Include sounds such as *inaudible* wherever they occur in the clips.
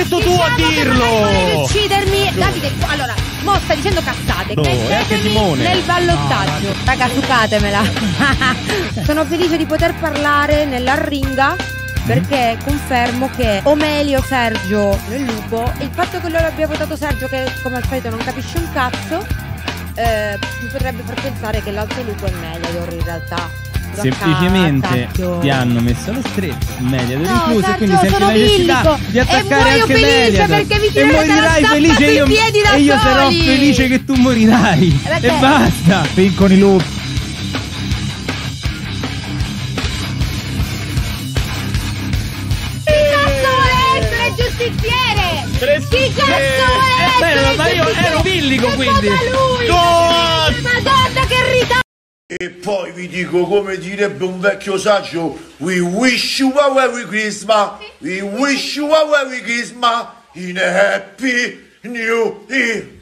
costretto tu a dirlo! uccidermi. Davide, allora, mo stai dicendo cazzate. No, è anche Mettetemi Simone. nel ballottaggio. Raga, sucatemela. *laughs* Sono felice di poter parlare nella ringa. Perché confermo che o Melio Sergio nel lupo il fatto che loro abbia votato Sergio che come al solito non capisce un cazzo eh, mi potrebbe far pensare che l'altro lupo è Meliador in realtà Lo Semplicemente cacchio. ti hanno messo le strette meglio No, incluse e quindi senti la necessità bilico. di attaccare anche felice Meliador. perché mi e morirai felice io, e io sarò felice che tu morirai Eh, e basta Vincono i lupi. Dico come direbbe un vecchio saggio, we wish you a Merry Christmas, we wish you a Merry Christmas in a happy new year.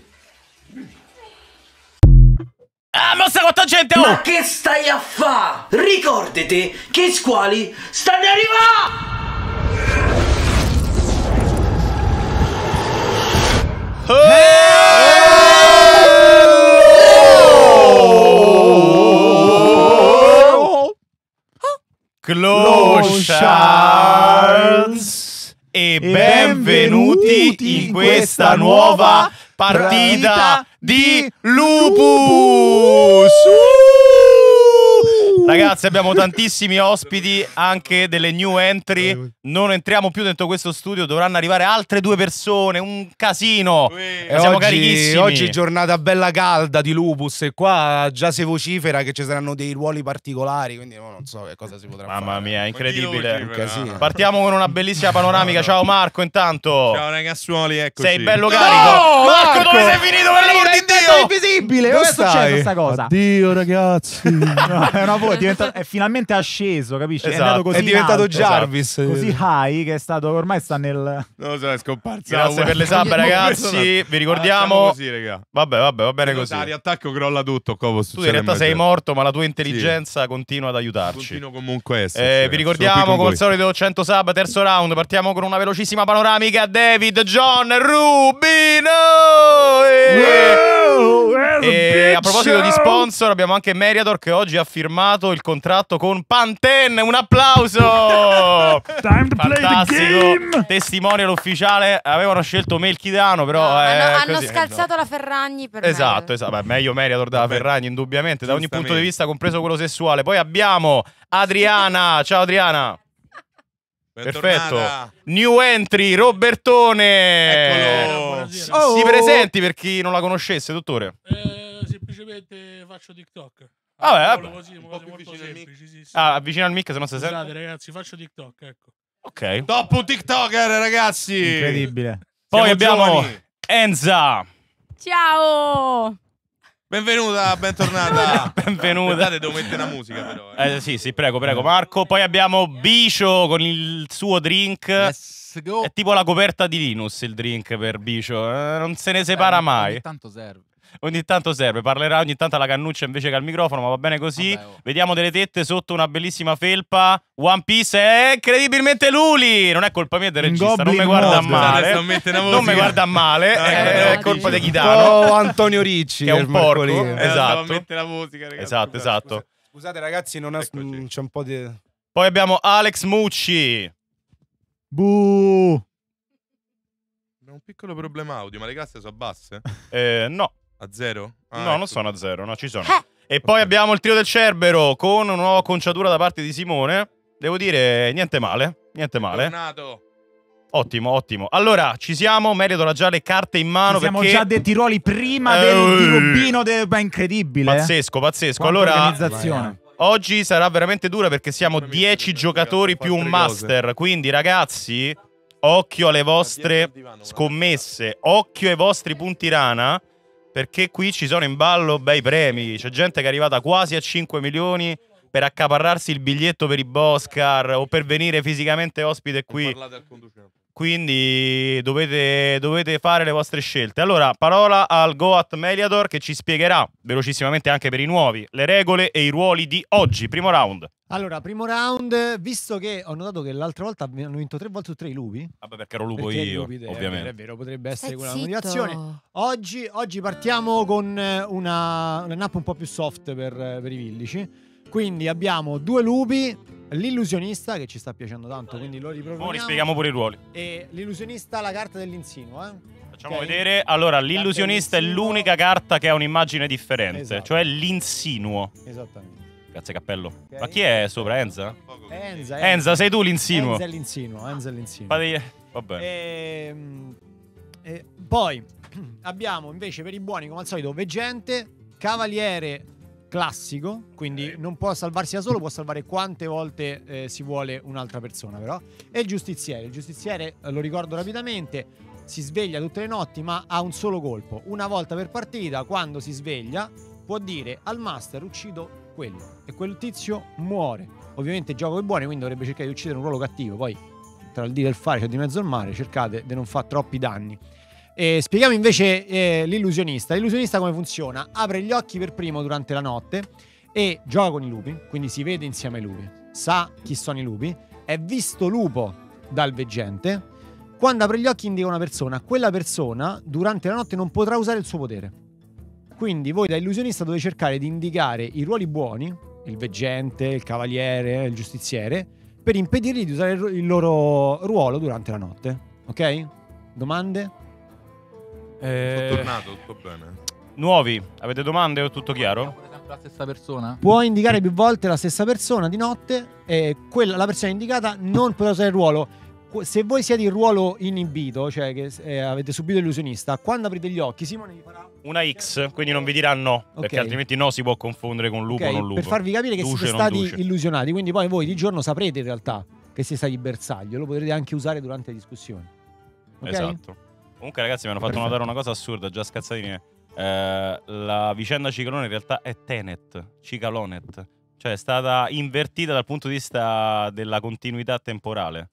Ah, mossa quanta gente, oh! Ma che stai a fa? Ricordate che i squali stanno arrivando! Closhards e benvenuti in questa nuova partita di Lupus! Ragazzi, abbiamo tantissimi ospiti, anche delle new entry. Non entriamo più dentro questo studio, dovranno arrivare altre due persone, un casino. E siamo oggi, carichissimi. oggi è giornata bella calda di Lupus e qua già si vocifera che ci saranno dei ruoli particolari, quindi no, non so che cosa si potrà fare. Mamma mia, incredibile. Partiamo con una bellissima panoramica. Ciao Marco, intanto. Ciao ragazzuoli, eccoci. Sei bello carico. Marco, dove sei finito per l'amor di Dio? invisibile! Dove Dove è successa questa cosa? Addio ragazzi. *laughs* No, è una voce, è, diventato- è finalmente asceso, capisci? Esatto. È così È diventato alto, Jarvis. Così high che è stato ormai sta nel Non lo so, è scomparso. Grazie per le sub, *laughs* ragazzi. Vi ricordiamo. Così, raga. Vabbè, vabbè, va bene così. Riattacco crolla tutto, Covo. Tu in realtà sei morto, ma la tua intelligenza continua ad aiutarci. Continuo comunque a essere. Eh, vi qui ricordiamo con al solito 100 sub, terzo round. Partiamo con una velocissima panoramica. David, John, Rubino. E, e a proposito di sponsor, abbiamo anche Meriador che oggi ha firmato il contratto con Panten. Un applauso! *laughs* Time to play the Fantastico, game! testimonial ufficiale. Avevano scelto Melchidano, però. No, eh, hanno, hanno così. scalzato la Ferragni per Esatto, me. esatto. Beh, meglio Meriador della Vabbè. Ferragni, indubbiamente, da ogni punto di vista, compreso quello sessuale. Poi abbiamo Adriana. Ciao Adriana. Bentornata. Perfetto. New entry, Robertone. Eccolo. Si, Oh. si presenti per chi non la conoscesse, dottore. Eh, semplicemente faccio TikTok. Vabbè, Solo vabbè. Così, Un po' cose più molto vicino al semplici, sì, sì. Ah, avvicina al mic se non si Scusate sente. ragazzi, faccio TikTok, ecco. Ok. Top un TikToker, ragazzi. Incredibile. Poi Siamo abbiamo giovani. Enza. Ciao! Benvenuta, bentornata. *laughs* Benvenuta. Aspettate, devo mettere una musica però. eh. Eh, sì, sì, prego, prego, Marco. Poi abbiamo Bicio con il suo drink. Let's go. È tipo la coperta di Linus il drink per Bicio. eh, non se ne separa mai. tanto serve. Ogni tanto serve, parlerà ogni tanto alla cannuccia invece che al microfono, ma va bene così. Vabbè, oh. Vediamo delle tette sotto una bellissima felpa. One Piece è incredibilmente Luli. Non è colpa mia del regista, non mi Goblin guarda male. Mette Non mi guarda male, è no, colpa di. Chitano. Oh, Antonio Ricci Che è un porco. Eh, Esatto. mettere la musica, ragazzi. Esatto, Scusate, esatto. Scusate ragazzi, non mm, c'è un po' di... Poi abbiamo Alex Mucci. Buh. Abbiamo un piccolo problema audio, ma le casse sono basse? Eh, no, A zero? Ah, no, ecco. non sono a zero, no, ci sono. Eh. E poi abbiamo il trio del Cerbero con una nuova conciatura da parte di Simone. Devo dire, niente male, niente male. Tornato. Ottimo, ottimo. Allora, ci siamo, merito la già le carte in mano Ci siamo perché... già detti ruoli prima del di eh. Rubino. De... Beh, incredibile. eh. Pazzesco, pazzesco. Quanta Allora, oggi sarà veramente dura perché siamo Come mi 10 sembra, giocatori più un altre cose. master. Quindi, ragazzi, occhio alle vostre scommesse, occhio ai vostri punti rana. Perché qui ci sono in ballo bei premi. C'è gente che è arrivata quasi a 5 milioni per accaparrarsi il biglietto per i Boscar o per venire fisicamente ospite qui. Parlate al conducente. Quindi dovete, dovete fare le vostre scelte. Allora, parola al Goat Meliador che ci spiegherà velocissimamente anche per i nuovi le regole e i ruoli di oggi. Primo round. Allora, primo round, visto che ho notato che l'altra volta hanno vinto tre volte su tre i lupi. Vabbè, perché ero lupo perché io, lupi, eh, È vero, ovviamente. è vero, potrebbe essere quella motivazione. Oggi, oggi partiamo con una, una app un po' più soft per, per i villici. Quindi abbiamo due lupi, l'illusionista che ci sta piacendo tanto, quindi lo Ora riproponiamo. rispieghiamo pure i ruoli. E l'illusionista la carta dell'insinuo, eh? Facciamo Ok. vedere. Allora, l'illusionista è l'unica carta che ha un'immagine differente, Esatto. cioè l'insinuo. Esattamente. Grazie cappello. Ok. Ma chi è sopra Enza? Enza, Enza, sei tu l'insinuo. Enza è l'insinuo, Enza è l'insinuo. Fate- Vabbè. Ehm, e poi *clears throat* abbiamo invece per i buoni, come al solito, veggente, cavaliere classico, quindi non può salvarsi da solo, può salvare quante volte eh, si vuole un'altra persona, però. E il giustiziere. Il giustiziere, eh, lo ricordo rapidamente, si sveglia tutte le notti, ma ha un solo colpo. Una volta per partita, quando si sveglia, può dire al master uccido quello. E quel tizio muore. Ovviamente gioco con i buoni, quindi dovrebbe cercare di uccidere un ruolo cattivo. Poi tra il dire e il fare c'è di mezzo il mare, cercate di non fare troppi danni. E spieghiamo invece eh, l'illusionista. L'illusionista come funziona? Apre gli occhi per primo durante la notte e gioca con i lupi, quindi si vede insieme ai lupi, sa chi sono i lupi, è visto lupo dal veggente. Quando apre gli occhi indica una persona, quella persona durante la notte non potrà usare il suo potere. Quindi voi da illusionista dovete cercare di indicare i ruoli buoni, il veggente, il cavaliere, il giustiziere, per impedirgli di usare il loro ruolo durante la notte. Ok? Domande? Eh, Sono tornato, tutto bene. nuovi, avete domande o tutto chiaro? La stessa persona? Può indicare più volte la stessa persona di notte e quella, la persona indicata non potrà usare il ruolo. Se voi siete il ruolo inibito, cioè che eh, avete subito l'illusionista, quando aprite gli occhi, Simone vi farà Una X, quindi non vi dirà no, perché Ok. altrimenti no si può confondere con lupo o Ok, non lupo. per farvi capire che Duce, siete stati duce. illusionati. Quindi poi voi di giorno saprete in realtà che siete stati bersaglio, lo potrete anche usare durante le discussioni. Ok? Esatto. Comunque, ragazzi, mi hanno fatto Perfetto. notare una cosa assurda, già scazzati miei. Eh, la vicenda Cicalone in realtà è Tenet, Cicalonet. Cioè è stata invertita dal punto di vista della continuità temporale.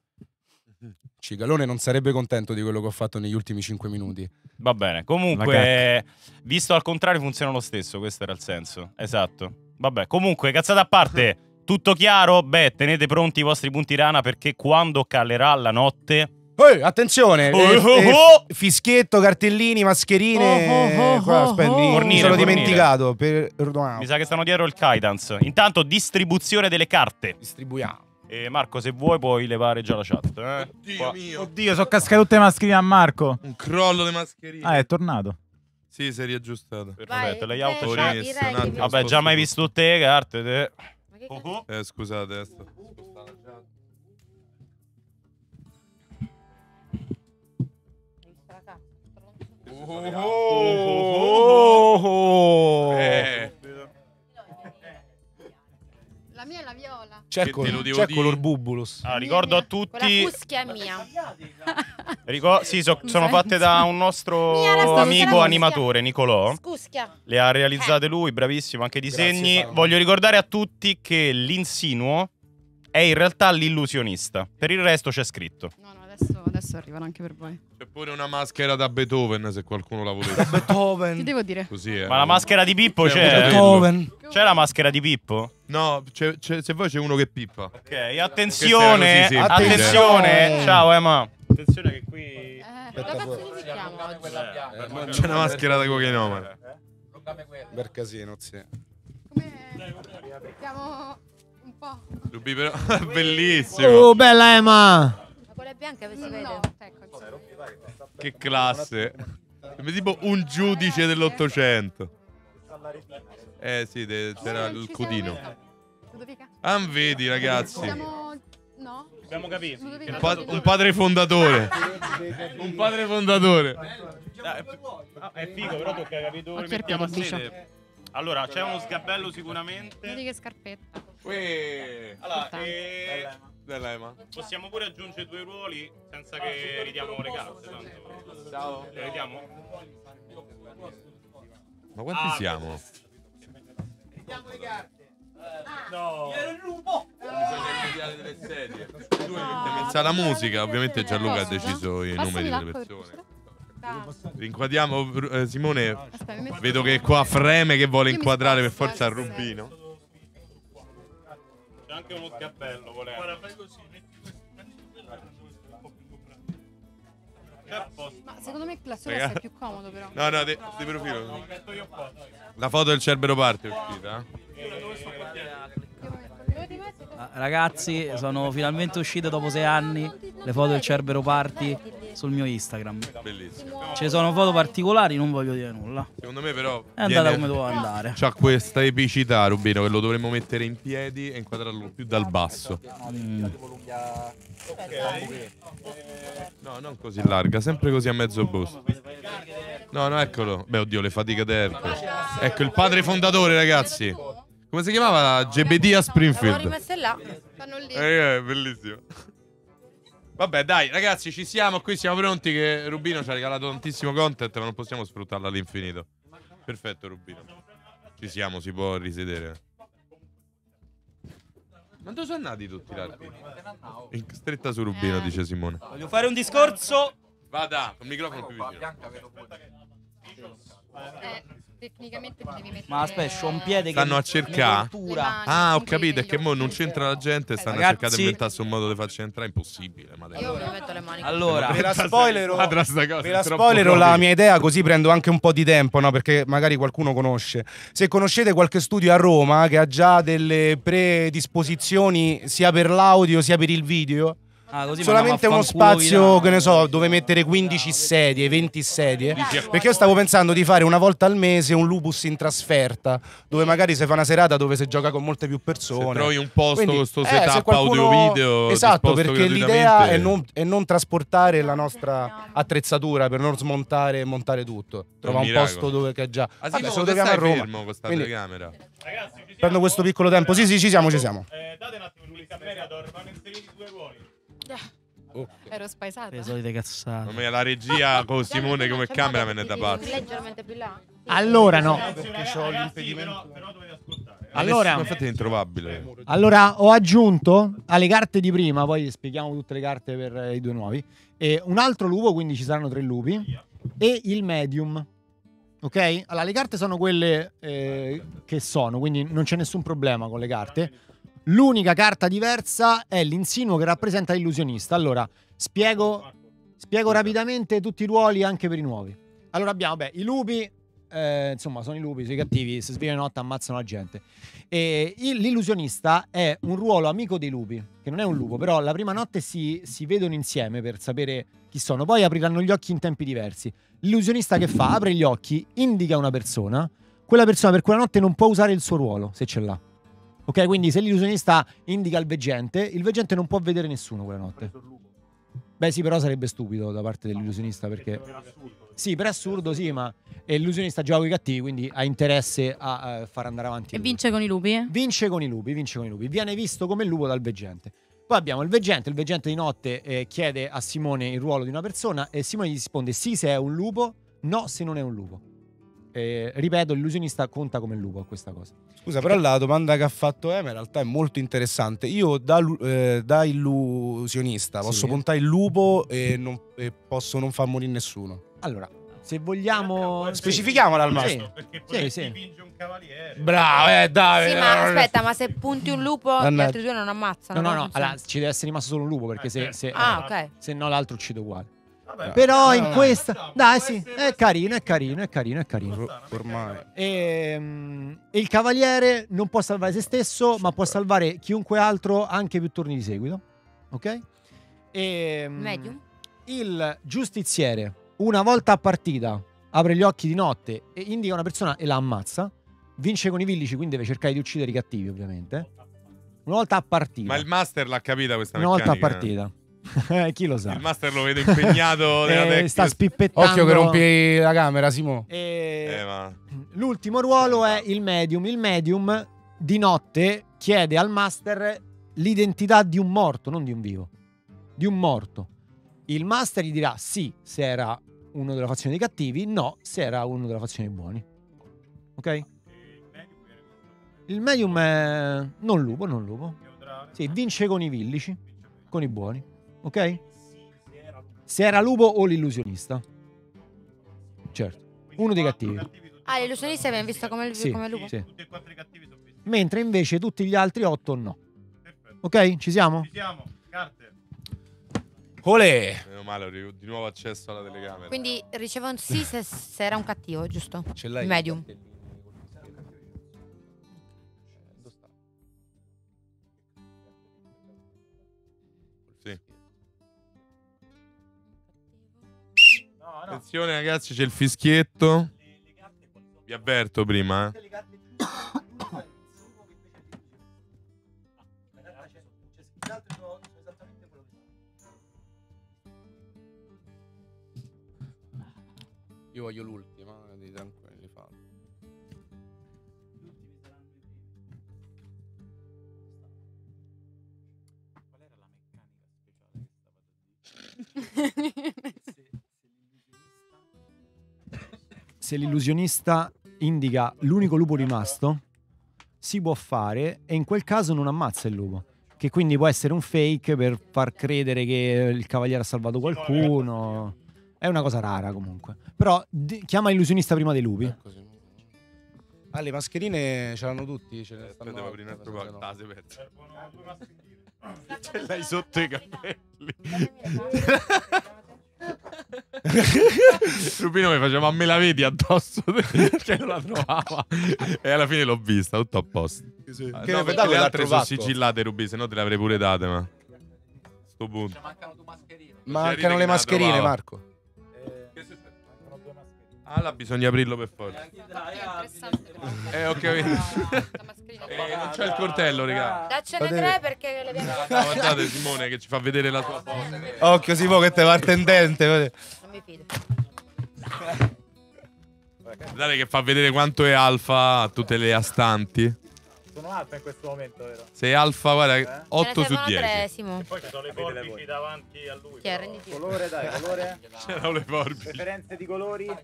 Cicalone non sarebbe contento di quello che ho fatto negli ultimi 5 minuti. Va bene. Comunque, visto al contrario, funziona lo stesso. Questo era il senso. Esatto. Vabbè, comunque, cazzate a parte. *laughs* Tutto chiaro? Beh, tenete pronti i vostri punti rana perché quando calerà la notte. Ehi, attenzione! Oh, eh, oh, eh, oh! Fischietto, cartellini, mascherine. Oh, oh, oh, qua, oh, aspetta, oh. mi Fornire, sono fornire. dimenticato. Perdonate. Mi sa che stanno dietro il Kaidans. Intanto, distribuzione delle carte. Distribuiamo. E Marco, se vuoi, puoi levare già la chat. Eh? Dio Qua. mio. Oddio, sono cascate tutte le mascherine a Marco. Un crollo di mascherine. Ah, è tornato. Sì, si è riaggiustato. Perfetto, layout eh, attimo. mi- Vabbè, già mai visto tutte le carte. te. Ma che Oh, oh. Eh, scusate, adesso. Oh, Eh, La mia è la viola. C'è, col- lo devo c'è dire? color bubulus. Ah, ricordo a tutti. fuschia è mia. Rico- sì, so- sono fatte da un nostro amico animatore, Nicolò. Scuschia. Le ha realizzate lui, bravissimo, anche i disegni. Salvo. Voglio ricordare a tutti che l'insinuo è in realtà l'illusionista. Per il resto c'è scritto. No, no, adesso, adesso arrivano anche per voi. c'è pure una maschera da Beethoven se qualcuno la volesse. Ti Beethoven. devo dire. Così, eh. Ma la maschera di Pippo C'è Beethoven. C'è la maschera di Pippo? No, c'è- c'è- se vuoi c'è uno che pippa. Ok, attenzione, Questa era così semplice. attenzione. Ciao Emma. Attenzione che qui... Eh, da cazzo picchiamo oggi? C'è una maschera da cocainomane. Per casino, sì. Come... Siamo un po'... Rubi però- *laughs* Bellissimo. Oh, bella Emma! È bianca si vede. No, ecco. Che classe. Sembra tipo un giudice dell'Ottocento. Eh sì, de- c'era il codino. Ah, vedi ragazzi. Siamo... No? Abbiamo capito. Un, pa- un padre fondatore. un padre fondatore. Ah, è figo, però tocca capire dove mettiamo a sede. Allora, c'è uno sgabello sicuramente. Vedi che scarpetta. Uè. Allora, Importante. Bella Emma. possiamo pure aggiungere due ruoli senza che ridiamo le carte. Tanto. Ciao. Le ridiamo? Ma quanti siamo? No. delle sedie. Tu hai messo la musica, ovviamente Gianluca ha deciso i numeri delle persone. Rinquadriamo eh, Simone. Aspetta, Vedo che qua freme che vuole Io inquadrare per forza il Rubino. Anche uno sgabello, volendo. Guarda, fai così, metti questo, metti quello e prendo questo, è un po' più comprare. Ma secondo me la sola Raga- è più comodo però. No, no, di profilo. La foto del Cerbero parte è uscita. Ah, Ragazzi, sono finalmente uscite dopo sei anni le foto del Cerbero Party sul mio Instagram. Bellissimo. Ci sono foto particolari, non voglio dire nulla. Secondo me però È andata come doveva andare. C'ha questa epicità Rubino che lo dovremmo mettere in piedi e inquadrarlo più dal basso. Mm. No, non così larga, sempre così a mezzo busto. No, no, eccolo. Beh, oddio, le fatiche d'Ercole. Ecco il padre fondatore, ragazzi. Come si chiamava? Gebedia Springfield. rimesse là. Stanno lì. Eh, eh, bellissimo. Vabbè, dai, ragazzi, ci siamo qui, siamo pronti che Rubino ci ha regalato tantissimo content, ma non possiamo sfruttarlo all'infinito. Perfetto, Rubino. Ci siamo, si può risedere. Ma dove sono andati tutti altri? In stretta su Rubino, dice Simone. Voglio fare un discorso. Vada, col microfono più vicino. Eh, tecnicamente mi devi mettere Ma aspetta, c'ho un piede che Stanno a cercare? Ah, ho capito, è che mo non c'entra la gente, stanno a cercare di Ragazzi- inventarsi un modo di farci entrare, impossibile. Ma dai. Io mi metto le mani. Allora, Ve la spoilero, ve la è spoilero la mia idea così prendo anche un po' di tempo, no? perché magari qualcuno conosce. Se conoscete qualche studio a Roma che ha già delle predisposizioni sia per l'audio sia per il video, ah, così solamente uno spazio, che ne so, dove mettere 15 sedie, 20 sedie. Perché io stavo pensando di fare una volta al mese un lupus in trasferta, dove magari si fa una serata dove si gioca con molte più persone. Se trovi un posto Quindi, con sto eh, setup se qualcuno- audio-video Esatto, perché l'idea è non, è non trasportare la nostra attrezzatura per non smontare e montare tutto. Trova un miracolo. posto dove che già. Ah, Vabbè, se lo dove troviamo a Roma. fermo con sta Quindi telecamera? Ragazzi, ci siamo. prendo questo piccolo tempo. Sì, sì, ci siamo, ci siamo. Eh, date un attimo il Cameriador, vanno inseriti due ruoli. Ero spaesata. Le solite cazzate. Me la regia *laughs* con Simone come cameraman è da pazzi. Leggermente più là. Allora no. Perché ho l'impedimento. Però, però dovete ascoltare. Allora- infatti è introvabile. Allora, ho aggiunto alle carte di prima, poi spieghiamo tutte le carte per eh, i due nuovi, e un altro lupo, quindi ci saranno tre lupi, e il medium. Ok? Allora, le carte sono quelle eh, che sono, quindi non c'è nessun problema con le carte. L'unica carta diversa è l'insinuo che rappresenta l'illusionista. Allora, spiego, spiego rapidamente tutti i ruoli anche per i nuovi. Allora abbiamo, beh, i lupi, eh, insomma, sono i lupi, sono i cattivi, se svegliano di notte ammazzano la gente. E il- l'illusionista è un ruolo amico dei lupi, che non è un lupo, però la prima notte si, si vedono insieme per sapere chi sono, poi apriranno gli occhi in tempi diversi. L'illusionista che fa? Apre gli occhi, indica una persona, quella persona per quella notte non può usare il suo ruolo, se ce l'ha. Ok, quindi se l'illusionista indica il veggente, il veggente non può vedere nessuno quella notte. Beh sì, però sarebbe stupido da parte dell'illusionista perché... Sì, per assurdo sì, ma è l'illusionista gioca con i cattivi, quindi ha interesse a eh, far andare avanti. E lui. vince con i lupi? Vince con i lupi, vince con i lupi. Viene visto come il lupo dal veggente. Poi abbiamo il veggente, il veggente di notte eh, chiede a Simone il ruolo di una persona e Simone gli risponde sì se è un lupo, no se non è un lupo. Eh, ripeto, l'illusionista conta come il lupo a questa cosa. Scusa, però la domanda che ha fatto Ema in realtà è molto interessante. Io da, eh, da illusionista posso Sì. puntare il lupo e, non- e posso non far morire nessuno. Allora, se vogliamo... Specifichiamola al Sì. massimo. Perché Sì, potresti sì. vince un cavaliere. Bravo, eh, dai. Sì, ma aspetta, ma se punti un lupo, gli altri due non ammazzano. No, no, no, Funziona. allora, ci deve essere rimasto solo un lupo perché se, se, Ah, ok. se no l'altro uccide uguale. Vabbè, Però in questa... Dai, sì, è carino, è carino, è carino, è carino. Ormai. E, il cavaliere non può salvare se stesso, ma può salvare chiunque altro anche più turni di seguito. Ok? E, Medium? Il giustiziere, una volta a partita, apre gli occhi di notte e indica una persona e la ammazza. Vince con i villici, quindi deve cercare di uccidere i cattivi, ovviamente. Una volta a partita. Ma il master l'ha capita questa Una volta a meccanica. partita. *laughs* Eh, Chi lo sa? Il master lo vedo impegnato *laughs* nella Eh, tecnica. sta spippettando. Occhio che rompi la camera, Simo. E- Eh, ma... L'ultimo ruolo è il medium. Il medium di notte chiede al master l'identità di un morto, non di un vivo. Di un morto. Il master gli dirà sì se era uno della fazione dei cattivi, no se era uno della fazione dei buoni. Ok? Il medium è non lupo, non lupo. Sì, vince con i villici, con i buoni, ok? Se era lupo o l'illusionista. Certo, uno dei cattivi. Ah, l'illusionista abbiamo visto come, il- Sì, come lupo? sì. Mentre invece tutti gli altri 8 no. Ok, ci siamo? Ci siamo, carte. Olè! Meno male, ho ri- di nuovo accesso alla telecamera. Quindi riceve un sì se, se era un cattivo, giusto? Ce l'hai? Medium. Attenzione ragazzi, c'è il fischietto. Vi avverto prima, eh. Io voglio l'ultima, di tranquilli fa. *laughs* *laughs* Se l'illusionista indica l'unico lupo rimasto, si può fare e in quel caso non ammazza il lupo. Che quindi può essere un fake per far credere che il cavaliere ha salvato qualcuno. È una cosa rara comunque. Però di- chiama l'illusionista prima dei lupi. Ah, le mascherine ce l'hanno tutti? Ce ne Aspetta, stanno devo aprire un altro no. Ah, sei pezzo. Ce l'hai sotto i capelli. *laughs* *laughs* Rubino mi faceva, ma me la vedi addosso? *laughs* che non la trovava. E alla fine l'ho vista, tutto a posto. Ah, Che no, pedale perché le altre sono sigillate, Rubi, se no te le avrei pure date, ma... Sto punto. Mancano le mascherine, Marco. Ah, là bisogna aprirlo per forza. Eh, ho capito. *laughs* Eh, non c'è il coltello, raga. Daccene tre perché le abbiamo Ah, guardate Simone che ci fa vedere la tua foto. Occhio, si può che te va tendente. Non mi fido. Guardate che fa vedere quanto è alfa a tutte le astanti. Sono alfa in questo momento, vero? Sei alfa, guarda, 8 Ce ne su servono 10. tre, Simo. Poi ci sono le forbici davanti a lui. Colore, dai, colore. *laughs* C'erano le forbici. Preferenze di colori.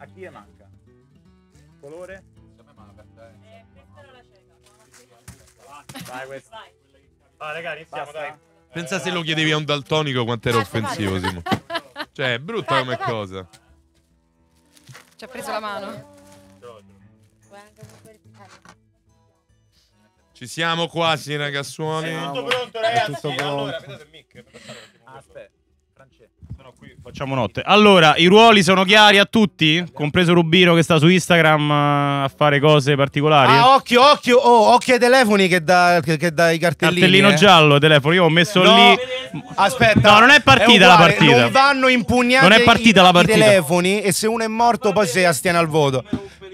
A chi ne manca? Colore? Vai, questo. Ah, raga, iniziamo, dai. Pensa se lo chiedevi a un daltonico quanto era Basta, offensivo. Simo. Cioè, è brutta come cosa. Ci ha preso la mano. Ci siamo quasi, ragazzuoli. Tutto pronto, ragazzi. tutto pronto. Allora, vedete il mic. Aspetta, Sono qui, Facciamo notte. Allora, i ruoli sono chiari a tutti? Compreso Rubino che sta su Instagram eh, a fare cose particolari? Ah, occhio, occhio, oh, occhio ai telefoni che dà, che, che dà i cartellini. Cartellino eh. giallo, telefono. Io ho messo No, lì. Aspetta, No, non è partita la uguale, partita. Non vanno impugnati Non è partita i, la i partita. telefoni e se uno è morto poi si astiene al voto.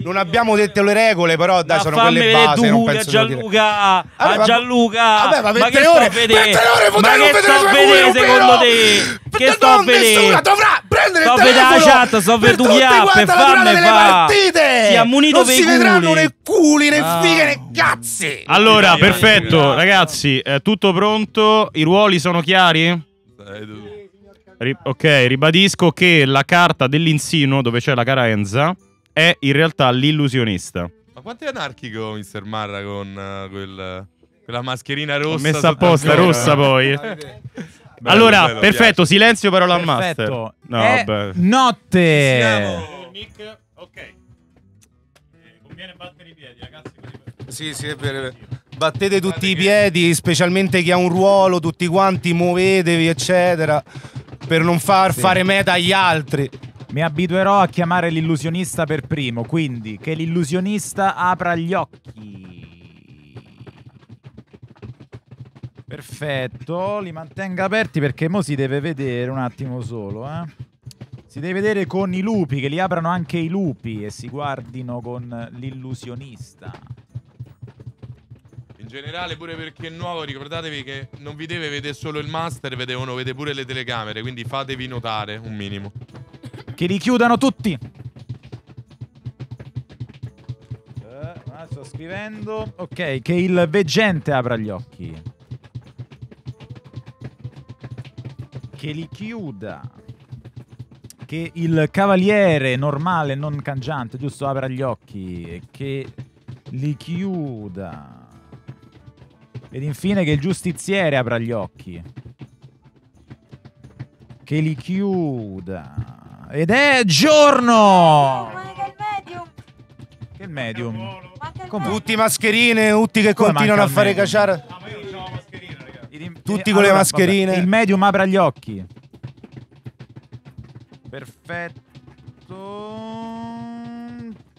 Non abbiamo detto le regole, però dai, Ma sono quelle base, non tu, a penso. Gianluca, a Vabbè, ma- Gianluca. Vabbè, ma che 20 sto ore, a vedere? 20 ore Ma che non sto a vedere secondo te? Che sto a non nessuno vedere? dovrà prendere Sto il a vedere la telefono chat, sto a per vedere tu tutti chiappe, quanti alla durata fammi delle fa. partite. Ti ammonito non per si i vedranno culi. né culi né Ah. fighe né cazzi. Allora, perfetto, ragazzi, è tutto pronto. I ruoli sono chiari? Ri- ok, ribadisco che la carta dell'insinuo, dove c'è la cara Enza, è in realtà l'illusionista. Ma quanto è anarchico Mr. Marra con eh, quel, quella mascherina rossa? Ho messa apposta, rossa poi. Bello, allora, bello, perfetto, piace. silenzio però al master. Perfetto. No, È vabbè. notte. Ok. Conviene battere i piedi, ragazzi. Sì, sì, è vero. è vero. Battete tutti i piedi, specialmente chi ha un ruolo, tutti quanti, muovetevi, eccetera, per non far Sì. fare meta agli altri. Mi abituerò a chiamare l'illusionista per primo, quindi che l'illusionista apra gli occhi. Perfetto, li mantenga aperti perché mo si deve vedere un attimo solo, eh. Si deve vedere con i lupi, che li aprano anche i lupi e si guardino con l'illusionista. In generale, pure perché è nuovo, ricordatevi che non vi deve vedere solo il master, vi vedere pure le telecamere, quindi fatevi notare un minimo. Che li chiudano tutti. Eh, sto scrivendo. Ok, che il veggente apra gli occhi. Che li chiuda. Che il cavaliere normale, non cangiante, giusto, apra gli occhi. E che li chiuda. Ed infine che il giustiziere apra gli occhi. Che li chiuda. Ed è giorno! Che il medium? Come? Tutti mascherine, tutti che Come continuano manca a fare il medium? caciare. Tutti con le Allora, mascherine. vabbè, il medium apra gli occhi. Perfetto.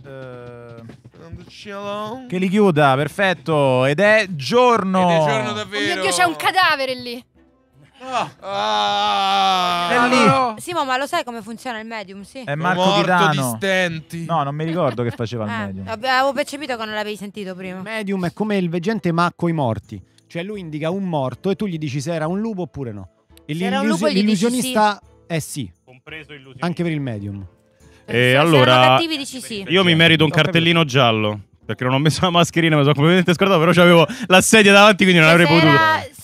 Eh, che li chiuda, perfetto. Ed è giorno. Ed è giorno Oh davvero. mio Dio, c'è un cadavere lì. Ah, È lì. Simo, ma lo sai come funziona il medium? Sì. È Marco morto Titano. di stenti. No, non mi ricordo che faceva il Eh, *laughs* medium. avevo percepito che non l'avevi sentito prima. Medium è come il veggente ma coi morti. Cioè lui indica un morto e tu gli dici se era un lupo oppure no. E Se l'illusionista è sì. Compreso illusionista. Anche per il medium. E Se erano allora cattivi dici sì. io mi merito un cartellino giallo. Perché non ho messo la mascherina, mi sono completamente scordato, però c'avevo la sedia davanti, quindi non Se avrei potuto.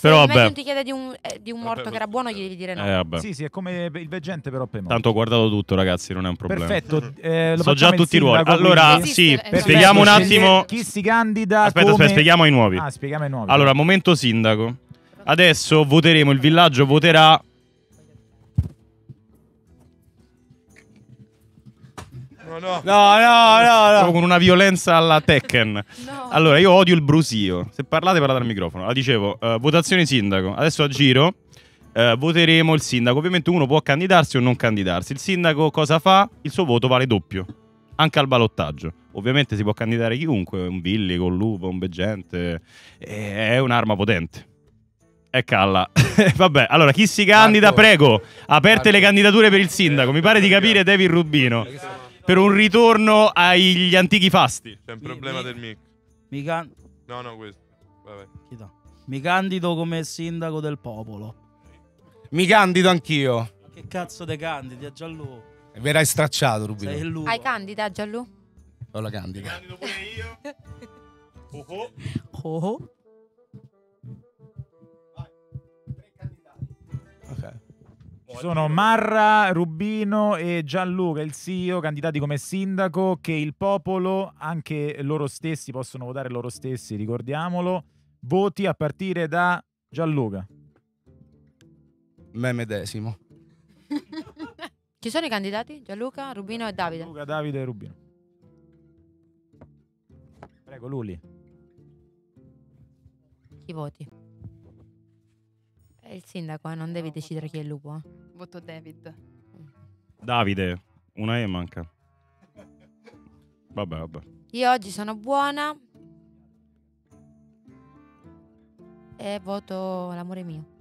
Se Però vabbè. medium ti chiede di un, eh, di un morto che era buono, gli devi dire no. Eh, vabbè. Sì, sì, è come il veggente però per morti. Tanto ho guardato tutto, ragazzi, non è un problema. Perfetto, eh, lo so già tutti i ruoli. Allora, quindi. sì, Esiste, spieghiamo un attimo. Chi si candida Aspetta, come... aspetta, spieghiamo i nuovi. Ah, spieghiamo i nuovi. Allora, momento sindaco. Adesso voteremo, il villaggio voterà. No, no. No, no, no, con una violenza alla Tekken. Allora, io odio il brusio. Se parlate, parlate al microfono. Ah, dicevo, eh, votazione sindaco. Adesso a giro eh, voteremo il sindaco. Ovviamente uno può candidarsi o non candidarsi. Il sindaco cosa fa? Il suo voto vale doppio. Anche al balottaggio. Ovviamente si può candidare chiunque, un villico, un lupo, un veggente. Eh, È un'arma potente. E calla. *laughs* Vabbè, allora chi si candida, Marco. prego. Aperte le candidature per il sindaco. Mi pare di capire David Rubino. Per un ritorno agli antichi fasti. C'è un problema del mic. Mi, can- No, no, questo. Vabbè. Mi candido come sindaco del popolo. Mi candido anch'io. Che cazzo te candidi a Gianluca? Verrai stracciato, Rubino. Sei lupo. Hai candida, Gianlu? Ho la candida. *laughs* Oh. Ci sono Marra, Rubino e Gianluca, il CEO, candidati come sindaco, che il popolo, anche loro stessi, possono votare loro stessi, ricordiamolo. Voti a partire da Gianluca. Me medesimo. *laughs* Ci sono i candidati? Gianluca, Rubino e Davide. Luca, Davide e Rubino. Prego, Luli. Chi voti? È il sindaco, eh, non devi decidere chi è il lupo. eh. Voto David. Davide, una E manca. Vabbè, vabbè. Io oggi sono buona. E voto l'amore mio.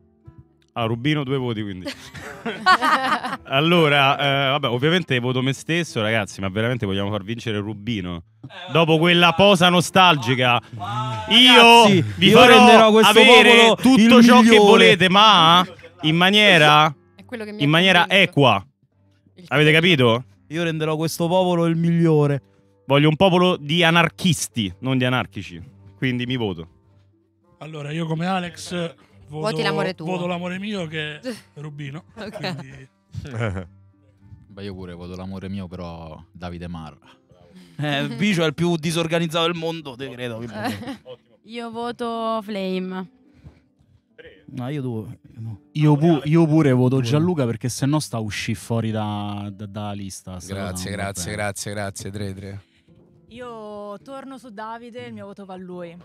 Ah, Rubino due voti quindi. *laughs* allora, eh, vabbè, ovviamente voto me stesso, ragazzi, ma veramente vogliamo far vincere Rubino. Dopo quella posa nostalgica, io Ragazzi, vi io farò renderò questo avere popolo tutto ciò che migliore. volete, ma in maniera, che in maniera equa. Avete capito? Io renderò questo popolo il migliore. Voglio un popolo di anarchisti, non di anarchici. Quindi mi voto. Allora, io come Alex voto, Voti l'amore tuo. voto l'amore mio che è *laughs* Rubino. Quindi Beh, io pure voto l'amore mio, però Davide Marra. Eh, Bicio è il più disorganizzato del mondo, te credo. Io voto Flame. No, io due. no. Io, pu- io pure voto Gianluca perché se no sta uscire fuori da, da- dalla lista. Grazie, grazie, bene. grazie, grazie, 3-3. Io torno su Davide, il mio voto va a lui.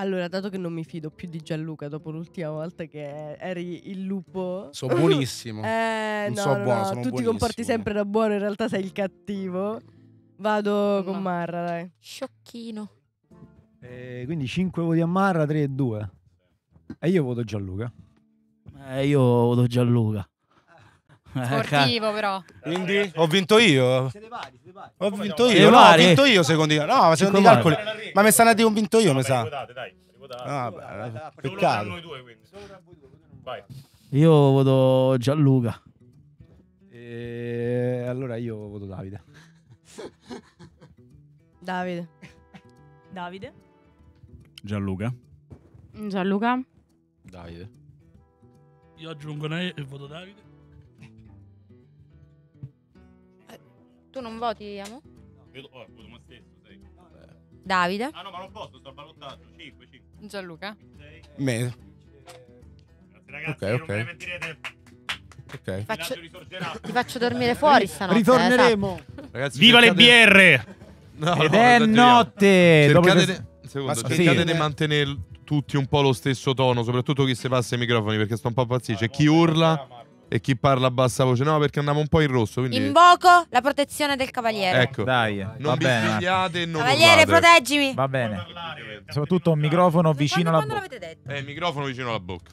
Allora, dato che non mi fido più di Gianluca dopo l'ultima volta che eri il lupo. So buonissimo. *laughs* eh, Non no, so no, buono, no, sono tu ti comporti sempre da buono, in realtà sei il cattivo. Vado con Marra, dai. Sciocchino. Eh, quindi 5 voti a Marra, 3 e 2. E io voto Gianluca. Eh, io voto Gianluca. Eh, Sportivo, però. Quindi ho vinto io. Ho vinto Siete io. No, ho vinto io secondo i No, ma secondo i Siete calcoli. Ma mi stanno a dire un vinto io, mi sa. dai. Ah, vabbè, peccato. Vai. Io voto Gianluca. E allora io voto Davide. *laughs* Davide. Davide. Gianluca. Gianluca. Davide. io aggiungo una E e voto Davide. Tu non voti, amo? Io voto me stesso, sai. Davide. Ah no, ma non posso, sto al ballottaggio. 5, 5. Gianluca. Me. Ragazzi, Ok, non ok. me ne pentirete. Ok. Faccio- ti faccio dormire fuori stanotte. Ritorneremo. Ragazzi, Viva le cercate- BR! No, Ed no, è esageriamo. notte. Dopo Cercate, quest- di, secondo, Ma cercate sì. di mantenere tutti un po' lo stesso tono, soprattutto chi si passa i microfoni perché sto un po' pazzì. C'è chi urla e chi parla a bassa voce. No, perché andiamo un po' in rosso. Quindi, Invoco la protezione del cavaliere. ecco, Dai, non svegliate e non Cavaliere, urlate. proteggimi. Va bene. Soprattutto un microfono vicino alla Quando bocca. l'avete detto? Eh, il microfono vicino alla bocca.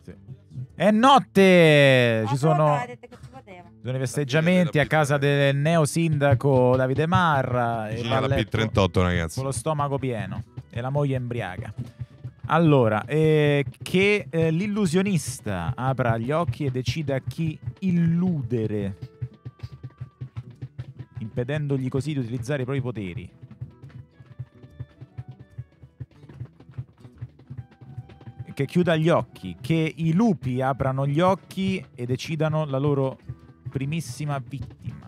È notte. Ci sono, ci i festeggiamenti a casa del neo sindaco Davide Marra. E Vicino va a alla letto B38, ragazzi. con lo stomaco pieno e la moglie embriaca. Allora, eh, che eh, l'illusionista apra gli occhi e decida chi illudere, impedendogli così di utilizzare i propri poteri. Che chiuda gli occhi, che i lupi aprano gli occhi e decidano la loro primissima vittima.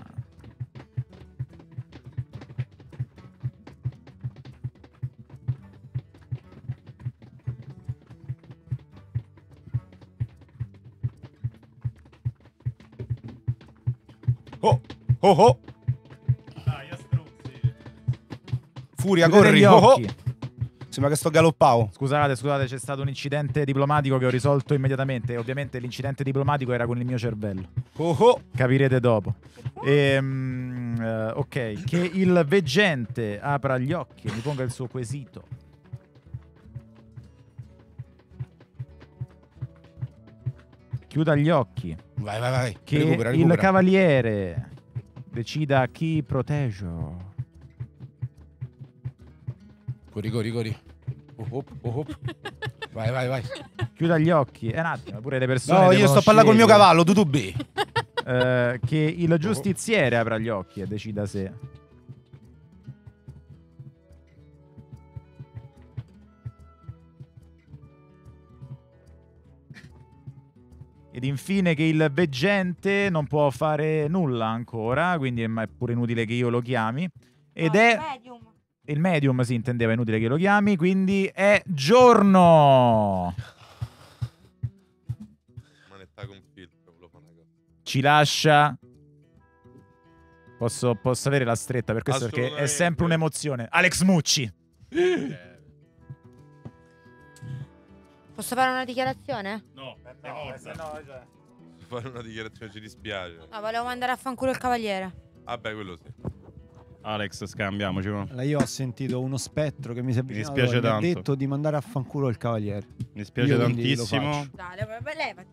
Oh, oh. Furia, Chiudete corri. Oh, oh. Sembra che sto galoppavo. Scusate, scusate, c'è stato un incidente diplomatico che ho risolto immediatamente. Ovviamente l'incidente diplomatico era con il mio cervello. Oh, oh. Capirete dopo. Ehm, eh, ok, che il veggente apra gli occhi e mi ponga il suo quesito. Chiuda gli occhi. Vai, vai, vai. Che recupera, il recupera. cavaliere decida chi proteggo. Corri, corri, corri. Oh, oh, oh, oh. *laughs* Vai, vai, vai. Chiuda gli occhi. È un attimo, pure le persone. No, io sto a parlare col mio cavallo, tu tu B. Eh, che il giustiziere apra gli occhi e decida se. Ed infine che il veggente non può fare nulla ancora, quindi è ma è pure inutile che io lo chiami. Ed è il medium, si intendeva inutile che lo chiami, quindi è giorno. Manetta con filtro, volevo fare una cosa. ci lascia. Posso, posso avere la stretta per questo perché è sempre un'emozione. Alex Mucci. Posso fare una dichiarazione? No, Fare una dichiarazione ci dispiace. No, volevo mandare a fanculo il cavaliere. Vabbè, quello sì. Alex, scambiamoci. va. Allora, io ho sentito uno spettro che mi si è avvicinato dispiace e mi ha tanto. detto di mandare a fanculo il cavaliere. Mi dispiace Io tantissimo. Dai, leva- levati.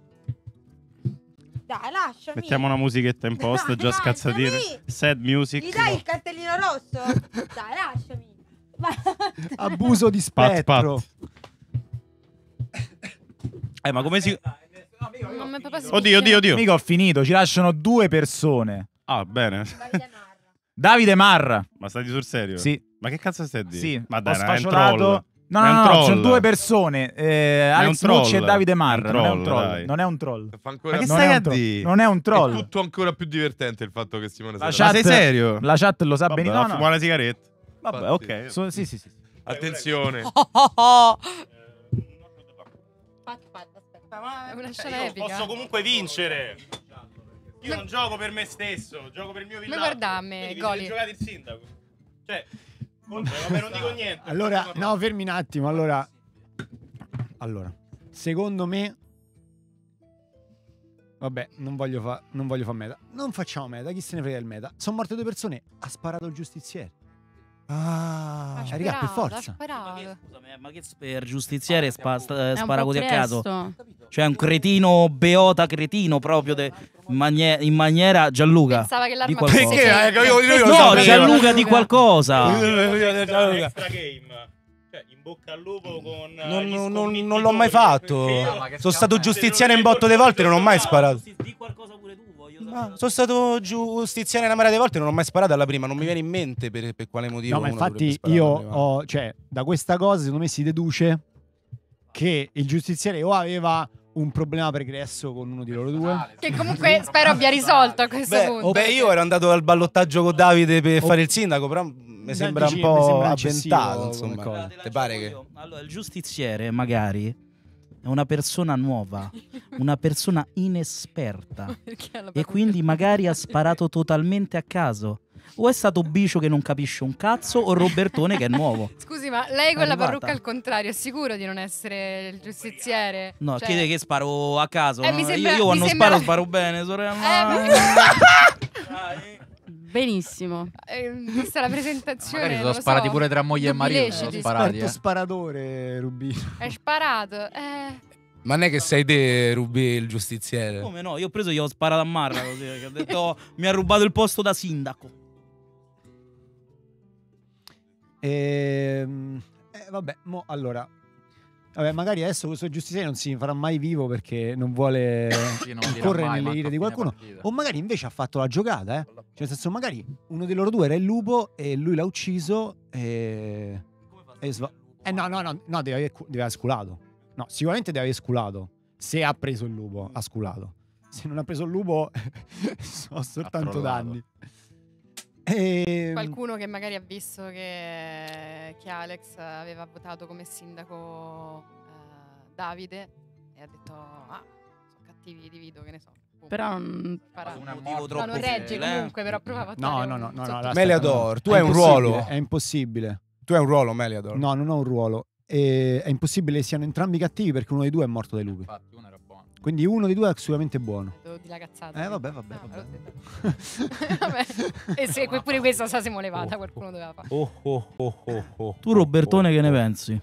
Dai, lasciami. Mettiamo una musichetta in post, Dai, già scazzatine. lasciami. Sad music. Gli dai il cartellino rosso? *laughs* Dai, lasciami. *laughs* Abuso di Pat, spettro. Eh, ma come si. Proprio Oddio, oddio, oddio. Mica ho finito, ci lasciano due persone. Ah, bene. Davide Marra. Ma stai sul serio? Sì. Ma che cazzo stai a dire? Sì, ma dai, ho no, è un sfacciolato- troll. No, Ma no, no, sono due persone. eh, Ma Alex un Mucci e. Davide Marra. non è un troll. Non è un troll. Fa ancora Ma che non stai è a un troll. dire? Non è un troll. È tutto ancora più divertente il fatto che Simone La sia chat, sei serio? La chat lo sa benissimo. No, no. fumare una sigaretta. Vabbè, ok. So- sì, sì, sì. Attenzione. *laughs* *laughs* È una scena Io epica. posso comunque vincere. Io non gioco per me stesso, gioco per il mio villaggio. guarda a me, Goli. siete giocati il sindaco. Cioè, vabbè, non dico niente. Allora, no, fermi un attimo. Allora, allora, secondo me, vabbè, non voglio fare non voglio fa meta. Non facciamo meta. Chi se ne frega del meta? Sono morte due persone. Ha sparato il giustiziere. Ah, Ha raga, per ha forza. Scusami, eh, ma che per giustiziere spa- sta- È un spara così a caso? Cioè un cretino beota cretino proprio de- in, manie- in maniera Gianluca. Pensava che l'arma fosse Perché? Eh, io- io- io No. Gianluca di qualcosa. Extra game. Cioè, in bocca al lupo con eh, Non, non- non- l'ho mai fatto. Sono stato giustiziere un botto di volte non ho mai sparato. Di qualcosa Ma sono stato giustiziere una marea di volte non ho mai sparato alla prima. Non mi viene in mente per, per quale motivo. No, ma infatti io ho, cioè, da questa cosa secondo me si deduce che il giustiziere o aveva un problema pregresso con uno di loro due. Che comunque spero abbia risolto a questo Beh, punto. beh, io ero andato al ballottaggio con Davide per fare il sindaco, però mi sembra un po' avventato, insomma. Te pare che... Allora, il giustiziere magari è una persona nuova, una persona inesperta *laughs* e quindi magari ha sparato totalmente a caso. O è stato Bicio che non capisce un cazzo o Robertone che è nuovo. *laughs* Scusi, ma lei con la parrucca al contrario è sicuro di non essere il giustiziere? No, Cioè- chiede che sparo a caso. Eh, no? sembra- io, io quando mi sparo sembra- sparo bene, sorella. Eh, *laughs* Benissimo. eh, vista la presentazione. Magari sono sparati so, pure tra moglie e marito, sono sparati, eh. sparatore, Rubino. È sparato. Eh. Ma non è che sei te, Rubi, il giustiziere? Come no? Io ho preso e gli ho sparato a Marra così, che ho detto "Oh, *laughs* mi ha rubato il posto da sindaco. Ehm, eh, vabbè, mo, allora. Vabbè, magari adesso questo giustiziere non si farà mai vivo perché non vuole *coughs* Sì, non correre nelle ire di qualcuno. O magari invece ha fatto la giocata, eh. Cioè, nel senso, magari uno dei loro due era il lupo e lui l'ha ucciso e. e sva- eh no, no, no, no, deve aver, deve aver sculato. No, sicuramente deve aver sculato. Se ha preso il lupo, ha sculato. Se non ha preso il lupo, *laughs* sono soltanto danni. E... Qualcuno che magari ha visto che, che Alex aveva votato come sindaco eh, Davide e ha detto ah, sono cattivi di Vito, che ne so. Boom. Però non- Sparato. Un motivo No, troppo non regge eh. comunque, però provava a No, no, no, no, no, Meliador, no. tu È hai un ruolo. È impossibile. Tu hai un ruolo, Meliador. No, non ho un ruolo. E è impossibile che siano entrambi cattivi perché uno dei due è morto dai lupi. Infatti, uno era. Quindi uno dei due è assolutamente buono. Devo dire la cazzata. Eh, vabbè, vabbè, Ah, vabbè. Vabbè. *laughs* E se que- pure questa se la siamo levata, qualcuno doveva fare. Oh, oh, oh, oh, oh. Tu Robertone che ne pensi?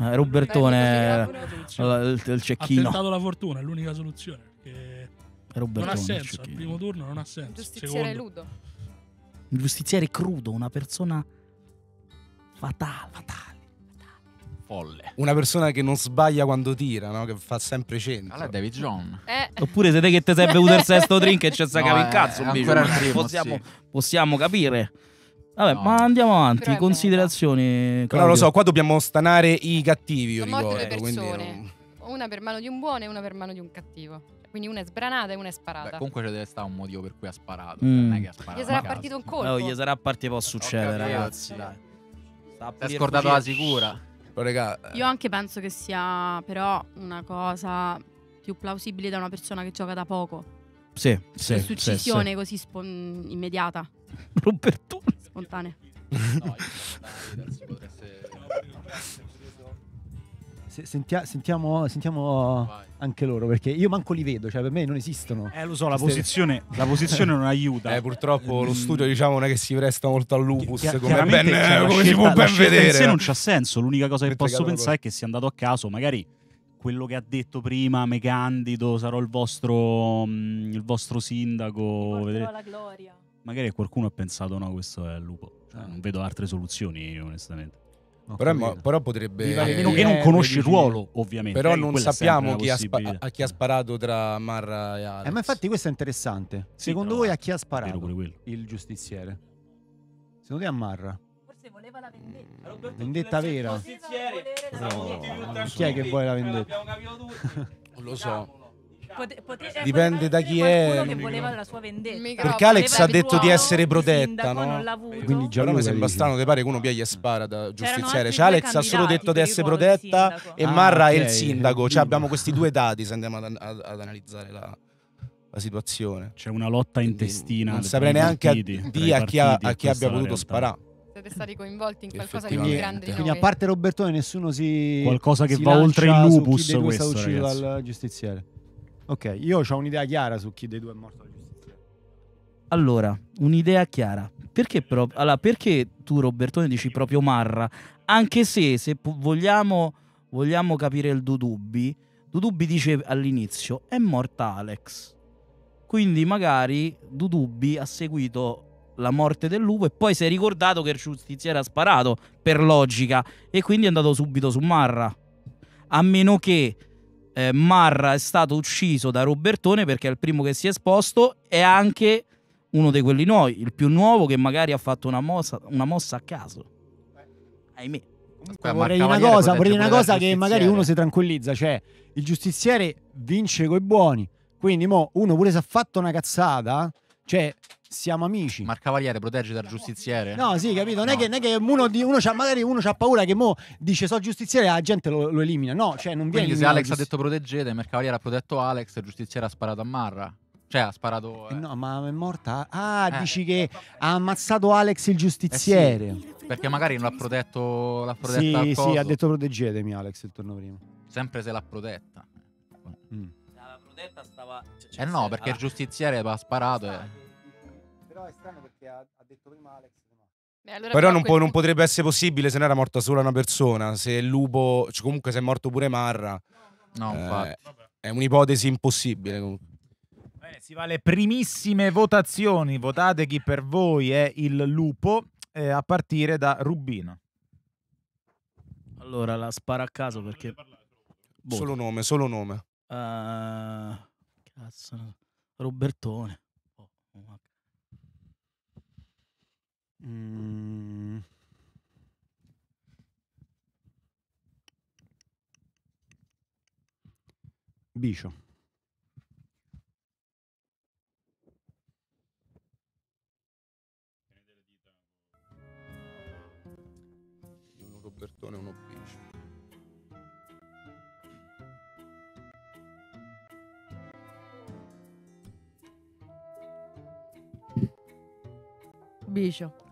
Eh, Robertone il, il Ha cecchino. tentato la fortuna, è l'unica soluzione. Perché Robertone, non ha il senso. Al primo turno non ha senso. Giustiziere Secondo. Ludo. Un giustiziere crudo, una persona fatale. fatale. Folle. Una persona che non sbaglia quando tira, no? Che fa sempre centro. Allora, David John. Eh. Oppure siete che ti sei bevuto il *laughs* sesto drink e ci stai No, il è- cazzo, il primo, possiamo, sì. possiamo capire. Vabbè, No. ma andiamo avanti. Considerazioni. Però lo so, qua dobbiamo stanare i cattivi, io Sono morte ricordo. persone. Una per mano di un buono e una per mano di un cattivo. Quindi una è sbranata e una è sparata. Beh, comunque ci deve stare un motivo per cui ha sparato. Mm. Non è che ha sparato. Gli sarà partito un colpo. Oh, gli sarà partito può succedere, ragazzi. Dai. Sta scordato la sicura. Però, raga, Io anche penso che sia però una cosa più plausibile da una persona che gioca da poco. Sì, sì. Questa sì, uccisione così spon- immediata, sì. *laughs* Robertone. spontanea. No, io David si potreste... Se- sentia- sentiamo sentiamo anche loro perché io manco li vedo, cioè per me non esistono. Eh, lo so, la posizione, la posizione non aiuta. eh, purtroppo lo studio diciamo non è che si presta molto al lupus, Chi- come, chiaramente, ben, cioè, come si scelta- può la ben vedere. no? non c'ha senso. L'unica cosa che Mentre posso pensare è che sia andato a caso. Magari quello che ha detto prima, me candido, sarò il vostro, mm, il vostro sindaco. la gloria. Magari qualcuno ha pensato, no, questo è il lupo. Cioè, non vedo altre soluzioni, onestamente. Però, però potrebbe... E Eh, e non conosci il ruolo, ovviamente. Però eh, non sappiamo chi ha spa- a chi ha sparato tra Marra e Alex. Eh, ma infatti questo è interessante. Sì, Secondo voi a chi ha sparato il giustiziere? Secondo te a Marra? Forse voleva la vendetta. Vendetta vera? Però, chi è che vuole la vendetta? Non lo so. Pote- pote- eh, Dipende da chi qualcuno è, che voleva la sua vendetta. Microfono. Perché Alex Voleva ha il detto di ruolo essere protetta, sindaco, no? Non l'ha avuto. Quindi Però Gianluca mi sembra dici. strano, ti pare che uno piglia e spara da giustiziere. altri Cioè, due Alex ha solo candidati detto di per il essere ruolo di protetta sindaco. e Ah, Marra è il ok. sindaco. Cioè, abbiamo questi due dati se andiamo ad, ad- ad analizzare la, la situazione. C'è una lotta intestina. Non tra saprei i neanche a, partiti, tra di i a chi, ha- partiti a chi abbia questa è la voluto realtà. sparare. Siete stati coinvolti in qualcosa di più Effettivamente. grande di Quindi noi. a parte Robertone nessuno si Qualcosa che si va oltre il su lupus chi dei due è stato questo, ucciso ragazzi. dal giustiziere. Ok, io ho un'idea chiara su chi dei due è morto dal giustiziere. Allora, un'idea chiara. Perché, pro- allora, perché tu, Robertone, dici proprio Marra? Anche se, se vogliamo, vogliamo capire il Dudubbi, Dudubbi dice all'inizio, è morta Alex. Quindi magari Dudubbi ha seguito la morte del lupo e poi si è ricordato che il giustiziere ha sparato, per logica, e quindi è andato subito su Marra. A meno che eh, Marra è stato ucciso da Robertone perché è il primo che si è esposto e anche uno di quelli nuovi, il più nuovo che magari ha fatto una mossa, una mossa a caso. Ahimè. Comunque vorrei una cosa, vorrei una cosa che magari uno si tranquillizza, cioè il giustiziere vince coi buoni. Quindi mo uno pure se ha fatto una cazzata, Cioè, siamo amici. Ma il cavaliere protegge dal giustiziere? No, sì, capito? Non è che, non è che uno, di- uno c'ha, magari uno c'ha paura che mo dice so giustiziere e la gente lo, lo elimina. No, cioè non viene Quindi se Alex ha detto proteggete, il cavaliere ha protetto Alex, il giustiziere ha sparato a Marra. Cioè ha sparato... Eh eh. No, ma è morta. Ah, Eh. dici che ha ammazzato Alex il giustiziere. Eh sì, perché magari non l'ha protetto, l'ha protetta Sì, coso. sì, ha detto proteggetemi Alex il turno prima. Sempre se l'ha protetta. Mm. La protetta stava. Eh no, perché il giustiziere ha sparato e... Però è strano perché ha, detto prima Alex. Però non, può- non potrebbe essere possibile se ne era morta solo una persona. Se il lupo, cioè, comunque se è morto pure Marra. No, eh, infatti. è un'ipotesi impossibile. comunque. Bene, si va alle primissime votazioni. Votate chi per voi è il lupo, eh, a partire da Rubino. Allora la sparo a caso perché. Boh. Solo nome, solo nome. Eh, cazzo. Robertone. Oh, oh, ma- Mm. Bicio. Uno Robertone e uno. Bicio.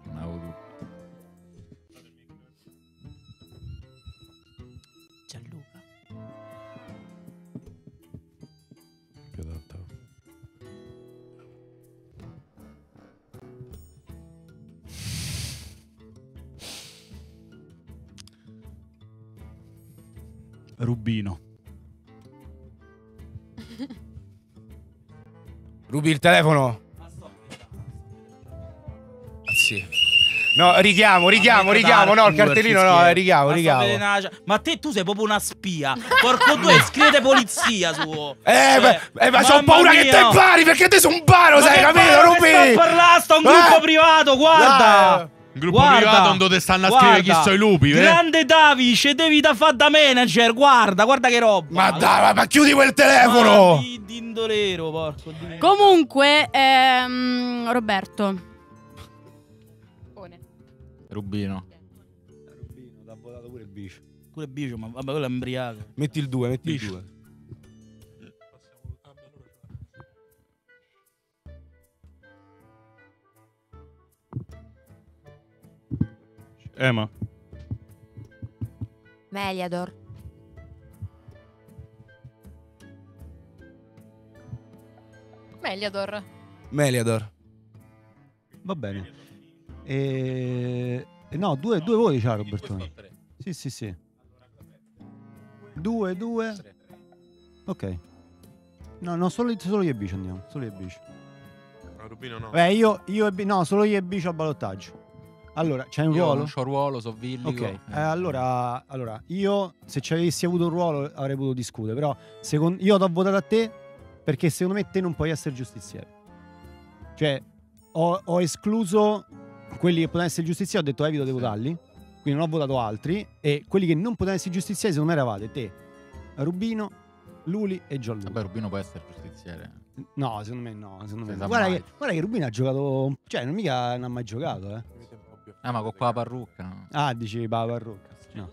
Rubino. Rubi il telefono? Ah, sì. No, richiamo, richiamo, richiamo. No, il cartellino no, richiamo, richiamo. Ma te tu sei proprio una spia. Porco due, *laughs* scrivete polizia su. Eh, beh, eh, ma mamma paura che mia. te impari perché te sei un paro, Ma sai, che capito, che Rubi? sto a parlare, sto un gruppo Eh? privato, guarda. Un gruppo Guarda, privato dove stanno a scrivere chi guarda. sono i lupi, eh? Grande Davi, cedevi da fare da manager, guarda, guarda che roba. Ma dai, ma, chiudi quel telefono! Ma di- Dindolero, porco. di- Comunque, ehm, Roberto. Rubino. Rubino, t'ha votato pure il bicio. Pure Bicio, ma vabbè, quello è embriaco. Metti il 2, metti Bici. il 2. Ema. Meliador. Meliador. Meliador. Va bene. E... No, due, due voti c'ha Robertone. Sì, sì, sì. Due, due. Ok. No, no, solo, solo io e Bicio andiamo. Solo io e Bicio. Ma Rubino no. Beh, io, io e Bi- No, solo io e Bicio a ballottaggio. Allora, c'hai un Io ruolo? non c'ho ruolo, so villico. Ok, eh, allora, allora, io se ci avessi avuto un ruolo avrei potuto discutere, però secon- io ti ho votato a te perché secondo me te non puoi essere giustiziere. Cioè, ho, ho escluso quelli che potevano essere giustizieri, ho detto evito di votarli, quindi non ho votato altri, e quelli che non potevano essere giustizieri secondo me eravate te, Rubino, Luli e Gianluca. Vabbè, Rubino può essere giustiziere. No, secondo me no, secondo me no. sa Guarda che, guarda che Rubino ha giocato, cioè non mica non ha mai giocato, eh. Ah, ma con qua la parrucca. no? Ah, dici la parrucca. No.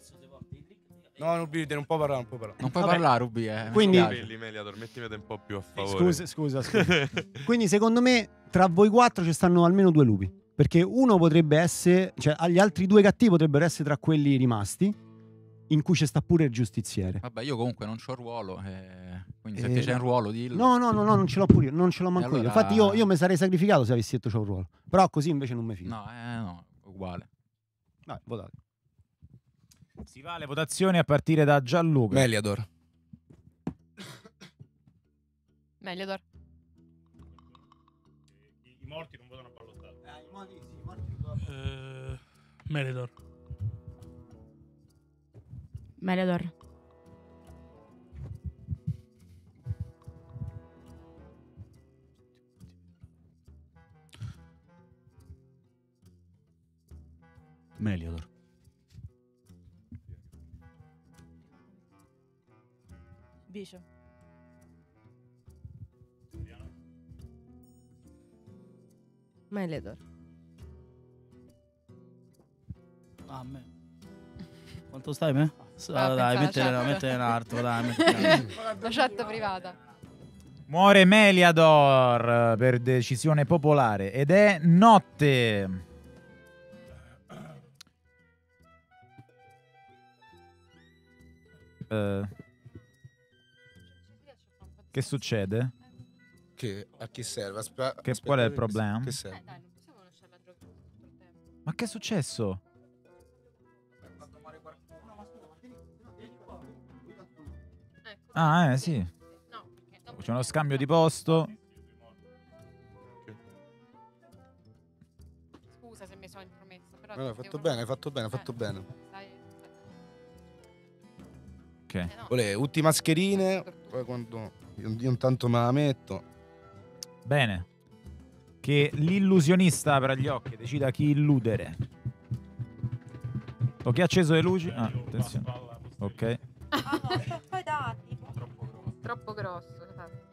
No, Rubi, non può parlare, non può parlare. Non puoi Vabbè. parlare, Rubi. Eh. Quindi-. Belli, Meliador, mettimete un po' più a favore. Scusa, scusa, scusa. *laughs* Quindi secondo me tra voi quattro ci stanno almeno due lupi. Perché uno potrebbe essere, cioè gli altri due cattivi potrebbero essere tra quelli rimasti, in cui ci sta pure il giustiziere. Vabbè, io comunque non c'ho ruolo. eh, Quindi se Eh, te c'è un ruolo, dillo. No, no, no, no, non ce l'ho pure io, non ce l'ho manco allora- io. Infatti io, io mi sarei sacrificato se avessi detto c'ho un ruolo. Però così invece non mi fido. No, eh, no, uguale. Vai, votate. Si va alle votazioni a partire da Gianluca. Meliador. Meliador. I morti non votano a ballottato. Eh, Meridor. Meliador. Meliodor. Bicio. Meliador. Ah, a me. Quanto stai me? S- Ah, dai, pensavo, mettene, cioè. mettene un altro, dai, mettene. La *laughs* chat privata. Muore Meliador per decisione popolare ed è notte. Eh, che succede? Che, a chi serve? Aspe- Che- aspetta, qual è il problema? Che serve? Ma che è successo? Ah, eh, sì. C'è uno scambio di posto. Scusa se mi sono intromessa, però No, no, hai fatto bene, hai fatto bene, hai fatto bene. Ok. Olè, ultime mascherine. Poi quando. Io, io intanto me la metto. Bene. Che l'illusionista apra gli occhi e decida chi illudere. O chi ha acceso le luci? Ah, attenzione. Ok. *laughs* Poi dati. Troppo grosso, esatto.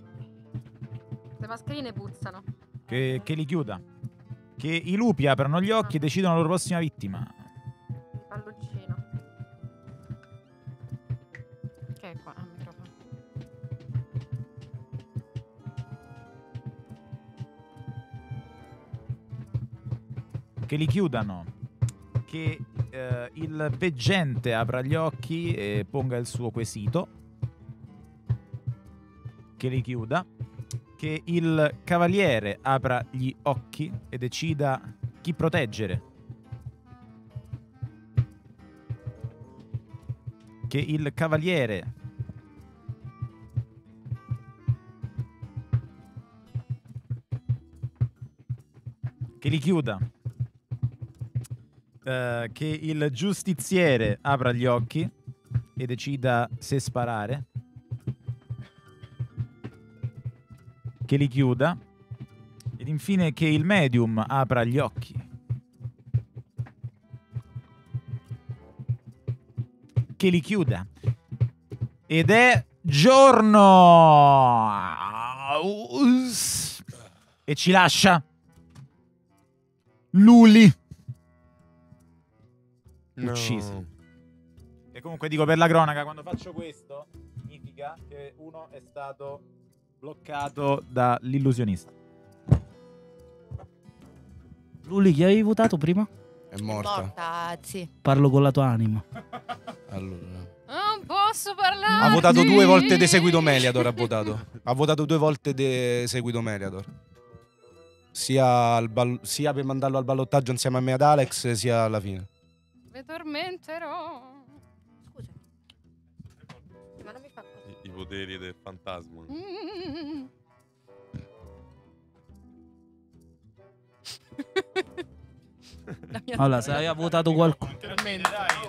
Le mascherine puzzano. Che, che li chiuda. Che i lupi aprano gli occhi e decidono la loro prossima vittima. Che li chiudano. Che eh, il veggente apra gli occhi e ponga il suo quesito. Che li chiuda. Che il cavaliere apra gli occhi e decida chi proteggere. Che il cavaliere che li chiuda. Eh, che il giustiziere apra gli occhi e decida se sparare. Che li chiuda. Ed infine che il medium apra gli occhi. Che li chiuda. Ed è giorno. E ci lascia. Luli. Uccisi. E comunque dico per la cronaca, quando faccio questo, significa che uno è stato bloccato dall'illusionista. Luli, chi avevi votato prima? È morta. Morta, sì. Parlo con la tua anima. *laughs* Allora. Non posso parlare. Ha votato due volte De Seguito Meliador. Ha votato. Ha votato due volte De Seguito Meliador. Sia, sia per mandarlo al ballottaggio insieme a me ad Alex, sia alla fine. Mi tormenterò. Scusa. Ma non mi fa così. I, i poteri del fantasma. Mm. *laughs* Allora, se aveva votato qualcuno.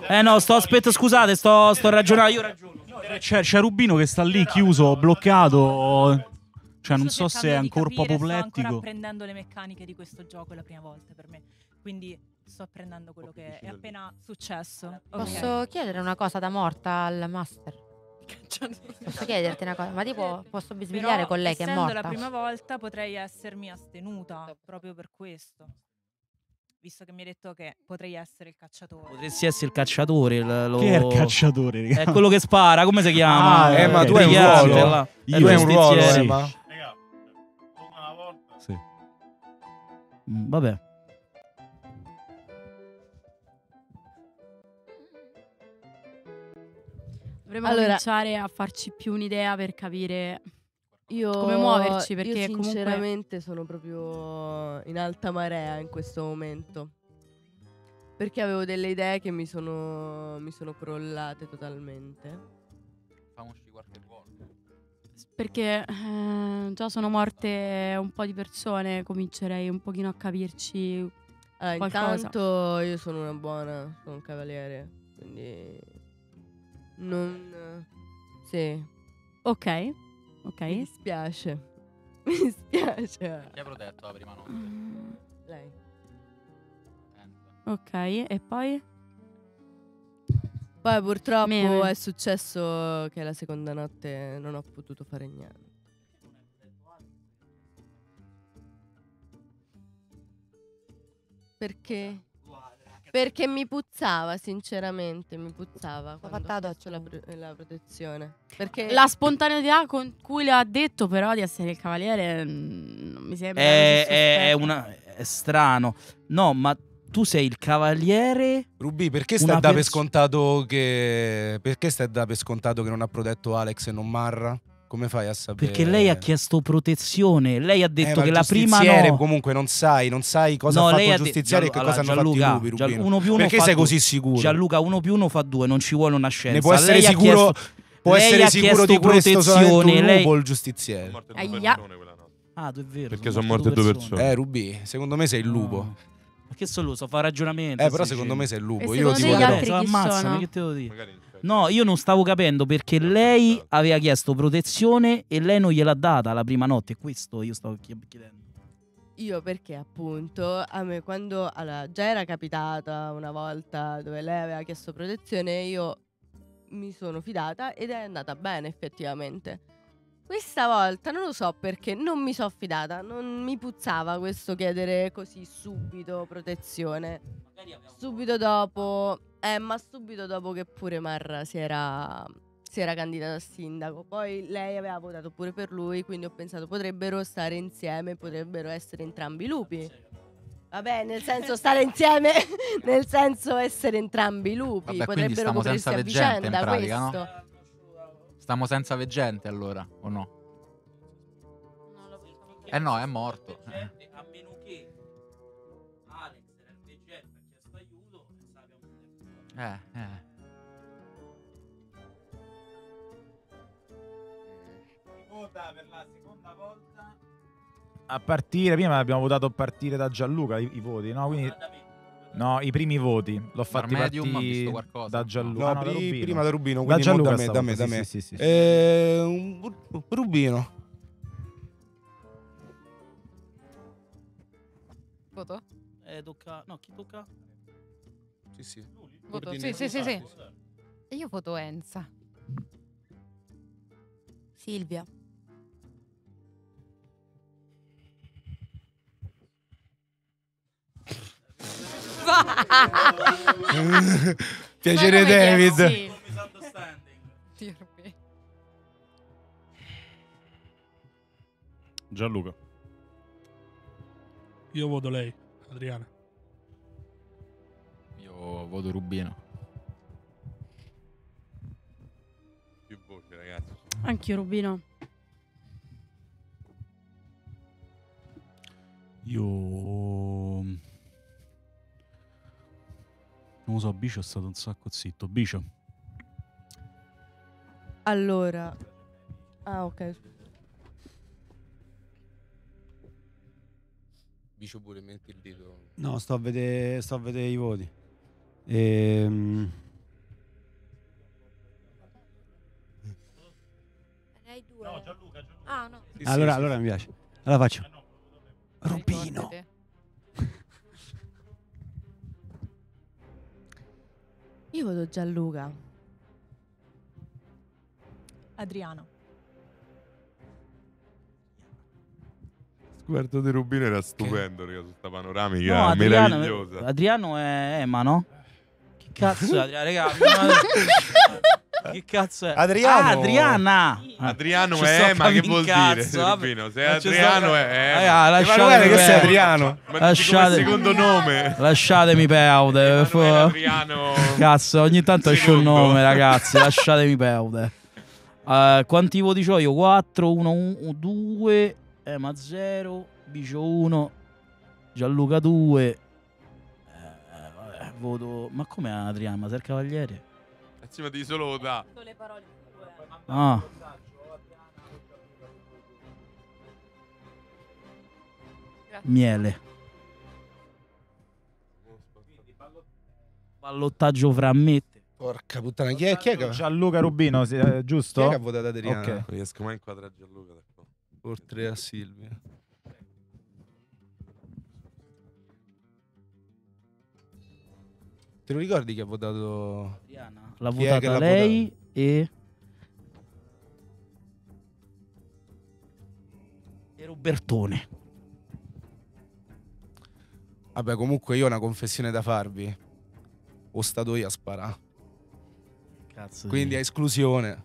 Eh no, sto aspetta, scusate, sto, sto ragionando. Io ragiono. C'è, c'è Rubino che sta lì chiuso, bloccato. Cioè, non so se è ancora capire, Sto ancora apoplettico. apprendendo le meccaniche di questo gioco, è la prima volta per me. Quindi sto apprendendo quello che è appena successo. Ok. Posso chiedere una cosa da morta al master? Posso chiederti una cosa? Ma tipo, posso bisbigliare Però, con lei che è essendo morta? la prima volta potrei essermi astenuta proprio per questo. Visto che mi hai detto che potrei essere il cacciatore. Potresti essere il cacciatore. il- lo- Che è il cacciatore, raga? È quello che spara, come si chiama? Ah, eh, ma tu hai un ruolo? Io- È un ruolo, giustiziere. Emma? Sì. Mm, Vabbè. Dovremmo Allora- cominciare a farci più un'idea per capire Io, come muoverci, perché io comunque sinceramente sono proprio in alta marea in questo momento. Perché avevo delle idee che mi sono, mi sono crollate totalmente. perché eh, già sono morte un po' di persone, comincerei un pochino a capirci Ah, qualcosa. intanto io sono una buona, sono un cavaliere, quindi non sì. Ok. Ok. Mi dispiace. *laughs* Mi dispiace. Chi ha protetto la prima notte? Lei. Ok, e poi? Poi purtroppo Me- è successo che la seconda notte non ho potuto fare niente. Perché? Perché mi puzzava, sinceramente, mi puzzava quando faccio la, pro- la protezione. Perché La spontaneità con cui le ha detto però di essere il cavaliere mm, non mi sembra È, così è- è una- è strano. No, ma tu sei il cavaliere. Rubi, perché stai da per scontato che. Perché stai da per scontato che non ha protetto Alex e non Marra? Come fai a sapere? Perché lei ha chiesto protezione. Lei ha Eh, detto ma che la prima giustiziere no. comunque non sai, non sai cosa No, ha fatto il giustiziere e che Gianlu- cosa allora, hanno fatto i Gianluca, lupi, uno più uno Perché sei due. così sicuro? Gianluca, uno più uno fa due, non ci vuole una scienza. Ne può essere Lei sicuro, chiesto- può essere sicuro di questo solamente un lei- lupo il giustiziere. Aia. Ah, tu è vero. Perché sono morte due persone. Eh, Rubi, secondo me sei il lupo. Ma che so lui, so fa ragionamento. Eh, però secondo me sei il lupo. E Io secondo tipo gli che- Eh, ammazzami, sono? te devo dire? No, io non stavo capendo perché lei aveva chiesto protezione e lei non gliel'ha data la prima notte. Questo io stavo chie- chiedendo. Io perché appunto a me quando allora, già era capitata una volta dove lei aveva chiesto protezione, io mi sono fidata ed è andata bene effettivamente. Questa volta non lo so perché non mi sono fidata, non mi puzzava questo chiedere così subito protezione. Subito dopo, eh, ma subito dopo che pure Marra si era, si era candidata a sindaco. Poi lei aveva votato pure per lui, quindi ho pensato potrebbero stare insieme, potrebbero essere entrambi lupi. Vabbè, nel senso stare insieme, *laughs* nel senso essere entrambi lupi. Vabbè, potrebbero senza a in vicenda pratica, no? Stiamo senza veggente allora, o no? Eh no, è morto. A meno che Alex era il veggente ha chiesto aiuto, Eh, eh. Vota per la seconda volta. A partire, prima abbiamo votato a partire da Gianluca i, i voti, no? Quindi, no, i primi voti. L'ho fatti Medium partire visto qualcosa? da Gianluca. No, Ah, da pri- Rubino. prima da Rubino, Da Gianluca da me, da me, da me. sì, sì, sì, sì. Eh, Rubino. Voto? Eh, tocca. No, chi tocca? Sì, sì. Voto. Ordine Sì, sì, sì, sì. E io voto Enza. Silvia. *laughs* Piacere David. Rubi. Gianluca. Io voto lei, Adriana. Io voto Rubino. Più voci, ragazzi. Anch'io Rubino. Io. Non lo so, Bicio è stato un sacco zitto. Bicio. Allora. Ah, ok. Bicio pure metti il dito. No, sto a vedere, sto a vedere i voti. Ehm. No, Gianluca, Ah, no. allora, allora mi piace. Allora faccio. Rubino. Io voto Gianluca. Adriano. Sguardo di Rubino era stupendo, raga, su sta panoramica No, Adriano, meravigliosa. Adriano è Ema, no? Che cazzo Adriano? Raga, *laughs* che cazzo è? Adriano. Ah, Adriana. Adriano Ci è Ema, che vuol dire, cazzo, vabbè. Rubino? Se Ma Adriano sto- è Ema. Raga, lasciatemi Emanuele, che sei. Adriano? Ma come Lasciate- secondo nome? Lasciatemi perdere. favore. Adriano. Cazzo, ogni tanto esce un nome, ragazzi. *laughs* Lasciatemi perdere. Eh, quanti voti ho io? 4, 1, 1, 2, Ema 0, Bicio 1, Gianluca 2. Eh, vabbè, voto. Ma com'è Adriano? Ma sei il cavaliere? Sì, ma devi solo votare. Ah. Miele. Ballottaggio fra me e te. Porca puttana, chi è, chi è che Gianluca Rubino, sì, eh, giusto? Chi è che ha votato Adriano? Ok. Non riesco mai a inquadrare Gianluca da qua. Oltre a Silvia. Te lo ricordi chi ha votato? L'ha Chi votata l'ha lei e... e Robertone. Vabbè, comunque io ho una confessione da farvi. Ho stato io a sparare. Cazzo. Quindi a esclusione.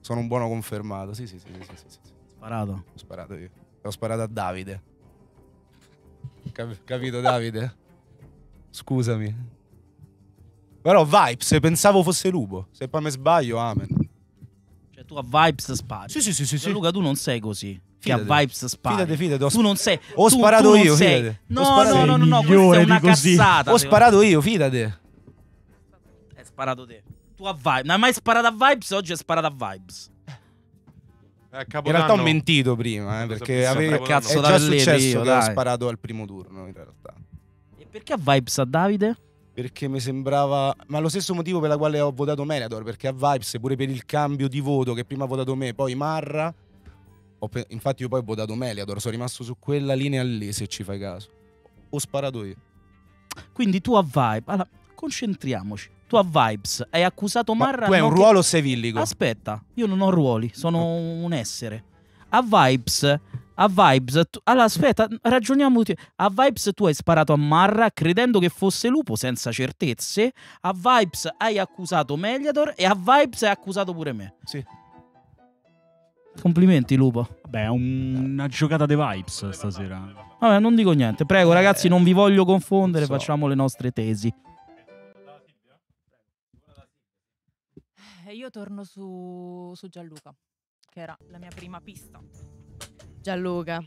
Sono un buono confermato. Sì, sì, sì, sì, sì, sì, sì. Sparato. Ho sparato io. Ho sparato a Davide. Cap- capito Davide? Scusami. Però vibes, pensavo fosse lupo. Se poi mi sbaglio, amen. Cioè, tu a vibes spari. Sì, sì, sì, sì, sì. Luca, tu non sei così. Che a Fidate. vibes spari. Fidate, fidate, ho Tu non sei. ho tu- sparato tu io, sei- fidate. No, Ho sparato no, no, no, no, questa è una cazzata. Ho sparato io, fidate. Hai sparato te. Tu a vibes. Non hai mai sparato a vibes, oggi hai sparato a vibes. Eh, In realtà ho mentito prima, eh, perché avevo, cazzo è già successo io, che ho sparato al primo turno, in realtà. E perché a vibes a Davide? Perché mi sembrava. Ma lo stesso motivo per la quale ho votato Meriador. Perché a Vibes, pure per il cambio di voto, che prima ha votato me, poi Marra. pe- infatti, io poi ho votato Meliador. Sono rimasto su quella linea lì, se ci fai caso. Ho sparato io. Quindi tu a vibes. Allora, concentriamoci. Tu a vibes hai accusato Marra. tu hai un non che- ruolo o sei villico? Aspetta, io non ho ruoli, sono un essere. A vibes. A vibes, tu- allora aspetta, ragioniamo. A vibes tu hai sparato a Marra credendo che fosse lupo senza certezze. A vibes hai accusato Meliador e a vibes hai accusato pure me. Sì. Complimenti, lupo. Beh, è un- una giocata dei vibes stasera. Vabbè, non dico niente. Prego, ragazzi, non vi voglio confondere. so. Facciamo le nostre tesi. Eh, Io torno su, su Gianluca, che era la mia prima pista. Gianluca.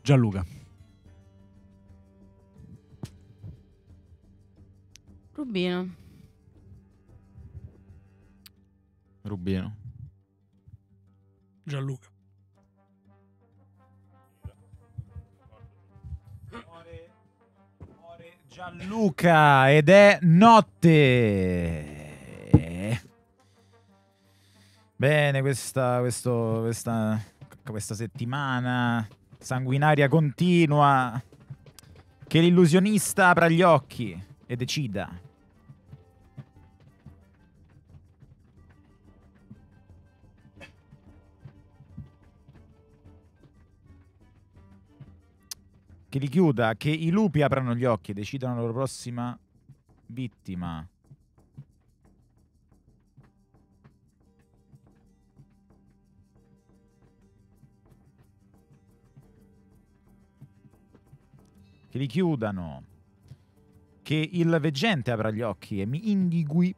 Gianluca. Rubino. Rubino. Gianluca. Gianluca ed è notte. Bene, questa, questo- questa, questa settimana sanguinaria continua. Che l'illusionista apra gli occhi e decida. Che li chiuda, che i lupi aprano gli occhi e decidano la loro prossima vittima. Che li chiudano. Che il veggente apra gli occhi e mi indigui.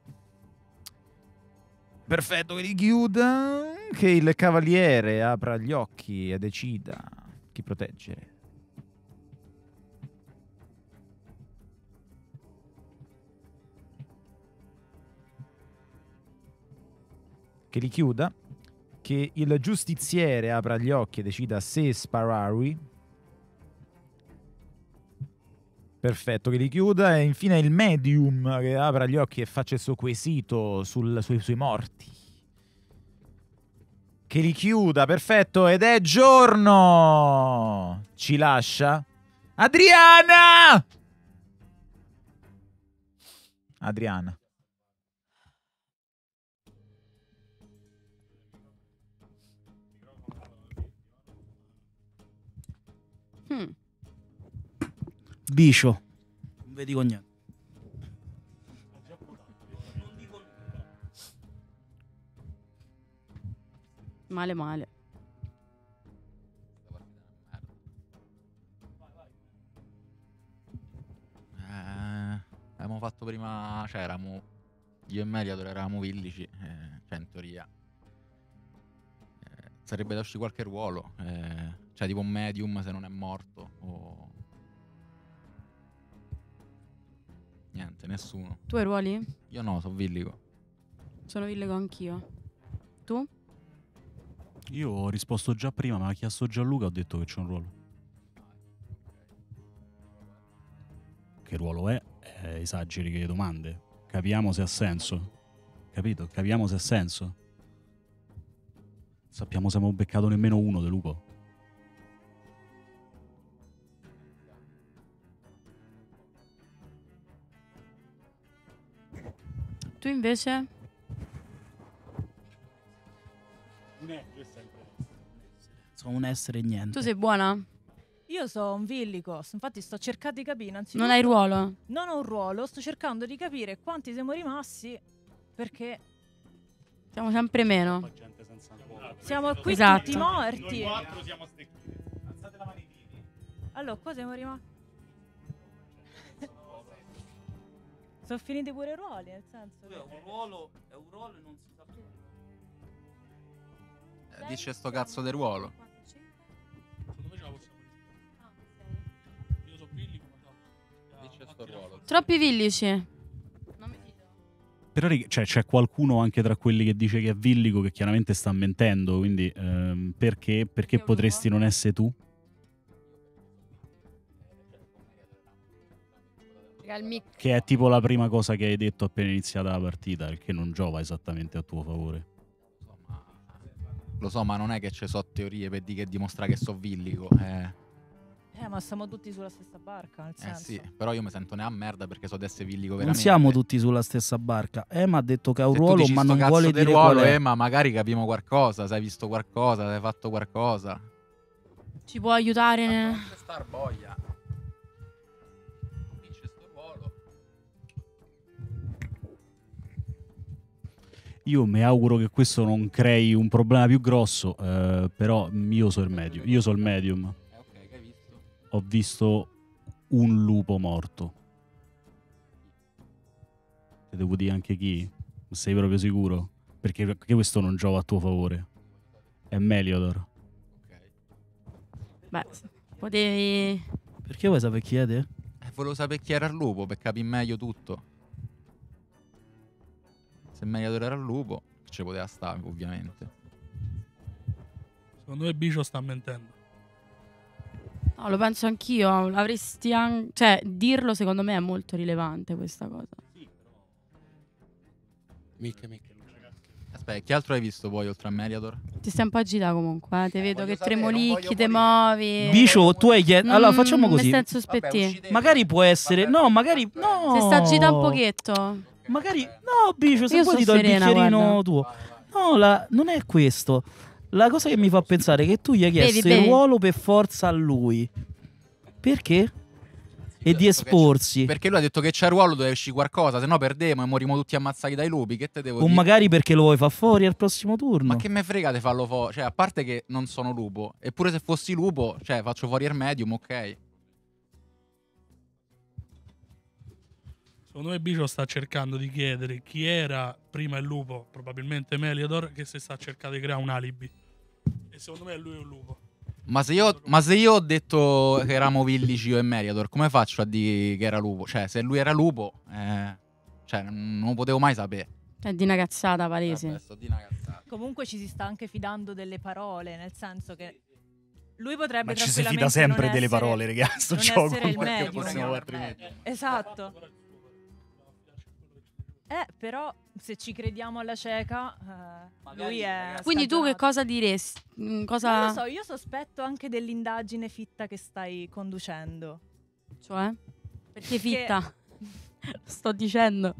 Perfetto, che li chiuda. Che il cavaliere apra gli occhi e decida chi proteggere. che li chiuda, che il giustiziere apra gli occhi e decida se spararvi. Perfetto, che li chiuda. E infine il medium che apra gli occhi e faccia il suo quesito sul- sui, sui morti. Che li chiuda, perfetto. Ed è giorno. Ci lascia. Adriana! Adriana. Hmm. Bicio. Non vi dico niente. Male male. Eh, abbiamo fatto prima, cioè eravamo io e Meliador eravamo villici, eh, cioè in teoria. Eh, sarebbe da uscire qualche ruolo, eh, cioè tipo un medium se non è morto o... Niente, nessuno. Tu hai ruoli? Io no, sono villico. Sono villego anch'io. Tu? Io ho risposto già prima, ma ha chiesto Gianluca, ho detto che c'è un ruolo. Che ruolo è? Eh, esageri che domande. Capiamo se ha senso. Capito? Capiamo se ha senso. Sappiamo se abbiamo beccato nemmeno uno di lupo. Tu invece? Sono un essere e niente. Tu sei buona? Io so un villicos, infatti sto cercando di capire. Non hai ruolo? Non ho un ruolo, sto cercando di capire quanti siamo rimasti perché Siamo sempre meno. siamo qui Esatto. tutti morti. siamo Allora, qua siamo rimasti... Sono finiti pure i ruoli, nel senso che... un ruolo è un ruolo e non si sa più. Eh, dice sto cazzo del ruolo. Secondo me ce la possiamo Io so Billy, ma no. Dice sto ruolo. Troppi villici. Però cioè, c'è qualcuno anche tra quelli che dice che è villico che chiaramente sta mentendo, quindi ehm, perché? Perché potresti non essere tu? Raga, il mic. Che è tipo la prima cosa che hai detto appena iniziata la partita, il che non giova esattamente a tuo favore. Lo so, ma non è che ci sono teorie per di che dimostra che so villico. Eh, Eh, ma siamo tutti sulla stessa barca, nel eh senso... sì, però io mi sento ne a merda perché so di essere villico Non veramente. siamo tutti sulla stessa barca. Emma ha detto che ha un Se ruolo, ma non vuole di dire ruolo, qual è. eh, ma magari capiamo qualcosa, se hai visto qualcosa, se hai fatto qualcosa. Ci può aiutare? ne- Star boia. Io mi auguro che questo non crei un problema più grosso, eh, però io so il medium. Io so il medium. Ho visto un lupo morto. Ti devo dire anche chi? Sei proprio sicuro? Perché, perché questo non giova a tuo favore. È Meliodor. Beh, potevi... Perché vuoi sapere chi è te? Eh, volevo sapere chi era il lupo per capire meglio tutto. Se Mediator era il lupo, ci poteva stare, ovviamente. Secondo me Bicio sta mentendo. No, lo penso anch'io. Avresti anche... Cioè, dirlo secondo me è molto rilevante questa cosa. Mica, mica. Aspetta, chi altro hai visto poi oltre a Mediator? Ti stai un po' agita comunque, eh. Ti vedo che sapere, tremolicchi, te muovi. Bicio, tu hai chiesto. Allora, Mm, facciamo così. mi stai sospetti. Magari può essere. No, magari. No. Se sta agita un pochetto. Magari. No, Bicio, se Io vuoi ti do il bicchierino guarda. tuo. No, la- non è questo. La cosa che mi fa pensare è che tu gli hai chiesto Bevi, il bevi. ruolo per forza a lui. Perché? E di esporsi. Perché lui ha detto che c'è ruolo, deve uscire qualcosa, se no perdemo e morimo tutti ammazzati dai lupi. Che te devo O dire? magari perché lo vuoi far fuori al prossimo turno. Ma che me frega di farlo fuori? Cioè, a parte che non sono lupo, eppure se fossi lupo, cioè, faccio fuori il medium, ok? Secondo me Bicio sta cercando di chiedere chi era prima il lupo, probabilmente Meliodor, che se sta cercando di creare un alibi. E secondo me lui è un lupo. Ma se, io, ma se io ho detto che eravamo villici io e Meriador, come faccio a dire che era lupo? Cioè, se lui era lupo, eh, cioè, non lo potevo mai sapere. È di una cazzata palese. Vabbè, sto di una cazzata. Comunque ci si sta anche fidando delle parole, nel senso che lui potrebbe Ma ci si fida sempre delle essere- parole, raga, sto non gioco, essere il non medium. possiamo altrimenti. Esatto. Eh, però se ci crediamo alla cieca, eh, lui è Quindi tu che cosa diresti? Mm, Cosa... Non lo so, io sospetto anche dell'indagine fitta che stai conducendo. Cioè? Perché fitta? *laughs* Sto dicendo.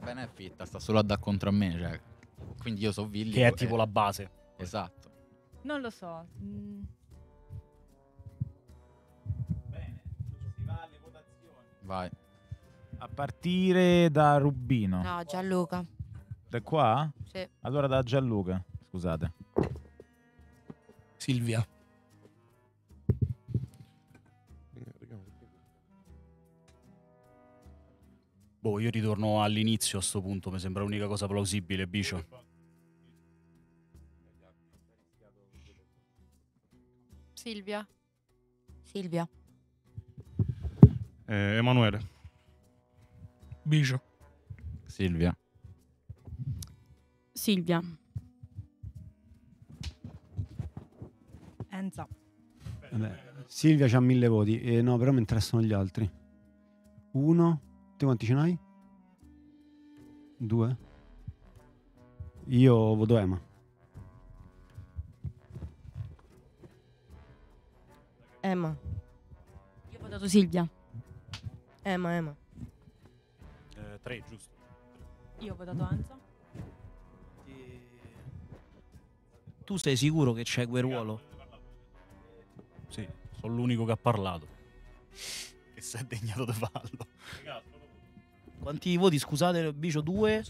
Bene, è fitta, sta solo a dare contro a me, cioè. Quindi io so villico. Che è tipo e- la base. Esatto. Non lo so. mm, Vai. A partire da Rubino. No, Gianluca. Da qua? Sì. Allora da Gianluca, scusate. Silvia. Boh, io ritorno all'inizio a sto punto, mi sembra l'unica cosa plausibile, Bicio. Silvia. Silvia. Eh, Emanuele. Bicio. Silvia. Silvia. Enza. Vabbè, Silvia c'ha mille voti. Eh, no, però mi interessano gli altri. Uno. Te quanti ce n'hai? Due. Io voto Ema. Emma. Io ho votato Silvia. Emma, Emma. Eh, tre, giusto. Io ho votato Enza. Tu sei sicuro che c'è quel ruolo? Sì, Sono l'unico che ha parlato. Che si è degnato di farlo. Quanti voti, scusate, Bicio 2?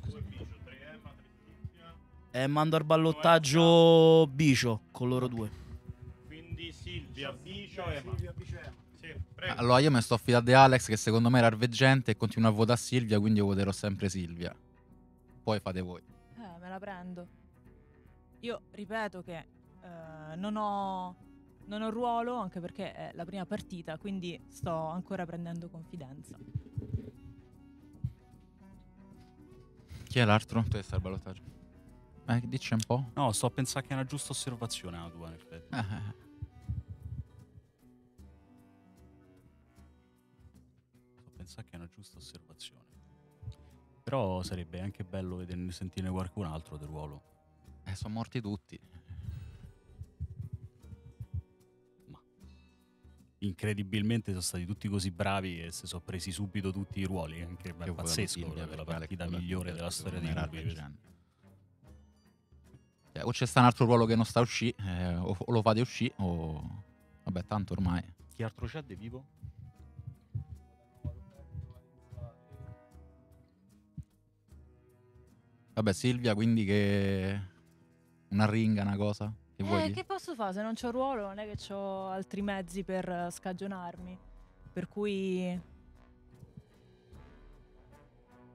Eh, mando al ballottaggio Bicio con loro due. Quindi Silvia, Bicio e Emma. Sì, prego. Allora io mi sto affidando di Alex che secondo me era il veggente e continuo a votare Silvia, quindi io voterò sempre Silvia. Poi fate voi. Eh, me la prendo. Io ripeto che eh, non, ho, non ho ruolo, anche perché è la prima partita, quindi sto ancora prendendo confidenza. Chi è l'altro? Tu stai al ballottaggio. Eh, dici un po'. No, sto a pensare che è una giusta osservazione la tua, in effetti. Eh, *laughs* Sto a pensare che è una giusta osservazione. Però sarebbe anche bello vederne sentire qualcun altro del ruolo. Eh, sono morti tutti. Incredibilmente sono stati tutti così bravi e si sono presi subito tutti i ruoli. Anche è pazzesco, proprio la partita migliore della storia di veggente. Eh, o c'è sta un altro ruolo che non sta a uscire, eh, o, o lo fate uscire, o... Vabbè, tanto ormai. Chi altro c'è di vivo? Vabbè, Silvia, quindi che... Una ringa, una cosa? Che vuoi Eh, che posso fare? Se non c'ho ruolo, non è che ho altri mezzi per eh, scagionarmi. Per cui.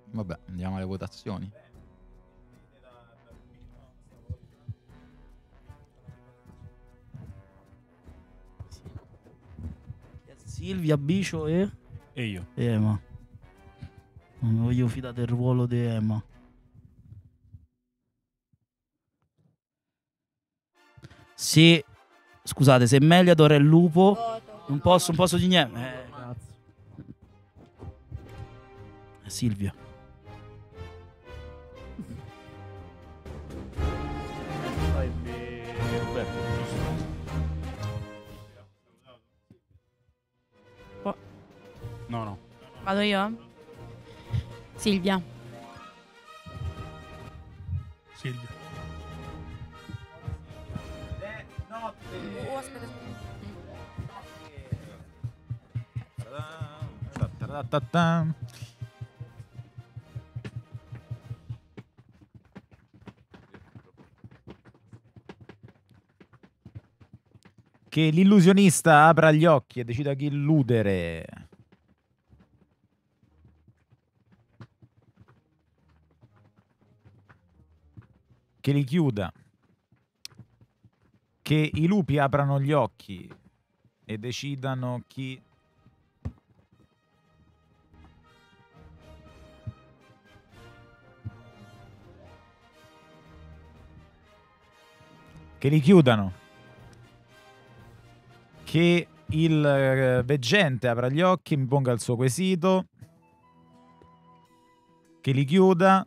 Vabbè, andiamo alle votazioni. Silvia, Bicio e... E io. Ema. Non voglio fidare del ruolo di Ema. Se... Scusate, se Meliador è il lupo... Non posso, non posso di niente. Eh, eh, Silvia. No, no. Vado io? Silvia. Silvia. Oh, aspetta, Ta-ta-ta-ta. Che l'illusionista apra gli occhi e decida chi illudere. Che li chiuda. Che i lupi aprano gli occhi e decidano chi che li chiudano, che il eh, veggente apra gli occhi, mi ponga il suo quesito, che li chiuda,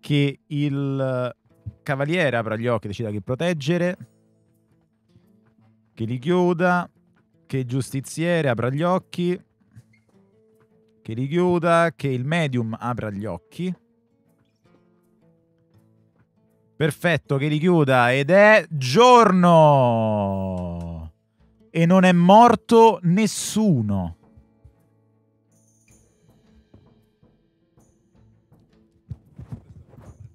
che il eh, cavaliere apra gli occhi e decida chi proteggere, che li chiuda, che il giustiziere apra gli occhi, che li chiuda, che il medium apra gli occhi. Perfetto, che li chiuda ed è giorno. E non è morto nessuno.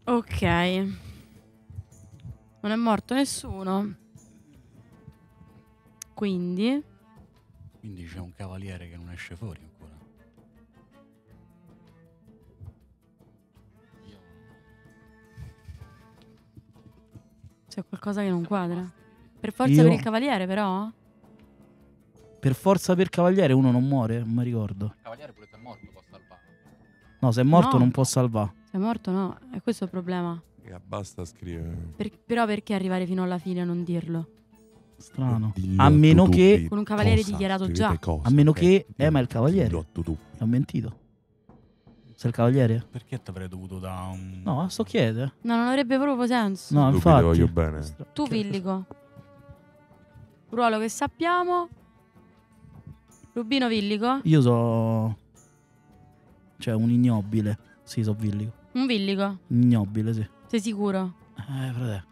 Ok. Non è morto nessuno. Quindi... Quindi c'è un cavaliere che non esce fuori ancora. C'è qualcosa che non quadra. Per forza Io- per il cavaliere, però? Per forza per cavaliere uno non muore, non mi ricordo. Il cavaliere pure se è morto può salvare. No, se è morto No. non può salvare. Se è morto, no. È questo il problema. Raga, basta scrivere. Per- però perché arrivare fino alla fine e non dirlo? Strano. Dillo A meno che... Con un cavaliere Cosa? dichiarato già. Cosa? A meno che Ema è il cavaliere. Ha mentito. Sei il cavaliere? Perché ti avrei dovuto da un... No, sto chiedendo. No, non avrebbe proprio senso. No, Dubbi, infatti. te voglio bene. Tu, Villico. Ruolo che sappiamo. Rubino Villico. Io so... Cioè, un ignobile. Sì, so villico. Un Villico. Ignobile, sì. Sei sicuro? Eh, frate.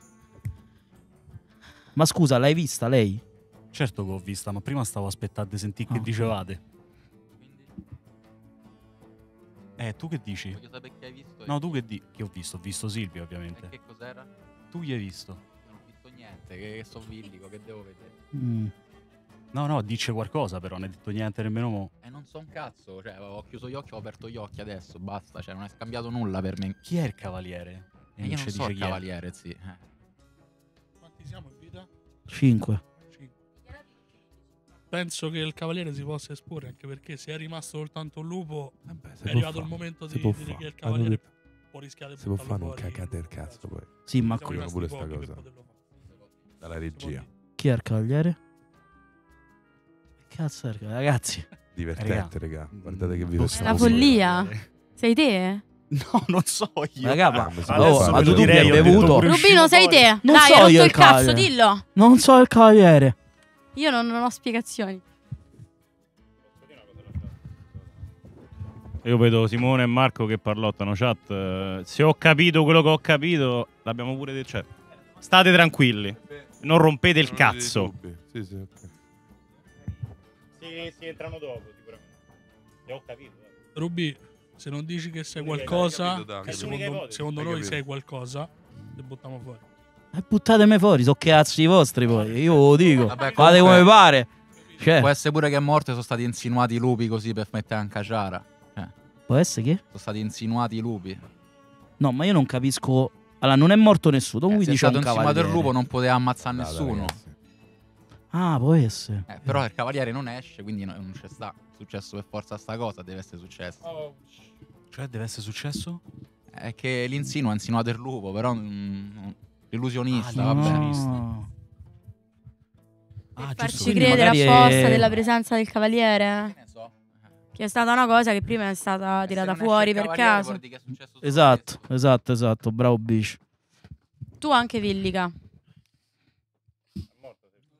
Ma scusa, l'hai vista lei? Certo che ho vista, ma prima stavo aspettando di sentire Ah, che ok. dicevate. Eh, tu che dici? Voglio sapere chi hai visto. No, tu che di... Che ho visto? Ho visto Silvia, ovviamente. E che cos'era? Tu chi hai visto? Non ho visto niente, che, che so villico, che devo vedere. Mm. No, no, dice qualcosa, però, non hai detto niente nemmeno mo. E non so un cazzo, cioè ho chiuso gli occhi, ho aperto gli occhi adesso, basta, cioè non è scambiato nulla per me. Chi è il cavaliere? E non io ci non so dice il chi è. cavaliere, sì. eh. Quanti siamo? 5. Penso che il cavaliere si possa esporre anche perché se è rimasto soltanto un lupo si è può arrivato fa', il momento si di può dire che il Hanno cavaliere detto- può rischiare di Si può fare un cacate del cazzo poi. Sì, ma rimasti pure sta cosa. fare. Dalla regia. Chi è il cavaliere? Che cazzo è? Ragazzi. Divertente, raga. Guardate che vi È una follia. Sei te? *laughs* No, non so io. Raga, ma, Ah, ma oh, tu Direi, hai bevuto? Rubino, sei te? Non Dai, so hai rotto io il cazzo, cavaliere. dillo. Non so il cavaliere. Io non, non ho spiegazioni. Io vedo Simone e Marco che parlottano chat. eh, Se ho capito quello che ho capito, l'abbiamo pure detto. Cioè, state tranquilli. Non rompete il cazzo. Sì, sì, ok. Sì, sì, entrano dopo, sicuramente. E ho capito. Rubi, se non dici che sei qualcosa, capito, che secondo, secondo noi sei qualcosa, ti buttiamo fuori. E buttatemi fuori, so cazzi vostri poi. Io ve lo dico. Vabbè, Fate come pare. Cioè, Può essere pure che è morto e sono stati insinuati i lupi così per mettere anche Ciara. Cioè, può essere che? sono stati insinuati i lupi. No, ma io non capisco. Allora, non è morto nessuno. Quindi c'è stato un insinuato il cavaliere. lupo non poteva ammazzare Dai, nessuno. ragazzi. Ah, può essere. Eh, però il cavaliere non esce, quindi no- non c'è sta. È successo per forza sta cosa, deve essere successo. Cioè, deve essere successo? È che l'insinuo ha insinuato il lupo, però. mm, l'illusionista, Ah, vabbè. No. Ah, Farci credere magari è- apposta della presenza del cavaliere. Che ne so. Che è stata una cosa che prima è stata se tirata non fuori per caso. è Esatto, esatto, esatto. Bravo Bish. Tu anche Villica.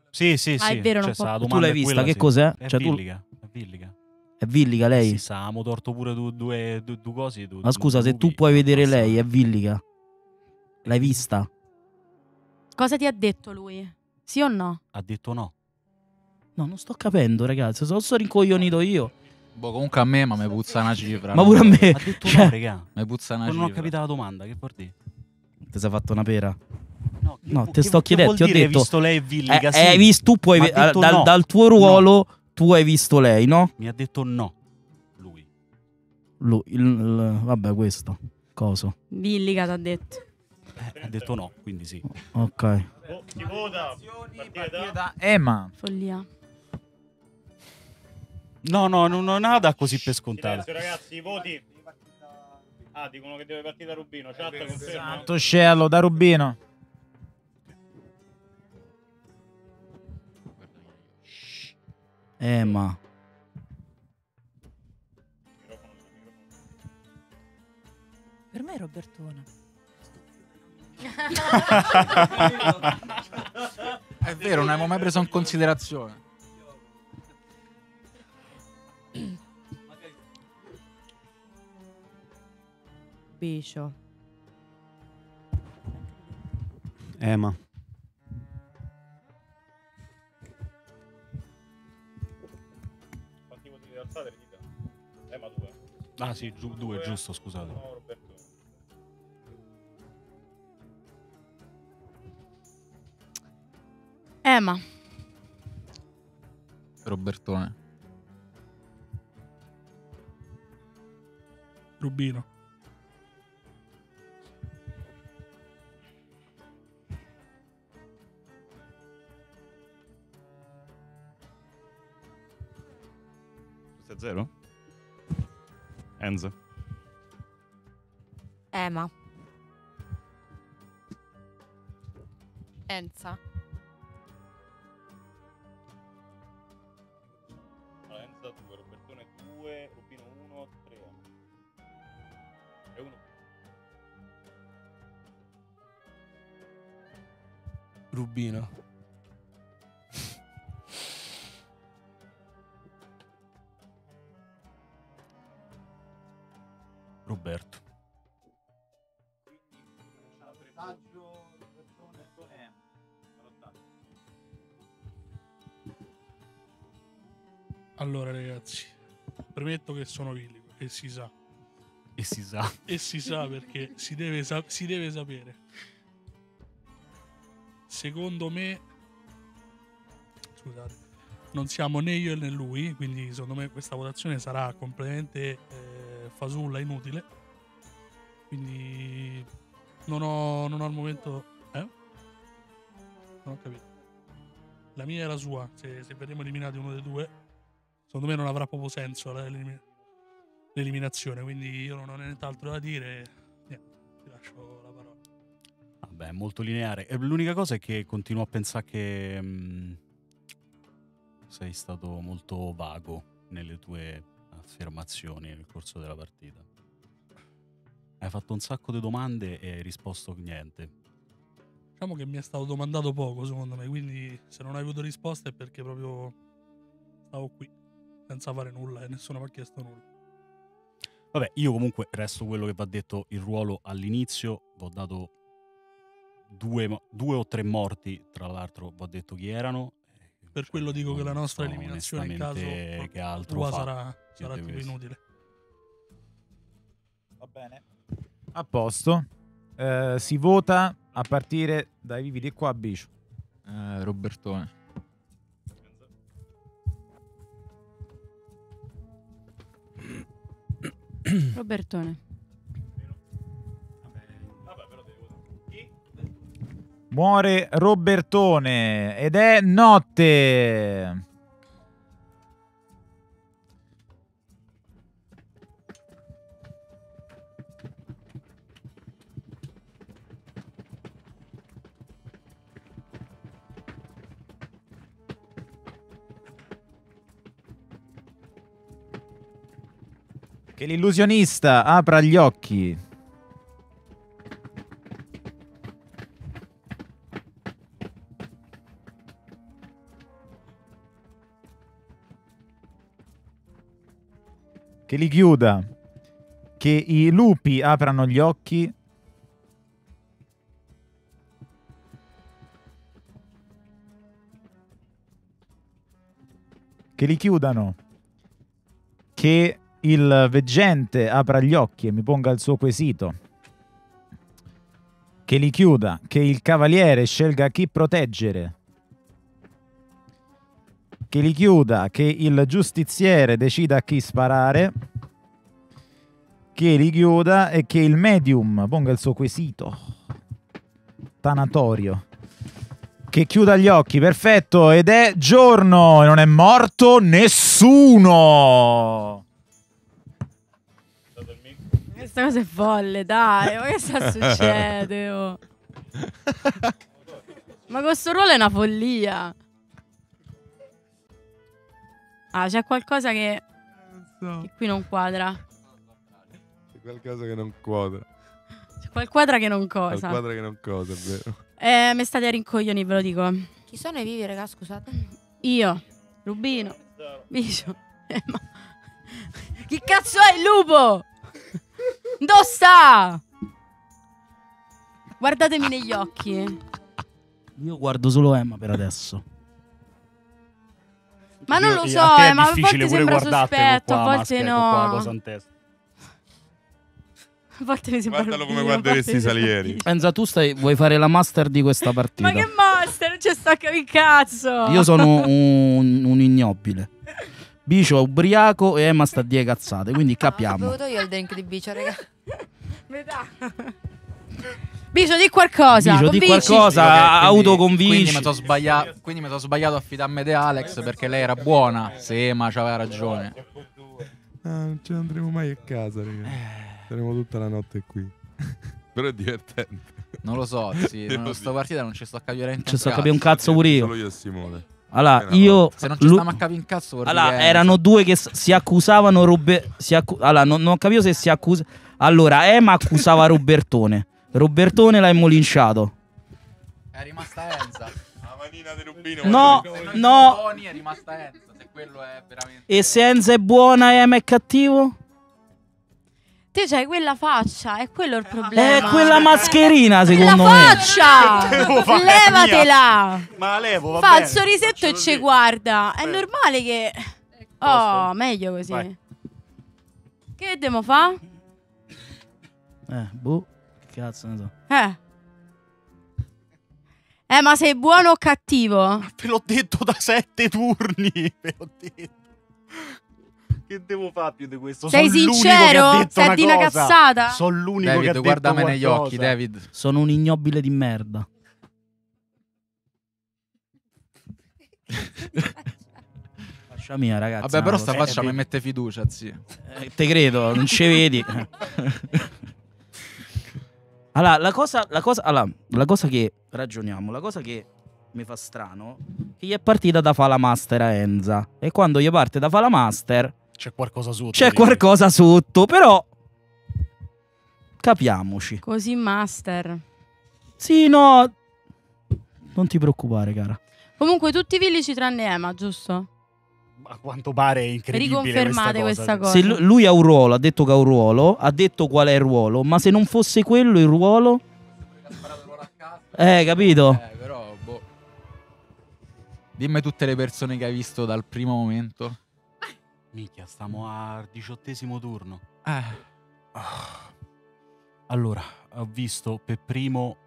Sì, sì, Ah, sì. è vero, non Cioè, la Tu l'hai è vista? quella, Che sì. cos'è? È Cioè, tu- villiga. È villiga. È Villica lei? Sì, stavamo torto pure due, due, due, due cose. due- Ma scusa, due se tu puoi vedere lei, è Villica. L'hai vista? Cosa ti ha detto lui? Sì o no? Ha detto no. No, non sto capendo, ragazzi. Sono sto rincoglionito io. Boh, comunque a me, ma mi puzza una cifra. Ma pure a me. Ha detto Cioè- no, regà. Mi puzza una Non cifra. ho capito la domanda, che vuol dire? Ti sei fatto una pera? No, No, che- te sto chiedendo. Ti ho detto. visto lei è villiga, Eh, sì. hai visto, tu puoi dal, no. dal tuo ruolo, tu hai visto lei, no? Mi ha detto no. Lui. Lui, il- il- vabbè, questo. Coso. Villica ti ha detto. Eh, ha detto no, quindi sì. Ok. Si vota. Partita da... Emma. Follia. No, no, non, non ha da così per scontato. Silenzio, ragazzi, i voti. Ah, dicono che deve partire da Rubino. Conferma. Santo cielo, da Rubino. Eh, ma. Per me è Robertone. È vero, non avevo mai preso in considerazione. Biscio. Ema. Ah sì, giu- due, giusto, scusate. No, Roberto. Emma. Robertone. Rubino. Questo è zero? Enzo. Ema. Enza. Allora, Enzo 2, Robertone 2, Rubino 1, 3. E 1. Rubino. Roberto. Allora, ragazzi, premetto che sono villico e si sa. E si sa. E si sa perché si deve, sa- si deve sapere. Secondo me, scusate, non siamo né io né lui, quindi secondo me questa votazione sarà completamente eh, fasulla, inutile. Quindi non ho, non ho al momento... Eh? Non ho capito. La mia e la sua, se, se verremo eliminati uno dei due, secondo me non avrà proprio senso l'elimi- l'eliminazione, quindi io non ho nient'altro da dire. Niente, ti lascio la parola. Vabbè, molto lineare. L'unica cosa è che continuo a pensare che mm, sei stato molto vago nelle tue affermazioni nel corso della partita. Hai fatto un sacco di domande e hai risposto niente. Diciamo che mi è stato domandato poco, secondo me, quindi se non hai avuto risposta è perché proprio stavo qui, senza fare nulla e nessuno mi ha chiesto nulla. Vabbè, io comunque resto quello che va detto il ruolo all'inizio. Vi ho dato due, due o tre morti, tra l'altro, ho detto chi erano. Per quello dico che la nostra so eliminazione in caso che altro fa. sarà, sarà tipo inutile. Va bene. A posto. Eh, si vota a partire dai vivi di qua a Bicio. Eh, Robertone. Robertone. Muore Robertone ed è notte. Che l'illusionista apra gli occhi. Che li chiuda. Che i lupi aprano gli occhi. Che li chiudano. Che il veggente apra gli occhi e mi ponga il suo quesito. Che li chiuda. Che il cavaliere scelga chi proteggere. Che li chiuda. Che il giustiziere decida a chi sparare. Che li chiuda e che il medium ponga il suo quesito. Tanatorio. Che chiuda gli occhi, perfetto. Ed è giorno e non è morto nessuno. Questa cosa è folle, dai. Ma che sta succedendo? *laughs* Ma questo ruolo è una follia. Ah, c'è qualcosa che, che qui non quadra. C'è qualcosa che non quadra. C'è qualquadra che non cosa. Qualquadra che non cosa, è vero. Eh, mi state a rincoglioni, ve lo dico. Chi sono i vivi, raga? Scusate. Io, Rubino, Bicio. Eh, ma... Chi cazzo è il lupo? Dove sta? Guardatemi negli occhi. Io guardo solo Emma per adesso. Ma non Io- lo a so, te è eh, ma a volte pure sembra sospetto, qua, a volte no. qua. *laughs* A volte mi sembra Guardalo come a guarderesti Salieri. Pensa, tu stai, vuoi fare la master di questa partita. Ma che master, non ci sta a capire cazzo. Io sono *laughs* un, un ignobile. Bicio è ubriaco e Emma sta die cazzate, quindi Ho capiamo. bevuto io il drink di bicio, raga. *laughs* Metà. Bicio, di qualcosa. Bicio, di qualcosa. Quindi- autoconvinci. Quindi mi sono sbagliato, quindi mi sono sbagliato a fidarmi di Alex perché lei era buona. Sì, ma c'aveva ragione. Ah, non ce ne andremo mai a casa, raga. Saremo tutta la notte qui. *laughs* Però è divertente. Non lo so, *laughs* sì, non sta partita non ci sto a capire neanche Ci sto a capire un cazzo pure io. Solo io e Simone. Allora, io. Se non ci Lu- stiamo a capire in cazzo Allora, dire- erano due che si accusavano. Robe- si accu- allora, non, non capivo se si accusa. Allora, Emma accusava *laughs* Robertone. Robertone l'ha linciato. È rimasta Enza. La manina di Rubino. No, no. buoni, è rimasta Enza. Se quello è veramente. E se Enza è buona e Emma è cattivo? Te c'hai quella faccia, è quello il problema. È quella *laughs* mascherina, La secondo me. faccia! Devo fare Levatela! Ma la levo, va Fa il sorrisetto e ci guarda. È normale che. Oh, meglio così. Vai. Che devo fa? Eh, boh, cazzo ne so. Eh. Eh, ma sei buono o cattivo? *laughs* Ve l'ho detto da sette turni. *laughs* Ve l'ho detto. Che devo fare più di questo? Sei Sono sincero? detto una di una cazzata? Sono l'unico David, che ha detto guardami negli qualcosa. occhi, David. Sono un ignobile di merda. *laughs* Faccia mia, ragazzi. Vabbè, però sta faccia mi mette fiducia, zio. Eh, te credo, non ci vedi. Allora, la cosa, la, cosa, allora, la cosa che ragioniamo, la cosa che mi fa strano, che gli è partita da fa la master a Enza. E quando gli parte da fa la master, C'è qualcosa sotto. c'è dici. qualcosa sotto, però capiamoci. Così master. Sì, no, non ti preoccupare, cara. Comunque tutti i villici tranne Ema, giusto? A quanto pare è incredibile Riconfermate questa cosa. Se lu- lui ha un ruolo, ha detto che ha un ruolo, ha detto qual è il ruolo, ma se non fosse quello il ruolo... Eh, capito? Eh, però, boh. Dimmi tutte le persone che hai visto dal primo momento. Minchia, stiamo al diciottesimo turno. Eh. Allora, ho visto per primo...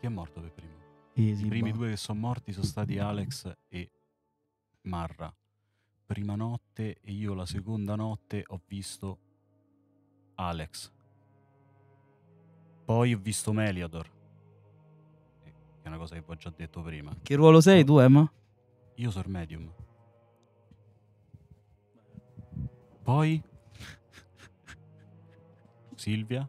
Chi è morto per primo? Sì, I primi due che sono morti sono stati Alex e Marra. Prima notte e io la seconda notte ho visto Alex. Poi ho visto Meliador. eh, Che è una cosa che vi ho già detto prima. Che ruolo sei tu, Emma? Io sono medium. Poi *laughs* Silvia.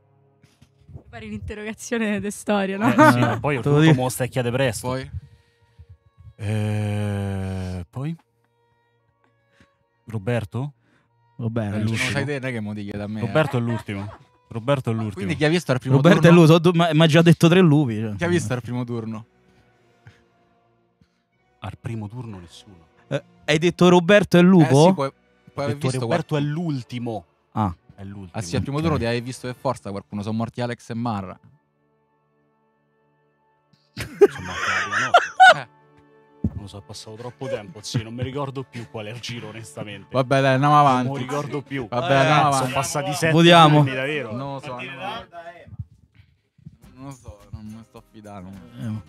Fare un'interrogazione di storia, no? Eh, sì, ma *laughs* poi ho tutto dico. mo stecchiate presto. Poi? Eh, poi? Roberto? Vabbè, È Non l'ultimo. sai te, non è che mo ti chiede a me. Roberto è l'ultimo. Roberto è l'ultimo. Quindi chi ha visto al primo Roberto è turno? lui, so- ma mi ha già detto tre lupi. cioè. Chi ha visto al primo turno? Al primo turno nessuno. Eh, hai detto Roberto è il lupo? Eh sì, puoi, puoi detto visto Roberto è l'ultimo. Ah. È l'ultimo. Ah sì, al primo turno ti hai visto per forza qualcuno. Sono morti Alex e Marra. Sono morto la prima notte. Non lo so, è passato troppo tempo, sì, non mi ricordo più qual è il giro, onestamente. Vabbè, dai, andiamo avanti. Non mi ricordo più. Vabbè, andiamo avanti. Sono passati sette Votiamo. anni, davvero. Non lo so. Non lo so, non mi sto fidando. Emma.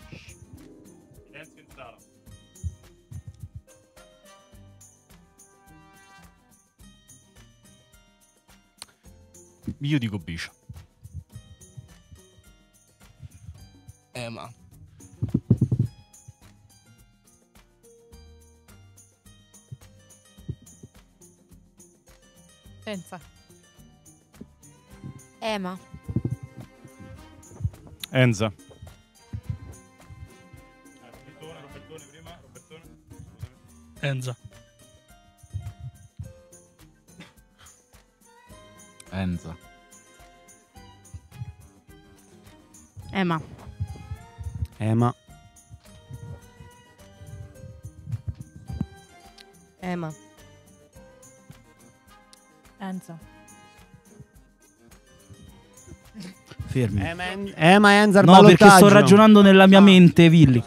Io dico Biscio. Ema. Pensa. Ema. Enza. Enza. Enza. Ema. Ema. Ema. Enza. Fermi. Ema e Enza al No, perché sto ragionando nella mia mente, Villi.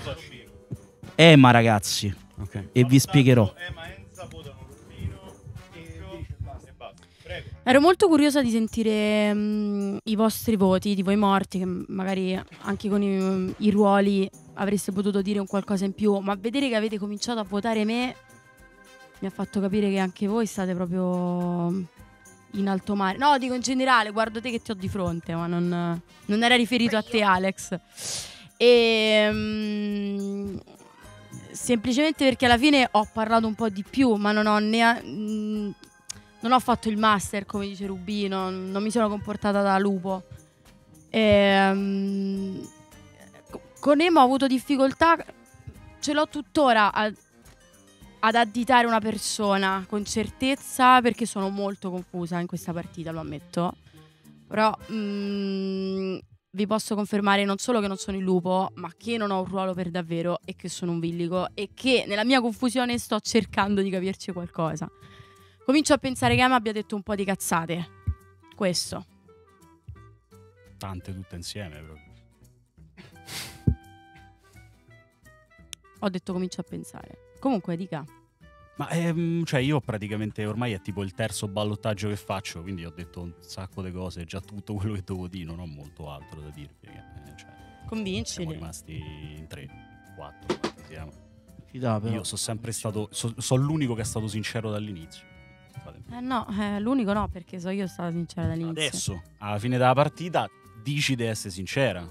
Ema, ragazzi. Ok. E vi spiegherò. Ero molto curiosa di sentire mm, i vostri voti, di voi morti, che magari anche con i, i ruoli avreste potuto dire un qualcosa in più, ma vedere che avete cominciato a votare me mi ha fatto capire che anche voi state proprio in alto mare. No, dico in generale, guardo te che ti ho di fronte, ma non, non era riferito a te, Alex. E mm, semplicemente perché alla fine ho parlato un po' di più, ma non ho ne- mm, non ho fatto il master, come dice Rubino, non mi sono comportata da lupo. Ehm, con Emo ho avuto difficoltà, ce l'ho tuttora a- ad additare una persona con certezza perché sono molto confusa in questa partita, lo ammetto. Però mm, vi posso confermare non solo che non sono il lupo, ma che non ho un ruolo per davvero e che sono un villico e che nella mia confusione sto cercando di capirci qualcosa. Comincio a pensare che Emma abbia detto un po' di cazzate. Questo. Tante tutte insieme proprio. Ho detto comincio a pensare. Comunque, dica. Ma ehm, cioè io praticamente ormai è tipo il terzo ballottaggio che faccio, quindi ho detto un sacco di cose, già tutto quello che dovevo dire, non ho molto altro da dirvi. eh, cioè, Convincili. siamo rimasti in tre, quattro, quanti siamo. Dà, però. Io sono sempre stato, so, so l'unico che è stato sincero dall'inizio. Eh no, eh, l'unico no, perché so io stata sincera dall'inizio. Adesso, alla fine della partita, dici di essere sincera.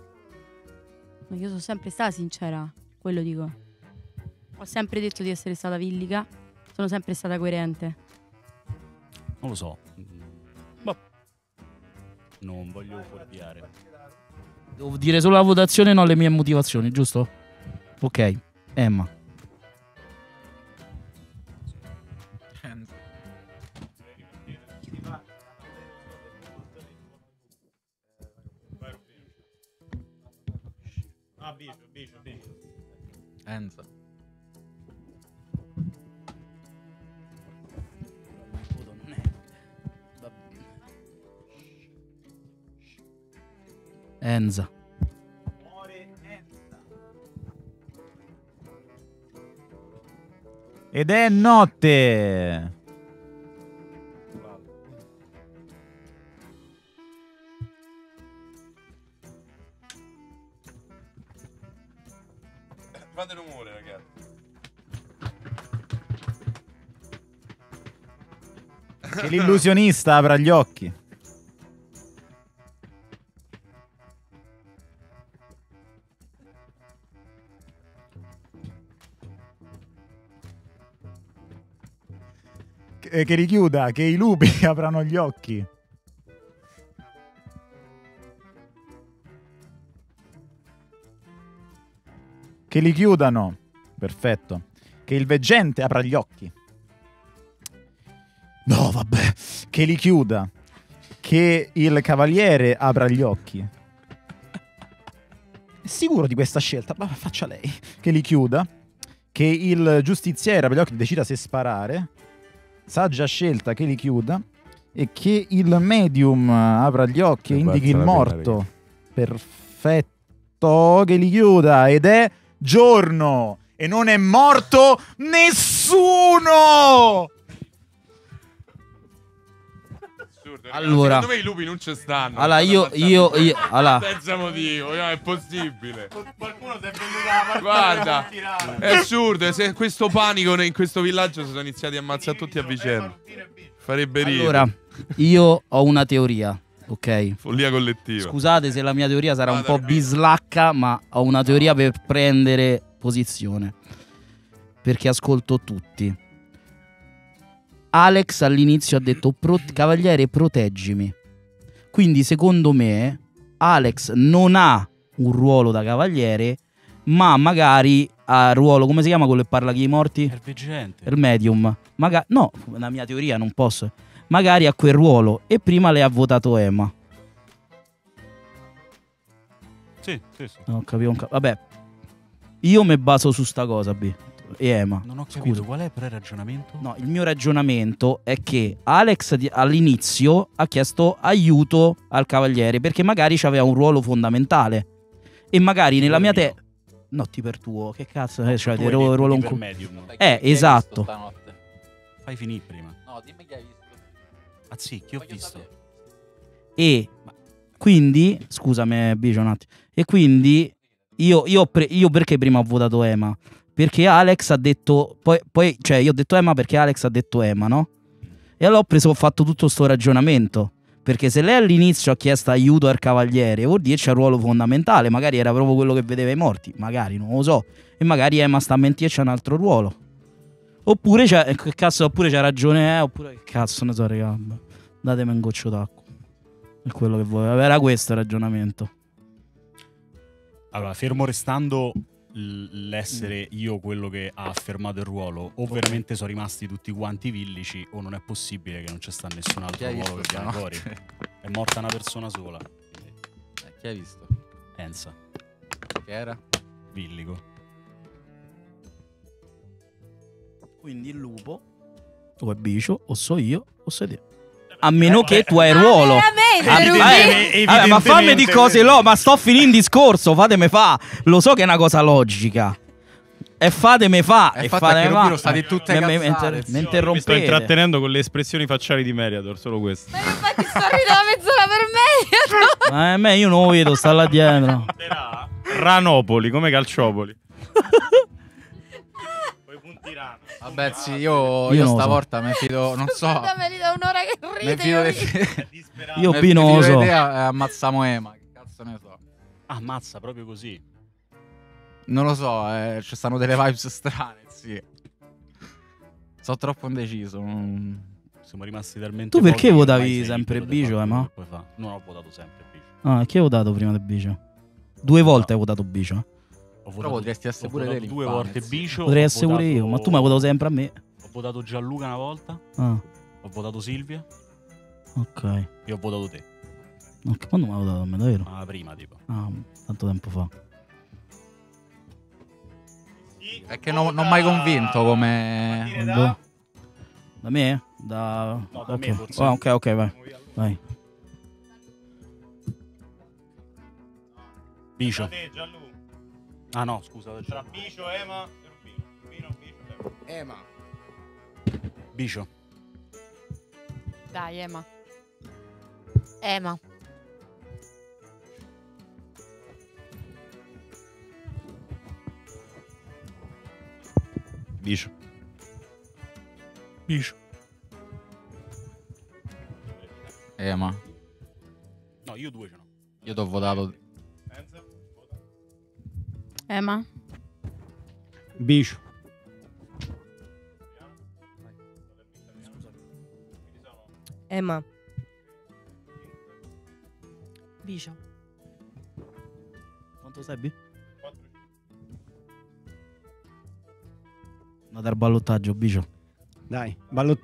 Ma io sono sempre stata sincera, quello dico. Ho sempre detto di essere stata villica, sono sempre stata coerente. Non lo so. Ma non voglio fuorviare. Devo dire solo la votazione, non le mie motivazioni, giusto? Ok, Emma. Enza. Enza. Ed è notte. Che l'illusionista apra gli occhi. Che, che richiuda, che i lupi *laughs* aprano gli occhi. Che li chiudano. Perfetto. Che il veggente apra gli occhi. No, vabbè. Che li chiuda. Che il cavaliere apra gli occhi. È sicuro di questa scelta? Ma faccia lei. Che li chiuda. Che il giustiziere apra gli occhi e decida se sparare. Saggia scelta che li chiuda. E che il medium apra gli occhi e indichi il morto. Perfetto. Che li chiuda. Ed è giorno. E non è morto nessuno. Allora. Secondo me i lupi non ci stanno. Allora, io- io- io- allora. Senza motivo, no, è possibile. Qualcuno si è venduto la Guarda, è assurdo. Se questo panico in questo villaggio si sono iniziati a ammazzare tutti a vicenda. Farebbe ridere. Allora, io ho una teoria, ok? Follia collettiva. Scusate se la mia teoria sarà un po' bislacca, ma ho una teoria per prendere posizione. Perché ascolto tutti. Alex all'inizio ha detto "Pro- Cavaliere proteggimi. Quindi secondo me Alex non ha un ruolo da cavaliere, ma magari ha ruolo, come si chiama quello che parla chi i morti? Il veggente. Il medium. Maga- no, la mia teoria non posso. Magari ha quel ruolo e prima le ha votato Emma. Sì, sì, sì. Non ho capito un ca- Vabbè. Io mi baso su sta cosa, B. E Emma. Non ho capito Scusa. qual è però il ragionamento. No, il mio ragionamento è che Alex di- all'inizio ha chiesto aiuto al cavaliere perché magari c'aveva un ruolo fondamentale. E magari nella mia te... No, ti per tuo, che cazzo, eh, cioè, Tu hai detto ruolo un per cu- medium. Eh, Chi hai visto esatto. stanotte? Fai finire prima. No, dimmi chi hai visto. Ah sì, chi ho visto? E quindi, scusami, Bicio, un attimo. E quindi io, io, ho pre- io perché prima ho votato Emma? Perché Alex ha detto, poi, poi, cioè io ho detto Emma perché Alex ha detto Emma, no? E allora ho preso, ho fatto tutto sto ragionamento. Perché se lei all'inizio ha chiesto aiuto al cavaliere, vuol dire c'è un ruolo fondamentale. Magari era proprio quello che vedeva i morti. Magari, non lo so. E magari Emma sta a mentire e c'è un altro ruolo. Oppure c'è, che cazzo, oppure c'ha ragione, eh, oppure che cazzo ne so, raga. Datemi un goccio d'acqua. È quello che volevo. Era questo il ragionamento. Allora, fermo restando l'essere io quello che ha affermato il ruolo, o veramente sono rimasti tutti quanti villici, o non è possibile che non c'è sta nessun altro ruolo che viene fuori. È morta una persona sola. Eh, chi hai visto? Enza. Che era? Villico. Quindi il lupo, o è Bicio, o so io, o sei te. A meno che tu hai ruolo. Ah, eh, vabbè, ma fammi di cose lo, ma sto finendo il discorso, fatemi fa. Lo so che è una cosa logica. E fatemi fa. E E fatemi fa. Rubino state tutte Me- me- me- cazzate, me zio. Mi sto interrompete. intrattenendo con le espressioni facciali di Meriador, solo questo. Infatti sto ridendo mezz'ora per me. Ma a me io non lo vedo, sta là dietro. Ranopoli, come Calciopoli. *laughs* Vabbè, sì, io, Io io non lo so. stavolta mi fido, non so. Dammi da un'ora che ride. fido io rido. Io mi B non fido lo so. di te e ammazziamo Ema. Che cazzo ne so. Ammazza proprio così. Non lo so, eh, ci stanno delle vibes strane, sì. Sono troppo indeciso. non- Siamo rimasti talmente Tu perché votavi sempre Bicio, eh, ma? Non ho votato sempre Bicio. Ah, chi hai votato prima del Bicio? Due volte hai votato Bicio. Ho Però potresti essere ho pure votato te due volte. Bicio. Potrei essere pure io, ma tu mi hai votato sempre a me. Ho votato Gianluca una volta. Ah, Ho votato Silvia. ok. E ho votato te. Ok, Quando mi hai votato a me, davvero? Ah, prima, tipo. Ah, tanto tempo fa. È che non ho mai convinto come. Boh. Da me? Da... No, da ok. me forse. Ah, ok, ok, vai. Vai. Bicio. Ah no, scusa. Tra Bicio, Ema e Rubino. Rubino, Bicio, Ema. Bicio. Dai, Ema. Ema. Bicio. Bicio. Ema. No, io due ce n'ho. Io ti ho votato. Ema. Bicio. Emma. Bicio. Quanto sei, B? Andate al ballottaggio, Bicio. Dai, ballo-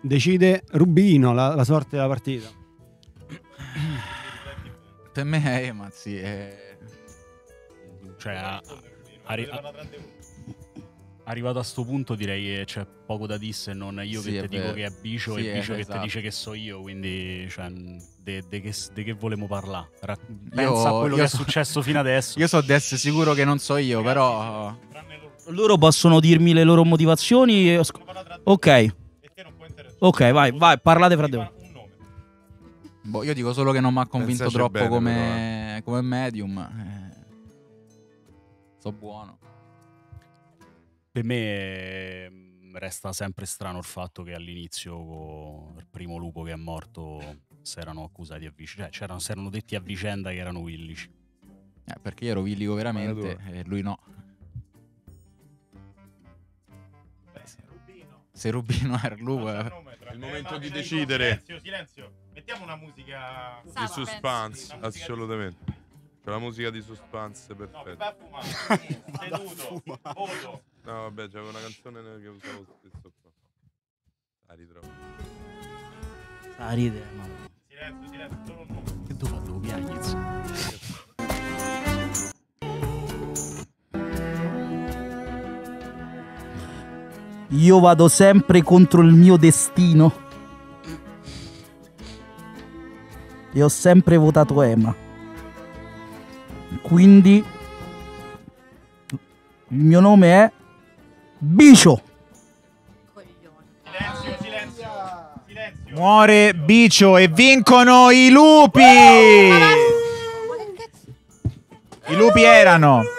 decide Rubino la, la sorte della partita. Per me è Ema, sì. È... Cioè, a- arri- a- arrivato a sto punto direi che c'è poco da dire se non io Sì, che ti dico vero. che è Bicio Sì, e è Bicio che esatto. ti dice che so io, quindi cioè, de, de che, de che volemo parlare? Ra- pensa a quello io che so- è successo fino adesso. Io so di essere sicuro che non so io, però. Loro possono dirmi le loro motivazioni. e Ok. Ok, vai, vai, parlate fra di voi. Boh, io dico solo che non mi ha convinto troppo bene, come, come medium. Eh, so buono. Per me mm, resta sempre strano il fatto che all'inizio con il primo lupo che è morto si erano accusati a vicenda, cioè c'erano, si erano detti a vicenda che erano villici. Eh, perché io ero villico veramente e lui no. Se Rubino era il lupo. eh. È il momento di decidere. Silenzio, silenzio. Mettiamo una musica Di suspense, assolutamente. C'è la musica di suspense perfetta. *laughs* Seduto. Voto. No, vabbè, c'è una canzone che usavo spesso qua. La ritrovo. Ah, ride, ma... Silenzio, silenzio, solo un nome. Che dove devo piagnez? Io vado sempre contro il mio destino. E ho sempre votato Ema. Quindi il mio nome è Bicio. Silenzio, silenzio. Silenzio. Muore Bicio e vincono i lupi! I lupi erano *laughs*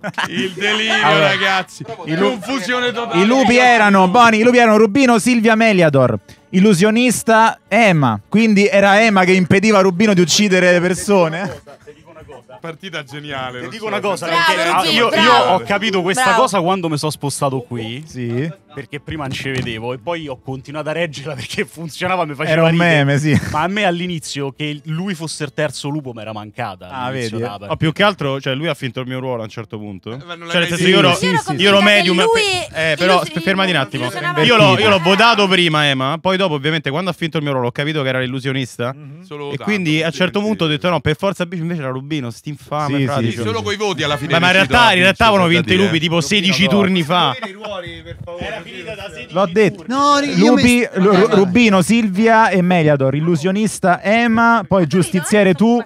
*laughs* Il delirio, Allora, ragazzi. Confusione totale. I lupi erano, Boni, i lupi erano Rubino, Silvia Meliador, illusionista Emma. Quindi era Emma che impediva a Rubino di uccidere le persone. Partita geniale. Ti dico so una cosa, Bravo, Rubino, io, io ho capito questa Bravo. cosa quando mi sono spostato qui. Sì. Perché prima non ci vedevo e poi ho continuato a reggerla *laughs* perché funzionava, mi faceva Era un ridere. meme, sì. Ma a me all'inizio che lui fosse il terzo lupo mi era mancata. Ah, vedi? della O partita. più che altro, cioè lui ha finto il mio ruolo a un certo punto. ma non l'hai Cioè, senso, io ero. Io ero io ero medium. lui eh, però illus- fermati un attimo. Io l'ho, io l'ho votato prima, Emma. Poi dopo, ovviamente, quando ha finto il mio ruolo, ho capito che era l'illusionista. Solo E quindi a un certo punto ho detto: no, per forza Bici invece era Rubino. St'infame. Sì, frate, sì, cioè. solo coi voti alla fine ma in decido realtà, a in realtà avevano vinto i lupi tipo 16 turni fa. L'ho detto. No, io Lupi, mi- Lu- Rubino, Silvia e Meliador, illusionista Emma, poi giustiziere tu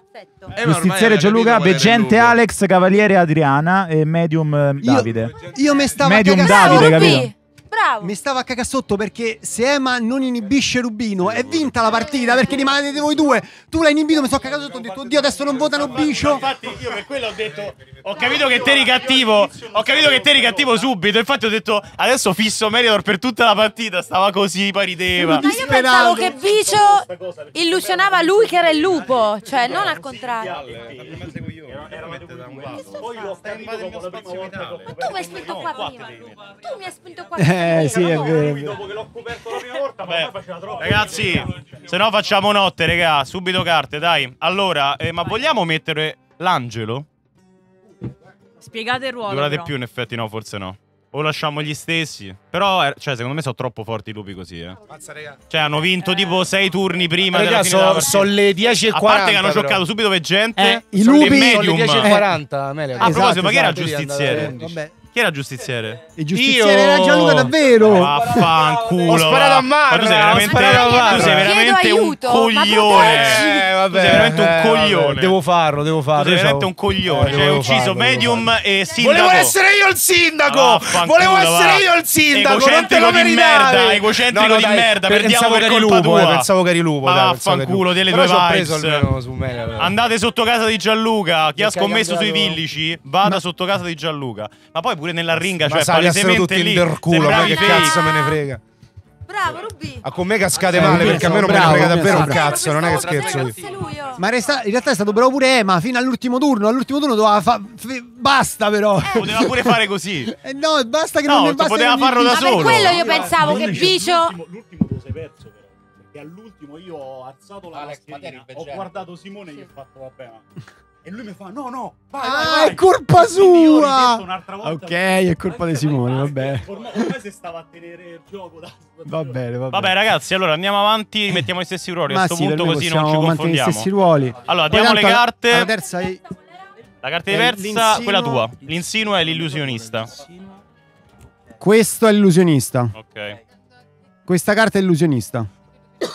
Eh, Giustiziere Gianluca, veggente Alex, cavaliere Adriana e medium eh, Davide. Io mi stavo Medium Davide, capito? Bravo. Mi stavo a cagare sotto perché se Ema non inibisce Rubino è vinta la partita perché rimanete voi due. Tu l'hai inibito, mi sono cagato sotto, ho detto oddio adesso non votano Bicio. Infatti io per quello ho detto ho capito che te eri cattivo, ho capito che te eri cattivo subito, infatti ho detto adesso fisso Meritor per tutta la partita, stava così, poi rideva. *laughs* Ma io pensavo che Bicio illusionava lui che era il lupo, cioè non al contrario. Poi lo Ma tu mi hai spinto qua prima. Tu mi hai spinto qua Eh sì, è vero. Vabbè, ragazzi, se no facciamo notte, regà, subito carte, dai. Allora, eh, ma vogliamo mettere l'angelo? Spiegate il ruolo. Durate però. più, in effetti no, forse no. O lasciamo gli stessi. Però, eh, cioè, secondo me sono troppo forti i lupi così, eh. Cioè, hanno vinto tipo sei turni prima Raga, della fine so- della partita. sono le 10 e A parte che hanno 40 giocato però. subito veggente. Eh, i sono lupi sono le medium. 10 e 40, Amelia. Ah, a proposito, ma chi era il Esatto, giustiziere? vabbè. Chi era il giustiziere? Il giustiziere era Gianluca davvero. Vaffanculo. Ho sparato a Marra, Ma tu sei veramente, Marra. tu sei veramente Chiedo un aiuto, ma coglione. Eh, vabbè, tu sei veramente un eh, coglione. vabbè, Devo farlo, devo farlo. Tu sei Io veramente un coglione. Eh, Cioè, hai ucciso medium e sindaco. Volevo essere io il sindaco! Vaffanculo, Volevo essere io il sindaco! Non te Egocentrico lo di meritavi! merda, egocentrico di merda, per- perdiamo pensavo per colpa lupo, eh, tua. pensavo che eri lupo, vaffanculo, delle preso vibes. Andate sotto casa di Gianluca. Chi ha scommesso sui villici, vada sotto casa di Gianluca. Ma poi pure nella ringa, Ma cioè palesemente tutti lì. in del culo, ma che fake. cazzo me ne frega. Bravo, Rubi. A con me cascate Eh, male perché a me non me ne bravo, frega davvero un bravo. cazzo, non è che scherzo io. Ma resta- in realtà è stato bravo pure Ema fino all'ultimo turno. All'ultimo turno doveva fa- f- basta però. Poteva pure fare così. *laughs* Eh no, basta che No, non ne basta poteva farlo da Ma per solo. quello io pensavo che Bicio L'ultimo tu sei perso però. Perché all'ultimo io ho alzato la mascherina, ho guardato Simone e gli ho fatto vabbè ma... E lui mi fa no no, vai, Ah, vai. è colpa sua. volta Ok, è colpa di Simone, vabbè. Ormai, ormai si stava a tenere il gioco da... Va bene, va bene. Vabbè, ragazzi, allora andiamo avanti, mettiamo gli stessi ruoli. A Ma questo sì, punto così non ci mantenere gli confondiamo. stessi ruoli. Allora, Poi diamo le carte. alla terza è- La carta diversa, quella tua. L'insinuo è l'illusionista. Questo è l'illusionista. Ok. Questa carta è illusionista.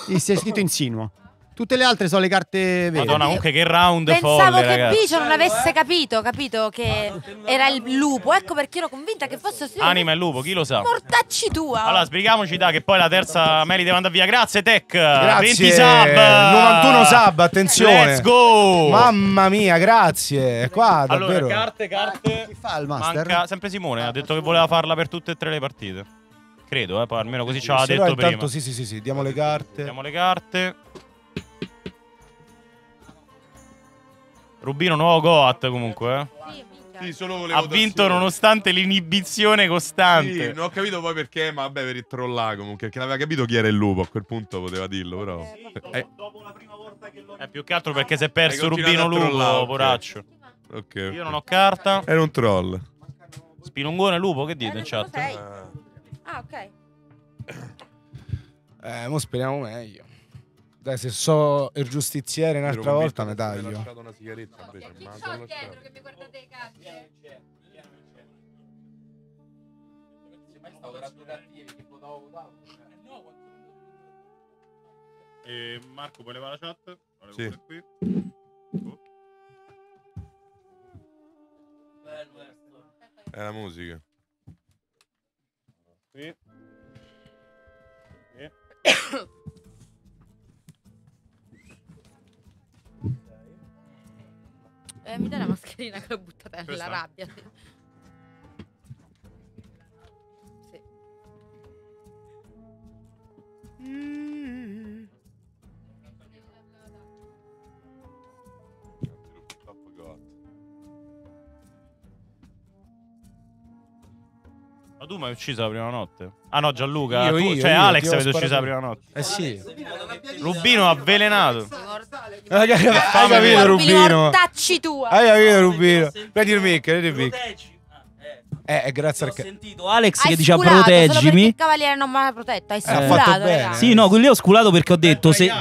E si è scritto insinuo. Tutte le altre sono le carte vere. Madonna, comunque che round Pensavo folle, che ragazzi. Bicio non avesse capito, capito che era il lupo. Ecco perché ero convinta che fosse sì. Anima e lupo, chi lo sa? Mortacci tua. Allora, spieghiamoci da che poi la terza Meli deve andare via. Grazie, Tech. Grazie. 20 sub. 91 sub, attenzione. Let's go. Mamma mia, grazie. Qua davvero. Allora, carte, carte. Chi fa il master? Manca sempre Simone. Ha detto che voleva farla per tutte e tre le partite. Credo, eh, poi almeno così ci aveva detto intanto prima. sì, sì, sì, sì, diamo le carte. Diamo le carte. Rubino nuovo Goat comunque. eh. Sì, solo Ha vinto nonostante l'inibizione costante. Sì, non ho capito poi perché, ma vabbè, per il trollare comunque. Perché aveva capito chi era il lupo. A quel punto poteva dirlo, però. Eh, È più che altro perché si è perso Rubino Lupo, trollare, ok. poraccio. ok. Io non ho carta. Era un troll. Spilungone Lupo, che dite in chat? Ah, ok. Eh, mo speriamo meglio. Dai, se so il giustiziere un'altra volta mi Mi taglio. ha lasciato una sigaretta invece. ma te l'ho lasciato. E Marco puoi levare la chat? Vale, Sì. qui. È la musica. Qui. Qui. Eh, mi dai la mascherina che l'ho buttata nella Questa? rabbia. Sì. Sì. Ma tu mi hai ucciso la prima notte? Ah no, Gianluca. Io, tu- io, cioè io, Alex ho avete ucciso la prima notte. Eh sì. Rubino ha avvelenato. Hai capito, Rubino? mortacci tua. Hai capito, Rubino? Prendi il mic, prendi il mic. Eh, è grazie al sentito Alex Hai che diceva proteggimi. il cavaliere non mi ha protetto. Hai Eh, sculato, raga. Sì, no, quelli ho sculato perché ho detto se,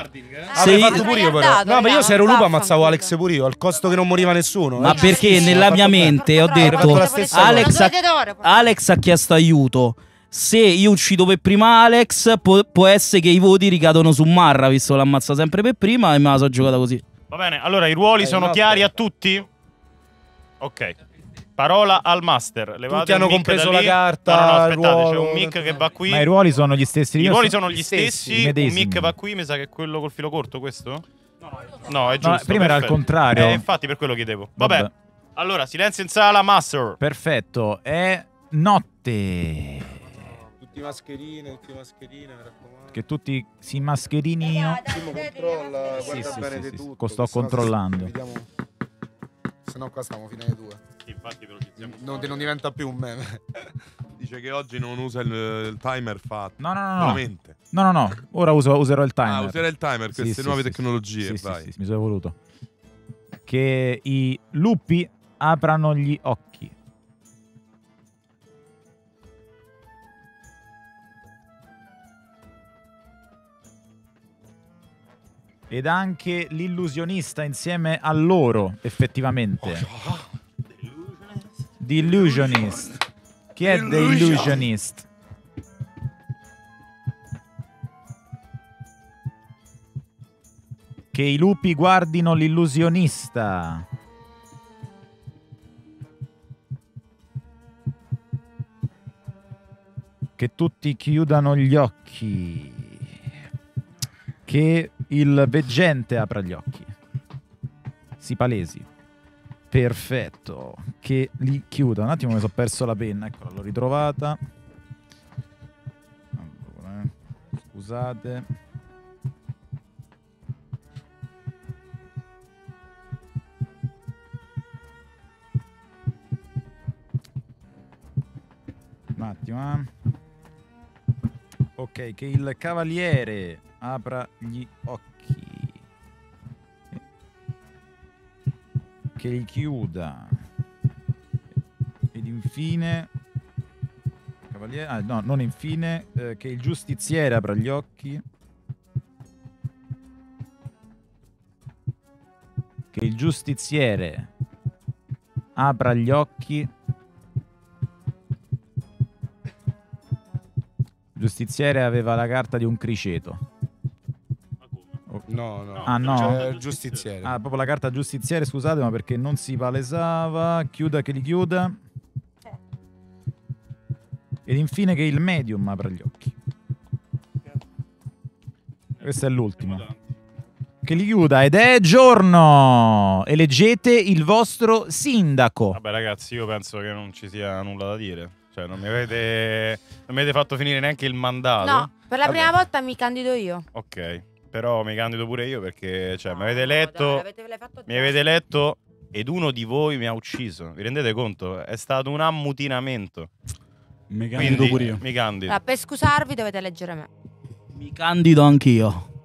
se io- fatto pure io però. No, ma io se ero lupo ammazzavo Alex pure io, al costo che non moriva nessuno. Ma eh. perché nella mia mente ho fatto detto. Alex ha chiesto aiuto. Se io uccido per prima Alex, può, può essere che i voti ricadono su Marra, visto che l'ammazza sempre per prima e me la so giocata così. Va bene, allora i ruoli Eh, sono notte. chiari a tutti? Ok. Parola al master. Levate Tutti hanno compreso la carta, No, no, no, aspettate, c'è ruolo, un mic che va qui. Ma i ruoli sono gli stessi. I ruoli so- sono gli stessi. i Un mic va qui, mi sa che è quello col filo corto, questo? No, è No, giusto. prima era al perfetto. contrario. Eh, infatti per quello chiedevo. Vabbè. Vabbè. Allora, silenzio in sala, master. Perfetto, è notte. Tutti mascherine, tutti mascherine, mi raccomando. Che tutti si mascherinino. Simo controlla, Sì, guarda sì, bene sì, tutto. co- sto controllando. vediamo- Se no qua stiamo fino alle due. infatti velocizziamo. Non, non diventa più un meme. *laughs* Dice che oggi non usa il, il timer fatto. No, no, no, no. Veramente. No, no, no. Ora uso- userò il timer. Ah, userai il timer, queste sì, nuove sì, tecnologie, sì, sì, vai. sì, sì, mi sono voluto. Che i lupi aprano gli occhi. Ed anche l'illusionista insieme a loro, effettivamente. The Illusionist. Chi è The Illusionist? Che i lupi guardino l'illusionista. Che tutti chiudano gli occhi. Che il veggente apra gli occhi. Si palesi. Perfetto. Che li chiuda. Un attimo mi sono perso la penna. Eccola, l'ho ritrovata. Allora, eh, scusate. Un attimo, eh. Ok, che il cavaliere apra gli occhi. Che li chiuda. Ed infine... Cavaliere... Ah, no, non infine. eh, che il giustiziere apra gli occhi. Che il giustiziere apra gli occhi. Giustiziere aveva la carta di un criceto. No, no. Ah no, C'è il giustiziere. Ah, proprio la carta giustiziere, scusate, ma perché non si palesava. Chiuda che li chiuda. Ed infine che il medium apra gli occhi. Questo è l'ultimo. Che li chiuda ed è giorno! Eleggete il vostro sindaco. Vabbè, ragazzi, io penso che non ci sia nulla da dire. Cioè, non mi avete, non mi avete fatto finire neanche il mandato. No, per la Vabbè. prima volta mi candido io. Ok, però mi candido pure io perché cioè, mi avete letto, dai, fatto mi avete letto ed uno di voi mi ha ucciso. Vi rendete conto? È stato un ammutinamento. Mi Quindi, candido pure io. Mi candido. Allora, per scusarvi dovete leggere me. Mi candido anch'io.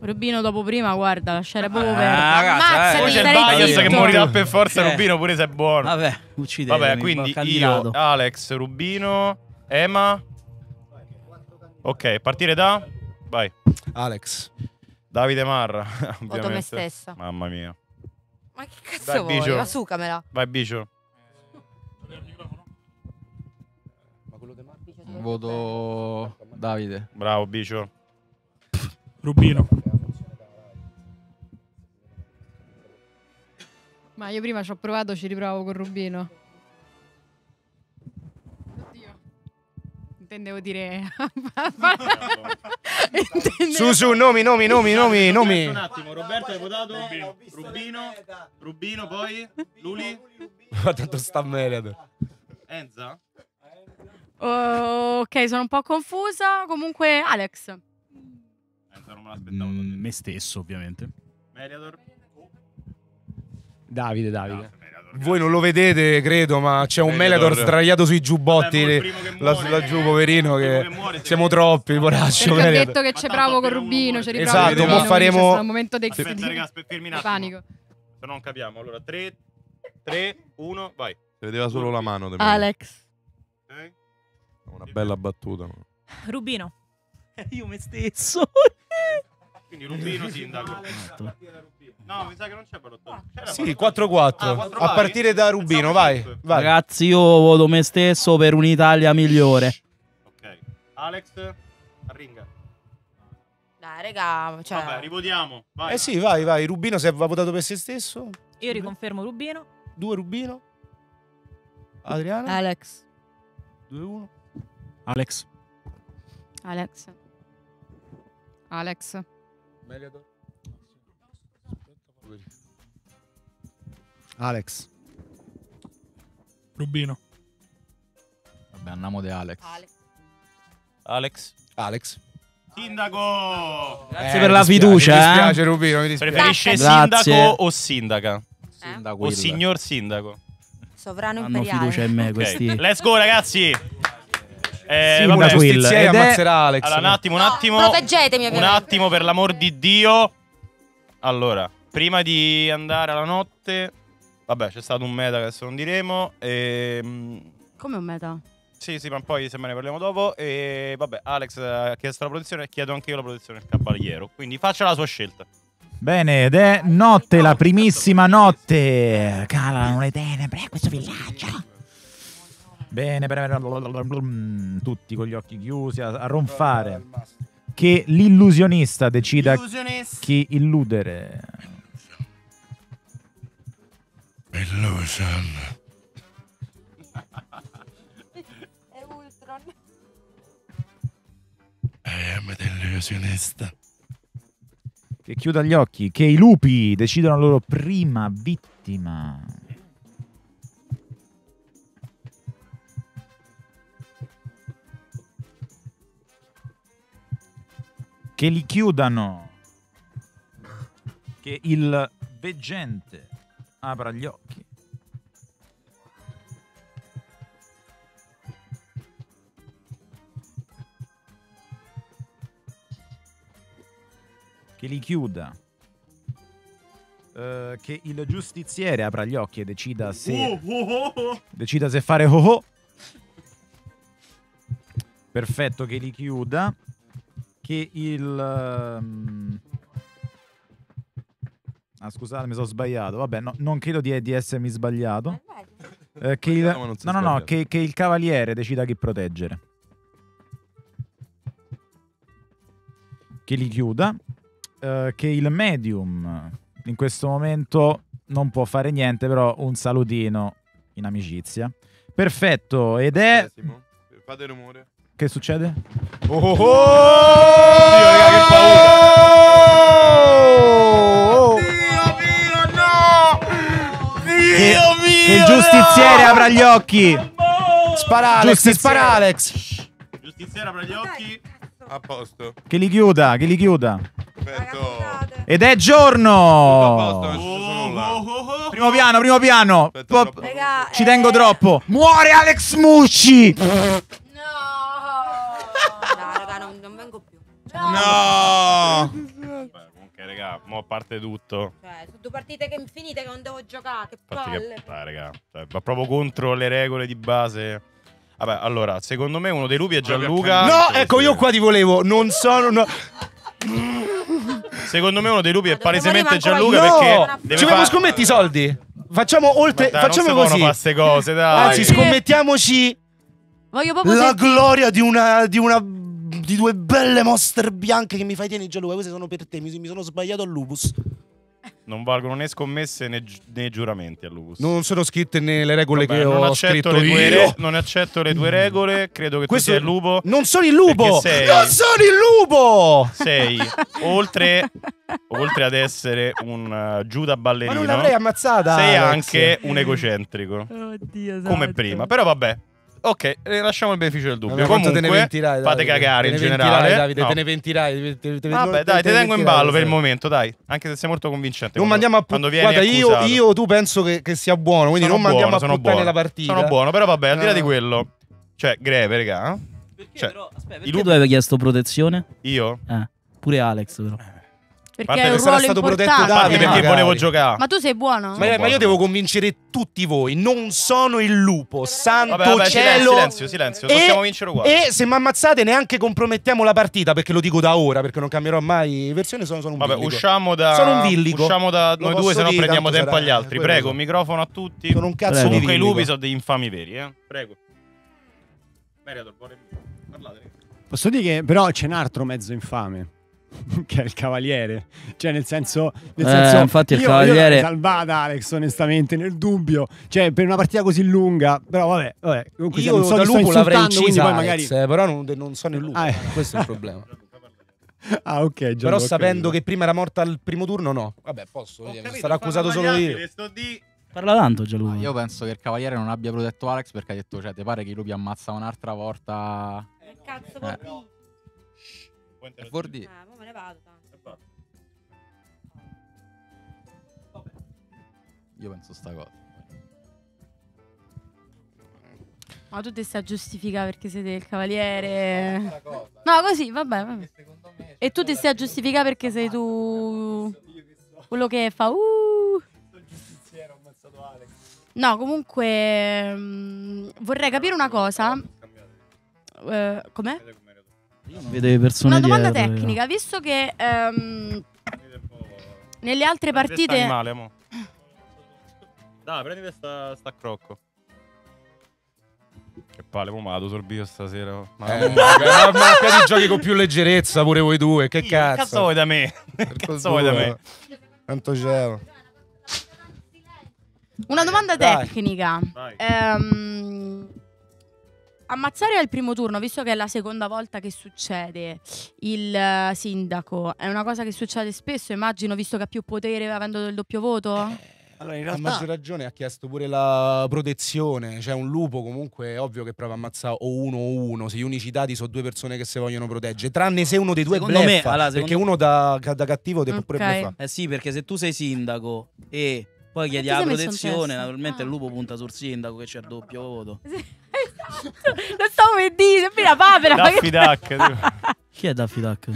Rubino dopo prima, guarda, lasciare proprio Ah, perdere. ragazzi, Ammazzati, Poi c'è il bias che morirà per forza Cioè, Rubino pure se è buono. Vabbè, uccidetemi, Vabbè, quindi io. Alex, Rubino, Ema. Ok, partire da... Vai. Alex. Davide Marra, *laughs* Voto me ovviamente. stessa. Mamma mia. Ma che cazzo Dai, vuoi? Bicio. Ma sucamela. Vai, Bicio. Voto Davide. Bravo, Bicio. Rubino. Ma io prima ci ho provato, ci riprovo con Rubino. Oddio. Intendevo dire... Intendevo- Su, su, nomi, nomi, nomi, nomi, nomi. Un attimo, Roberto hai votato? Rubino. Rubino, poi? Luli? Ma tanto sta meglio. Enza? Oh, ok, sono un po' confusa. Comunque, Alex. Enza non me l'aspettavo. Mm, me stesso, ovviamente. Mediator? Davide, Davide. Voi non lo vedete, credo, ma c'è un Melador sdraiato sui giubbotti là- laggiù, poverino, che siamo troppi, poraccio. Perché Melador. detto che ci provo con Rubino, ci riprovo Esatto, con mo Rubino, faremo- c'è un momento di, Aspetta, di- raga, aspetta, fermi un panico. Se no non capiamo. Allora, 3, 3, 1, vai. Si vedeva solo la mano. di me. Alex. Una bella battuta. no? Rubino. Io me stesso. Quindi Rubino sindaco. No, mi sa che non c'è ballottaggio. Sì, ballottaggio. 4-4. Ah, quattro A partire da Rubino, vai. vai. Ragazzi, io voto me stesso per un'Italia migliore. Ok. Alex, arringa. Dai, raga, cioè... Vabbè, rivotiamo. Vai. Eh sì, vai, vai. Rubino se ha votato per se stesso. Io riconfermo Rubino. Due Rubino. Adriana. Alex. 2-1. Alex. Alex. Alex. Alex. Rubino. Vabbè, andiamo di Alex. Alex. Alex. Sindaco! Grazie per la fiducia, Mi eh. dispiace, Rubino. Mi dispiace. Preferisce Grazie. sindaco o sindaca? Sindaco O il- signor sindaco? Sovrano Hanno imperiale. fiducia in me Ok, questi. Let's go, ragazzi. Eh, Sì, vabbè, una Will. Ed è- ammazzerà Alex. Allora, un attimo, un attimo. Proteggetemi, Un attimo, per l'amor di Dio. Allora, prima di andare alla notte, vabbè, c'è stato un meta che adesso non diremo. ehm, Come un meta? sì, sì, ma poi se me ne parliamo dopo. E vabbè, Alex ha chiesto la protezione e chiedo anche io la protezione del cavaliero. Quindi faccia la sua scelta. Bene, ed è notte, la primissima notte. Calano le tenebre a questo villaggio. Bene, bene, bene, tutti con gli occhi chiusi a, a ronfare. Che l'illusionista decida chi illudere. Illusion. *laughs* È Ultron. I am the illusionista. Che chiuda gli occhi, che i lupi decidono la loro prima vittima. Che li chiudano. Che il veggente apra gli occhi. Che li chiuda. Eh, che il giustiziere apra gli occhi e decida se decida se fare oh oh. Perfetto, che li chiuda. Che il. ehm, Ah, scusate, mi sono sbagliato. Vabbè, no, non credo di, di essermi sbagliato. Eh, che il... No, No, no, che, che il cavaliere decida chi proteggere. Che li chiuda. Eh, che il medium in questo momento non può fare niente, però un salutino in amicizia. Perfetto, ed è... Fate rumore. Che succede? Oh, oh, oh! Dio, raga, che paura. Il giustiziere apra gli occhi. Spara Alex, Giustiziere. spara Alex. Giustiziere apre gli occhi. A posto. Che li chiuda, che li chiuda. Perfetto. Ed è giorno. posto, ci sono là. Primo piano, primo piano. Aspetta, Po- troppo. Raga, Ci eh, tengo troppo. Muore Alex Mucci. No! Dai, raga, non, non vengo più. Cioè, No! Raga, mo a parte tutto. Cioè, sono due partite che finite che non devo giocare. Che palle. che, dai, raga, cioè, va proprio contro le regole di base. Vabbè, allora, secondo me uno dei lupi è Gianluca. No, ecco, io qua ti volevo. Non sono. no- Secondo me uno dei lupi è palesemente Gianluca io. perché No, deve Ci abbiamo fare- scommetti i soldi. Facciamo oltre. Dai, facciamo non si così. possono fare ste cose, dai. Anzi, scommettiamoci Voglio proprio la sentire- gloria di una. di una. Di due belle mostre bianche che mi fai tieni Gianluca. Queste sono per te. Mi, mi sono sbagliato al lupus. Non valgono né scommesse né, gi- né giuramenti a Lupus. Non sono scritte nelle regole Vabbè, che ho scritto le tue io. re- non accetto le tue regole. Credo che Questo- tu sia il lupo. Non sono il lupo! Sei- Non sono il lupo! Sei oltre, oltre ad essere un uh, Giuda Ma ballerino. non l'avrei ammazzata. Sei Alex. anche un egocentrico. Oddio, Come esatto. prima. Però vabbè. Ok, eh, lasciamo il beneficio del dubbio. Vabbè, quanto te ne Comunque, ventirai, fate Davide? cagare Te in generale. Davide, No. te ne ventirai. te- te- te- Vabbè, te- dai, te ti ne tengo in ballo per il momento, dai. Anche se sei molto convincente. Non quando- mandiamo a quando puttane. vieni Guarda, io, io tu penso che, che sia buono, quindi Sono non mandiamo buono, a sono puttane buono. la partita. Sono buono, però vabbè, al di là di Eh. quello. Cioè, greve, raga. Cioè, i Perché lupi- tu avevi chiesto protezione? Io? Eh, pure Alex però. Perché è un ruolo stato protetto da Eh, perché magari. volevo giocare. Ma tu sei buono? Ma, ma io devo convincere tutti voi. Non sono il lupo. Santo Vabbè, vabbè, cielo. silenzio, silenzio, E- possiamo vincere uguali. E se mi ammazzate, neanche compromettiamo la partita. Perché lo dico da ora. Perché non cambierò mai versione. Sono, sono un Vabbè, villico. usciamo da, Sono un villico. usciamo da Lo noi due, se no prendiamo tempo sarà- agli altri. Prego, microfono a tutti. Sono un cazzo Prego. di Comunque i villico. lupi sono degli infami veri, eh. Prego. Meriator, vuole parlare? Posso dire che però c'è un altro mezzo infame. *laughs* che è il cavaliere. Cioè, nel senso, nel Eh, senso infatti il io, cavaliere- Io salvata Alex, onestamente, nel dubbio. Cioè, per una partita così lunga. Però vabbè, vabbè. Comunque Io non so da lupo l'avrei uccisa poi Alex, magari. eh, però non, non sono il lupo. Ah, eh. *laughs* Questo è il problema. *laughs* Ah, ok. Gianluca, Però sapendo capito. che prima era morta al primo turno, no. Vabbè, posso. dire, sarà accusato solo io. Parla tanto Gianluca. Io penso che il cavaliere non abbia protetto Alex perché ha detto, cioè, ti pare che i lupi ammazza un'altra volta. Cazzo, Eh. Bobby. E Bordi. Ah, mo me ne vado. tanto. Io penso sta cosa. Ma tu ti stai a giustificare perché siete il cavaliere. No, così, vabbè. vabbè. E tu ti stai a giustificare perché sei tu quello che fa. Uh. No, comunque mm, vorrei capire una cosa. Eh, com'è? Vede persone Una domanda dietro, tecnica, visto che ehm, nelle altre partite Animale, mo. *coughs* Dai, prendi sta, sta crocco. Che palle, mo vado sorbito stasera. Ma Eh, ma magari giochi con più leggerezza pure voi due. Che Che cazzo? cazzo vuoi da me? Che cazzo vuoi da me? Tanto cielo. Una domanda Dai. tecnica. Ehm, ammazzare al primo turno, visto che è la seconda volta che succede il eh, sindaco, è una cosa che succede spesso, immagino, visto che ha più potere avendo il doppio voto? Allora, in Ha realtà. maggior ragione, ha chiesto pure la protezione. Cioè, un lupo comunque è ovvio che prova a ammazzare o uno o uno. Se gli unici dati sono due persone che si vogliono proteggere. Tranne se uno dei due Secondo me- bleffa. allora, perché secondo- uno da, da cattivo deve pure bluffare. Eh sì, perché se tu sei sindaco e poi chiedi la protezione, naturalmente il lupo punta sul sindaco che c'è il doppio voto. Lo stavo per dire, sembri una papera. Daffy Duck. *laughs* Chi è Daffy Duck?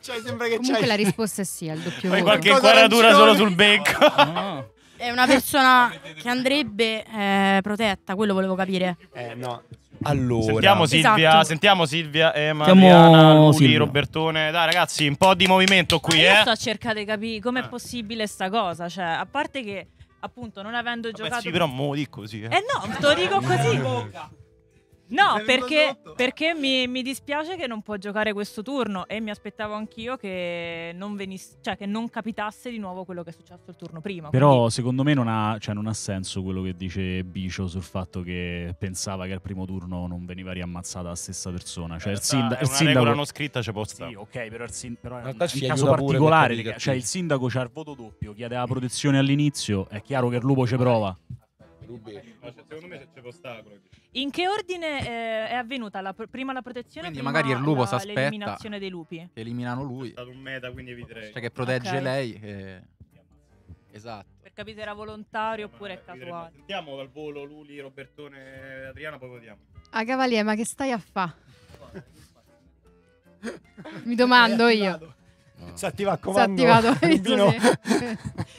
Cioè, sembra che Comunque c'hai- la risposta è sì al doppio Poi qualche inquadratura solo sul becco. È una persona che andrebbe eh, protetta, quello volevo capire. Eh, no. Allora, Sentiamo Silvia, Esatto. sentiamo Silvia, Emma, Sentiamo Adriana, Luli, Silvia. Robertone. Dai ragazzi, un po' di movimento qui, Ma io eh. sto a cercare di capire com'è possibile sta cosa. Cioè, a parte che, appunto, non avendo Vabbè, giocato. sì, però mo così, eh. Eh no, te lo dico così. No, perché, perché mi, mi dispiace che non può giocare questo turno e mi aspettavo anch'io che non venisse, cioè che non capitasse di nuovo quello che è successo il turno prima. Però secondo me non ha, cioè, non ha senso quello che dice Bicio sul fatto che pensava che al primo turno non veniva riammazzata la stessa persona. Cioè, il, sinda- è il una sindaco... regola non scritta, ci può stare. Sì, ok, però, il sin- però è In un, realtà un caso particolare. per capire che- i Cioè, il sindaco c'ha il voto doppio, chiede la protezione all'inizio, è chiaro che il lupo ci prova. Secondo me può stare. In che ordine eh, è avvenuta la pr- prima la protezione Quindi prima magari il lupo la- si aspetta l'eliminazione dei lupi? che eliminano lui. È stato un meta, quindi eviterei. Cioè che protegge Ok. lei. e- Esatto. Per capire se era volontario oppure è casuale. Sentiamo dal volo Luli, Robertone, Adriana, poi votiamo. Ah, Cavaliere, ma che stai a fa? Mi domando io. Si attiva a Si è comando. attivato. *laughs* Rubino.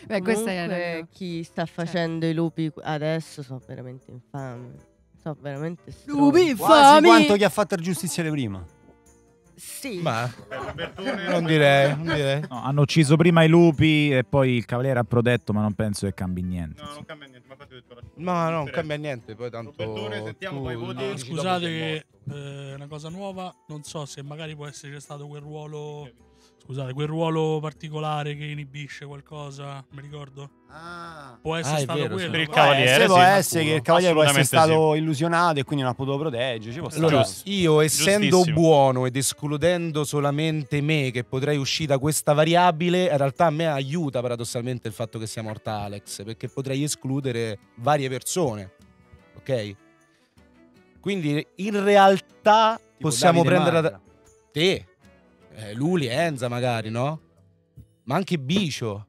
Beh, questa è la Comunque, chi sta facendo i lupi adesso sono veramente infami. Sono veramente Lupi stronzi. Quasi quanto chi ha fatto il giustiziere prima. Sì. Ma non direi, non direi. No, hanno ucciso prima i lupi e poi il cavaliere ha protetto, ma non penso che cambi niente. No, non cambia niente, ma infatti ho detto la Ma no, non cambia niente. Poi tanto. sentiamo tu poi voti. dopo Scusate che eh, una cosa nuova, non so se magari può essere stato quel ruolo, scusate, quel ruolo particolare che inibisce qualcosa, mi ricordo. Può essere Ah, stato vero, quello. Per il Può cavaliere, essere, può sì, essere che il cavaliere può essere stato illusionato e quindi non ha potuto proteggere. Ci può stare. Allora, io essendo buono ed escludendo solamente me che potrei uscire da questa variabile, in realtà a me aiuta paradossalmente il fatto che sia morta Alex, perché potrei escludere varie persone. Ok? Quindi in realtà possiamo Davide prendere Marra. te, eh, Luli, Enza magari, no? Ma anche Bicio.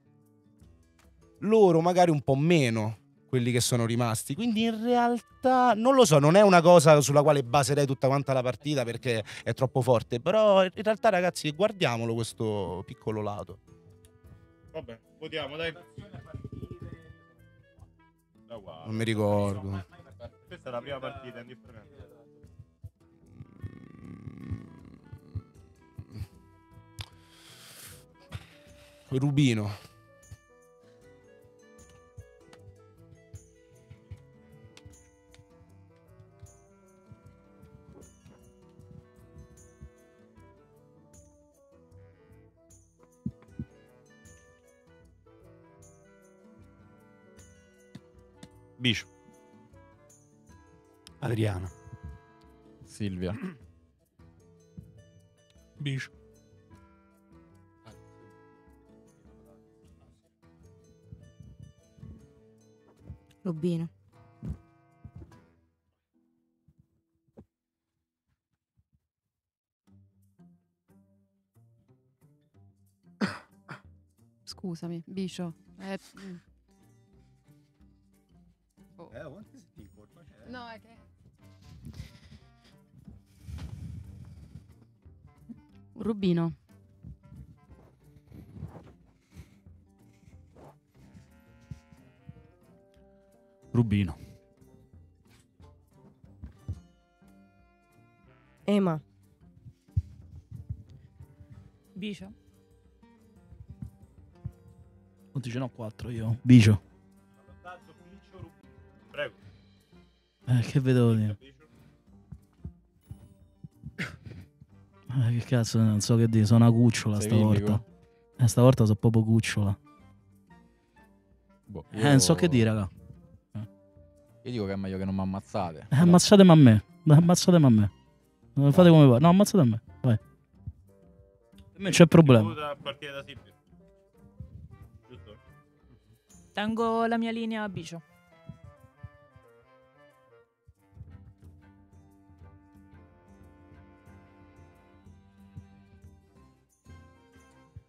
Loro magari un po' meno quelli che sono rimasti. Quindi in realtà non lo so, non è una cosa sulla quale baserei tutta quanta la partita perché è troppo forte. Però in realtà, ragazzi, guardiamolo questo piccolo lato. Vabbè, votiamo, dai. Non mi ricordo. Questa è la prima partita, indifferente. Rubino. Bicio. Adriano. Silvia. Bicio. Rubino. *coughs* Scusami, Bicio. Eh, Oh. No, è che... Rubino. Rubino. Ema. Bicio. Quanti ce n'ho? Quattro io. Bicio. Prego. Eh, che vedo dire? Eh, che cazzo, non so che dire, sono una cucciola Sei stavolta. vindico? Eh, stavolta sono proprio cucciola. Boh, Eh, non so che dire, raga. Io dico che è meglio che non mi ammazzate. Eh, ammazzatemi a me. Dai, Ammazzatemi a me. Non fate come va. No, ammazzate a me. Vai. Per me c'è problema. A partire da Silvia. Giusto? Tengo la mia linea Bicio.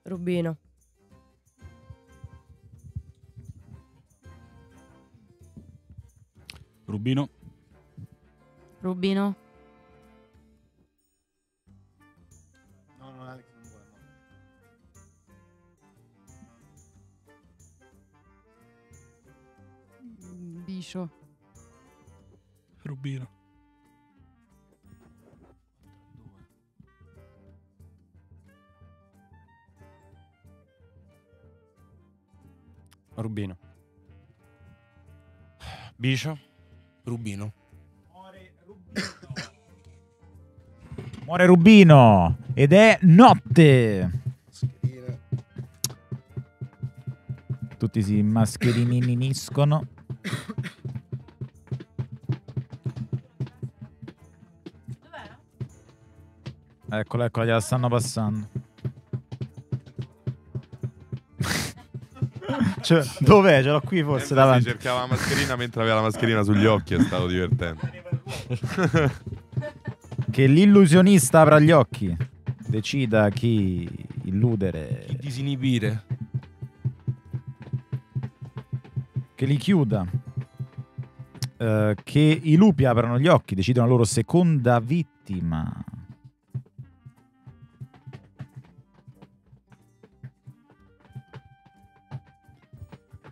Rubino. Rubino. Rubino. No, no, Alex non vuole. Mm, Bicio. Rubino. Rubino. Bicio. Rubino. Muore Rubino ed è notte. Tutti si mascherininiscono. Eccola, eccola, gliela stanno passando. Cioè, dov'è? Ce l'ho qui forse davanti. Si cercava la mascherina mentre aveva la mascherina sugli occhi, è stato divertente. *laughs* Che l'illusionista apra gli occhi. Decida chi illudere. Chi disinibire. Che li chiuda. Eh, che i lupi aprano gli occhi, decidono la loro seconda vittima.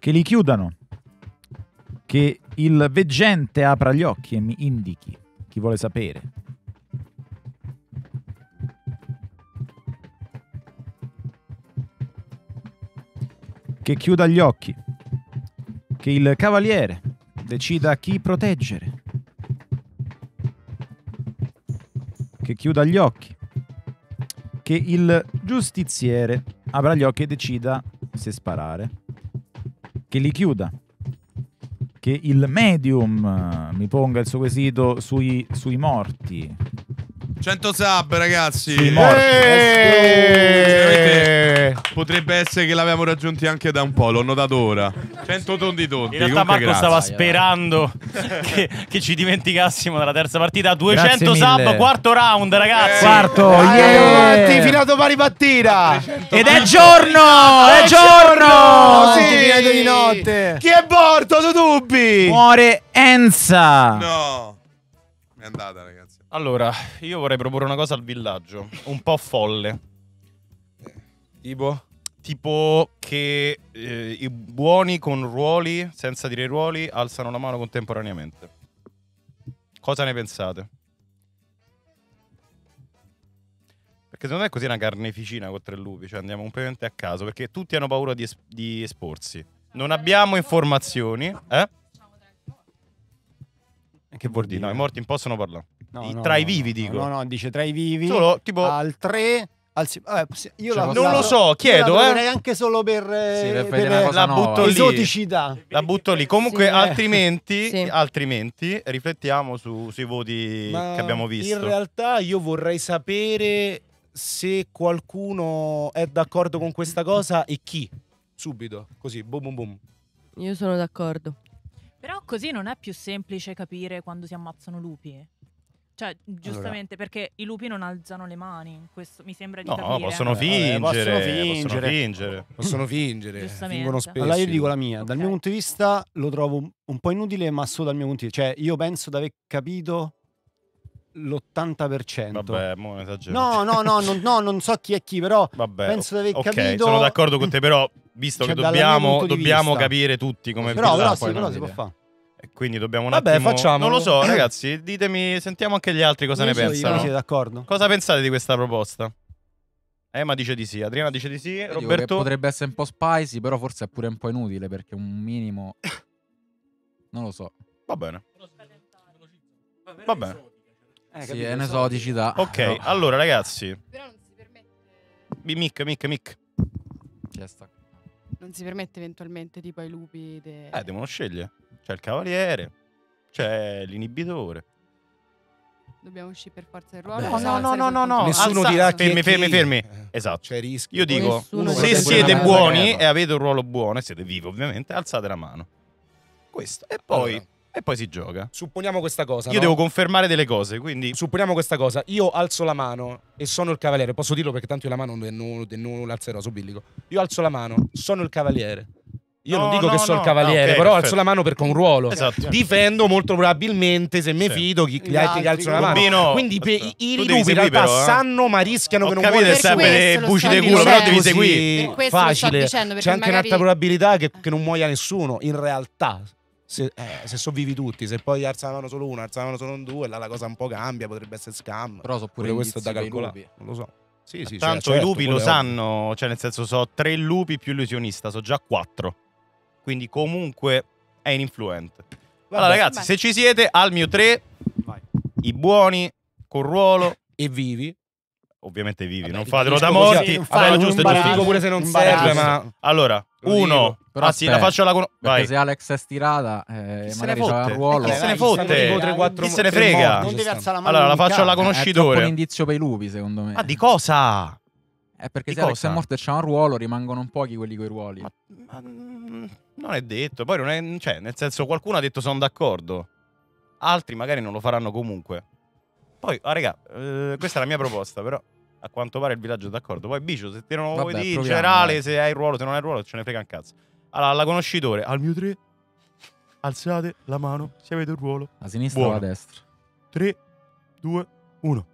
Che li chiudano. Che il veggente apra gli occhi e mi indichi chi vuole sapere. Che chiuda gli occhi. Che il cavaliere decida chi proteggere. Che chiuda gli occhi. Che il giustiziere apra gli occhi e decida se sparare. Che li chiuda. Che il medium eh, mi ponga il suo quesito sui, sui morti. 100 sub, ragazzi. Veramente Potrebbe essere che l'avevamo raggiunti anche da un po', l'ho notato ora. 100 tondi tondi. In realtà Comunque, Marco stava grazie. sperando *laughs* che, che ci dimenticassimo della terza partita. 200 Grazie sub, quarto round, ragazzi. Quarto, Andiamo yeah. avanti fino a domani mattina. Ed è giorno! È giorno! Sì. fino di notte. Chi è morto, tu dubbi? Muore Enza. No. È andata, ragazzi. Allora, io vorrei proporre una cosa al villaggio, un po' folle. Tipo? Tipo che eh, i buoni con ruoli, senza dire ruoli, alzano la mano contemporaneamente. Cosa ne pensate? Perché secondo me è così una carneficina con tre lupi, cioè andiamo completamente a caso, perché tutti hanno paura di, es- di esporsi. Non abbiamo informazioni, eh? Che vuol dire? No, i morti non possono parlare. No, I- no, tra i vivi, no, dico. No, no, dice tra i vivi. Solo, tipo- Al 3 Alzi- vabbè, io Cioè, la- non la- lo so, la chiedo, proverei eh. anche solo per, eh, Sì, per per, la nuova. butto lì. esoticità. La butto lì. Comunque, Sì. altrimenti, Sì. altrimenti, riflettiamo su- sui voti Ma che abbiamo visto. In realtà io vorrei sapere se qualcuno è d'accordo con questa cosa e chi. Subito, così, boom boom boom. Io sono d'accordo. Però così non è più semplice capire quando si ammazzano lupi. Cioè, giustamente, perché i lupi non alzano le mani. Questo mi sembra di No, capire. possono Eh, fingere. possono Possono fingere. fingere. Possono fingere. Giustamente. Fingono spesso. Allora io dico la mia, dal mio punto di vista lo trovo un- un po' inutile, ma solo dal mio punto di vista. Cioè, io penso di aver capito l'80%. Vabbè, mo esagero. No, no, no, non, no, non so chi è chi, però Vabbè, penso di aver ok, capito. sono d'accordo con te, però visto Cioè, che dobbiamo, dobbiamo capire tutti come Però, là, però, poi sì, però si può fare. Quindi dobbiamo un Vabbè, attimo facciamolo. Non lo so, *clears throat* ragazzi, ditemi, sentiamo anche gli altri cosa Io ne sono- pensano. io sì, d'accordo. Cosa pensate di questa proposta? Emma dice di sì, Adriana dice di sì, Io Roberto potrebbe essere un po' spicy, però forse è pure un po' inutile perché un minimo. *coughs* Non lo so. Va bene. Va bene. sì, è un'esoticità. Ok, però- allora ragazzi. Mi- Mic, mic, mic. Non si permette eventualmente tipo ai lupi de... Eh, devono scegliere. C'è il cavaliere, c'è l'inibitore. Dobbiamo uscire per forza del ruolo. No, no, no, no, no, Nessuno Alza- dirà chi è fermi, fermi, fermi. Eh, Esatto. C'è rischio. Io dico, se siete buoni e avete un ruolo buono e siete vivi ovviamente, alzate la mano. Questo. E poi, Allora. e poi si gioca. Supponiamo questa cosa. Io no? devo confermare delle cose, quindi... Supponiamo questa cosa. Io alzo la mano e sono il cavaliere. Posso dirlo perché tanto io la mano non, non, non l'alzerò, so billico. Io alzo la mano, sono il cavaliere. Io No, non dico no, che sono no. il cavaliere, Ah, ok, però perfetto. alzo la mano perché ho un ruolo. Esatto. Difendo molto probabilmente, se mi Sì. fido, chi, gli altri che altri, alzano la mano. Rubino, Quindi pe- i lupi in realtà però, eh. sanno, ma rischiano Ho che non capito, muoia è sempre buci di culo, però devi seguire. Per questo lo sto facile. dicendo, C'è anche magari- un'alta probabilità che, che non muoia nessuno. In realtà, se, eh, se sopravvivi tutti, se poi alza la mano solo uno, alza la mano solo due, là la cosa un po' cambia, potrebbe essere scam. Però so pure questo è da i calcolare. Non lo so. Sì, sì, Tanto cioè, i certo, lupi lo sanno, cioè nel senso so tre lupi più illusionista, so già quattro. Quindi comunque è ininfluente. Allora ragazzi, Vai. se ci siete al mio 3, i buoni, con ruolo, E vivi. ovviamente vivi, Vabbè, non fatelo da morti. Vabbè, fai giusto, un giusto. baratico pure se non serve, ma- Allora, Lo uno, dico. Però ah sì, la faccio la con- Perché Vai. se Alex è stirata, eh, Chi se ne fotte? un ruolo. Chi se ne Eh, fotte? stanno tipo tre, quattro Chi se ne frega? morti, Non stanno. alzare la mano. Allora, la faccio alla. Eh, È un conoscitore. indizio per i lupi, secondo me. Ah, di cosa? È perché di se Alex cosa? è morto e c'ha un ruolo, rimangono un pochi quelli coi ruoli. Ma, mm, non è detto, poi non è, cioè, nel senso qualcuno ha detto sono d'accordo. Altri magari non lo faranno comunque. Poi, ah, raga, eh, questa è la mia proposta, però a quanto pare il villaggio è d'accordo. Poi Bicio, se te non lo vuoi dire in generale, se hai il ruolo, se non hai il ruolo, ce ne frega un cazzo. Allora, alla conoscitore, al mio 3, alzate la mano se avete il ruolo. A sinistra Buono. o a destra? 3, 2, 1.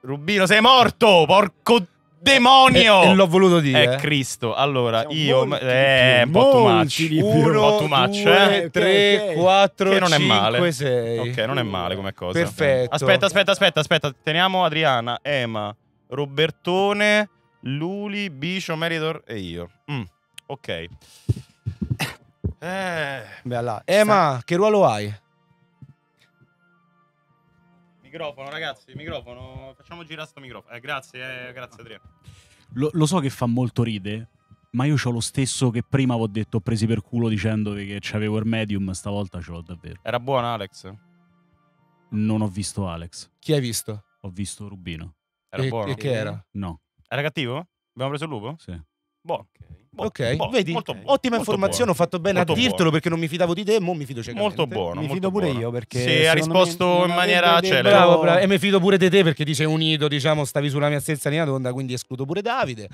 Rubino, sei morto! Porco demonio! E, e l'ho voluto dire. È eh. Cristo. Allora, Siamo io. molti Eh, un po' too much. più. Un po' too much, eh. ok, 3, ok. 4, Che non è 5, male. 6. Ok, non è male come cosa. Perfetto. Aspetta, aspetta, aspetta, aspetta. Teniamo Adriana, Ema, Robertone, Luli, Bicio, Meritor e io. Mm, ok. Eh, Beh, là. Ema, che ruolo hai? Microfono, ragazzi, microfono. Facciamo girare sto microfono. Eh, grazie, eh, grazie Adriana. Lo, lo so che fa molto ride, ma io ho lo stesso che prima vi ho detto, ho presi per culo dicendovi che c'avevo il medium, stavolta ce l'ho davvero. Era buona, Alex? Non ho visto Alex, Chi hai visto? ho visto Rubino. Era e, buono? e che era? No, Era cattivo? Abbiamo preso il lupo? sì. Buono. Buono, Ok, buono, vedi? molto buono, Ottima molto informazione, buono. ho fatto bene Molto a dirtelo buono. perché non mi fidavo di te, mo mi fido ciecamente. Molto buono. Mi molto fido pure buono. io perché. Sì, ha me risposto in maniera celere. Bravo, bravo. E mi fido pure di te perché ti sei unito, diciamo, stavi sulla mia stessa linea d'onda, quindi escludo pure Davide.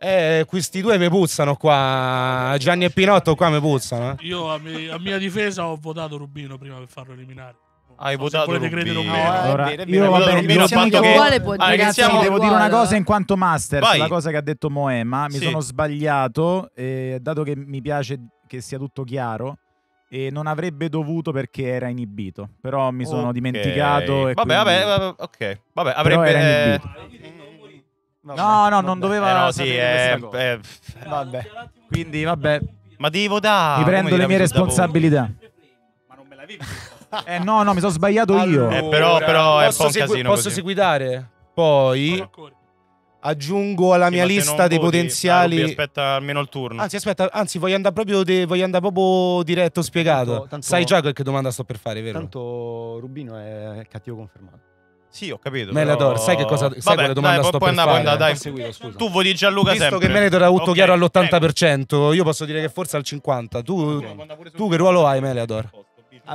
Eh, questi due mi puzzano qua. Gianni e Pinotto qua mi puzzano. eh. Io a, mi- a mia difesa ho votato Rubino prima per farlo eliminare. Hai No, se votato volete credere Rubino. o meno. No, eh, Allora, è io vabbè, Rubino, devo- Chi che... vuole può Ah. Ragazzi, iniziamo... devo dire una uguale. cosa in quanto master Vai. sulla cosa che ha detto Moema. Mi Sì. sono sbagliato, eh, dato che mi piace che sia tutto chiaro. E non avrebbe dovuto perché era inibito. Però mi sono Ok. dimenticato. E Vabbè, quindi- vabbè, vabbè, ok. Vabbè, Però avrebbe... era eh, inibito. No, no, non doveva Eh no, sì, sapere eh, eh, Vabbè. Quindi, vabbè, ma devi votare. mi prendo le mie dire, dopo? responsabilità. Eh no, no, mi sono sbagliato io. Eh, però- però è un po' posso, un casino posso così. seguitare? Poi aggiungo alla Sì, mia lista dei voti, potenziali. ah, aspetta almeno il turno. Anzi, aspetta, anzi, voglio andare proprio, de- voglio andare proprio diretto, spiegato. Tanto- tanto- Sai già che domanda sto per fare, vero? Tanto Rubino è cattivo confermato. Sì, ho capito. Meliador, però- sai che cosa- sai Vabbè, quale domanda dai, sto puoi per andare, fare? dai. Ho seguito, scusa. Tu voti Gianluca Visto sempre. che Meliador ha avuto Ok, chiaro all'80%, io posso dire che forse al 50%. Tu, tu che ruolo hai,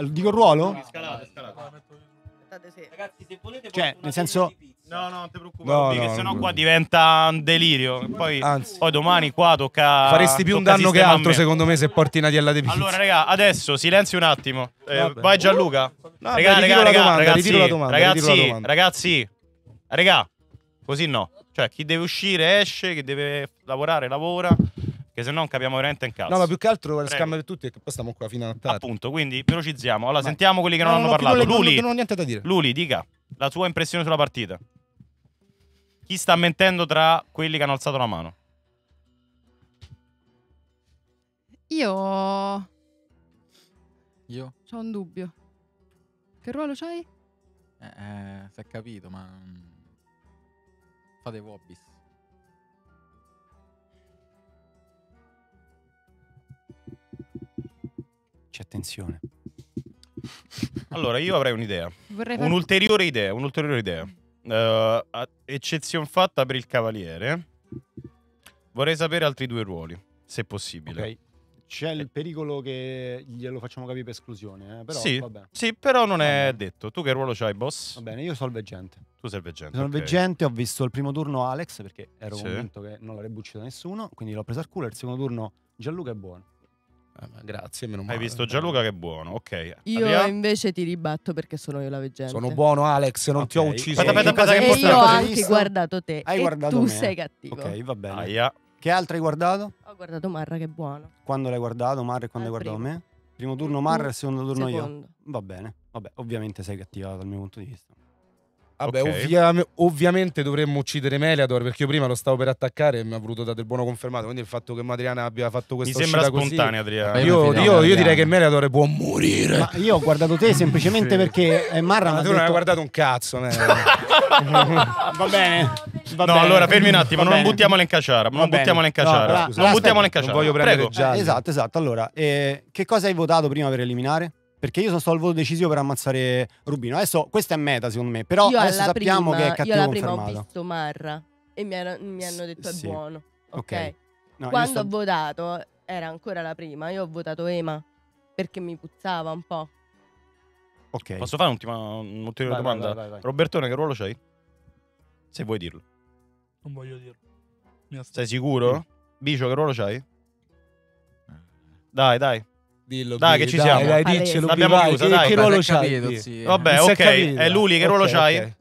Meliador? dico il ruolo? Scalate, scalate. Ragazzi, se volete Cioè, nel senso... No, no, non ti preoccupare, No, Ruby, no, sennò no. qua diventa un delirio. Poi, poi domani qua tocca. Faresti più un danno che altro, secondo me, se porti Nadiella De Pizzi. Allora, raga, adesso silenzio un attimo. Eh, vai Gianluca. No, Raga, beh, raga, la raga, domanda, ragazzi, domanda, ragazzi, ragazzi, raga, così no. Cioè, chi deve uscire esce, chi deve lavorare lavora, che se no non capiamo veramente in cazzo. No, ma più che altro per di tutti, che poi stiamo qua fino a tardi. Appunto, quindi velocizziamo. Allora, sentiamo quelli che non No, hanno no, parlato. le- Luli, non ho niente da dire. Luli, dica la sua impressione sulla partita. Chi sta mentendo tra quelli che hanno alzato la mano? Io Io? ho un dubbio. Che ruolo c'hai? Eh, eh, si è capito, ma... mm, Fate Wobbis. C'è tensione. Allora, io avrei un'idea. Vorrei far- Un'ulteriore idea, un'ulteriore idea. Eh, a- eccezione fatta per il cavaliere. Vorrei sapere altri due ruoli, se possibile. Ok. C'è il pericolo che glielo facciamo capire per esclusione, eh? però sì, vabbè. sì, però non è detto. Tu che ruolo c'hai, boss? Va bene, io sono il veggente. Tu sei il veggente. Sono il ok. veggente, ho visto il primo turno Alex perché ero Sì. convinto che non l'avrebbe ucciso nessuno, quindi l'ho preso al culo. Il secondo turno Gianluca è buono. Grazie, meno Hai visto Gianluca che è buono, ok. Io Adrià? invece ti ribatto perché sono io la veggente. Sono buono, Alex, non ti ho ucciso. Aspetta, aspetta, aspetta, che E io ho anche guardato te. Hai e guardato tu me. sei cattivo. Ok, va bene. Aia. Che altro hai guardato? Ho guardato Marra che è buono. Quando l'hai guardato, Marra, e quando Al hai guardato primo. me? Primo turno Marra, il secondo turno Secondo. io. Va bene. Vabbè, ovviamente sei cattiva dal mio punto di vista. Vabbè, Ok. ovvia- ovviamente dovremmo uccidere Meliador perché io prima lo stavo per attaccare e mi ha voluto dare del buono confermato. Quindi il fatto che Madriana abbia fatto Mi questa sembra uscita così- spontaneo, Adriano. Io, io- io direi che Meliador può morire. Ma io ho guardato te semplicemente perché eh, Marra mi Ma ha tu non hai detto... guardato un cazzo. *laughs* Va bene. va no, bene. allora fermi un attimo, Va non bene. buttiamola in caciara. Va Non bene. buttiamola in No, caciara. allora, non aspetta, buttiamola in non caciara. voglio prendere Prego. gialli. Esatto, esatto. Allora, eh, che cosa hai votato prima per eliminare? Perché io sono stato al voto decisivo per ammazzare Rubino. Adesso questa è meta, secondo me. Però io adesso sappiamo prima, che è io cattivo alla prima ho confermato. visto Marra e mi, hanno- mi hanno detto Sì. è buono. Ok. Ok. No, io Quando sto- ho votato era ancora la prima. Io ho votato Ema perché mi puzzava un po'. Ok. Posso fare un'ultima, un'ulteriore domanda? vai, vai, vai. Robertone, che ruolo c'hai? Se vuoi dirlo. Non voglio dirlo. Sei sicuro? Bicio, che ruolo c'hai? Dai, dai. Dillo, Dai, che ci dai, siamo. dai, diccelo, Bi, L'abbiamo vai, chiusa, che- dai. che ruolo c'hai, capito, sì. Vabbè, ok. capito, È Luli, che ruolo c'hai? ok.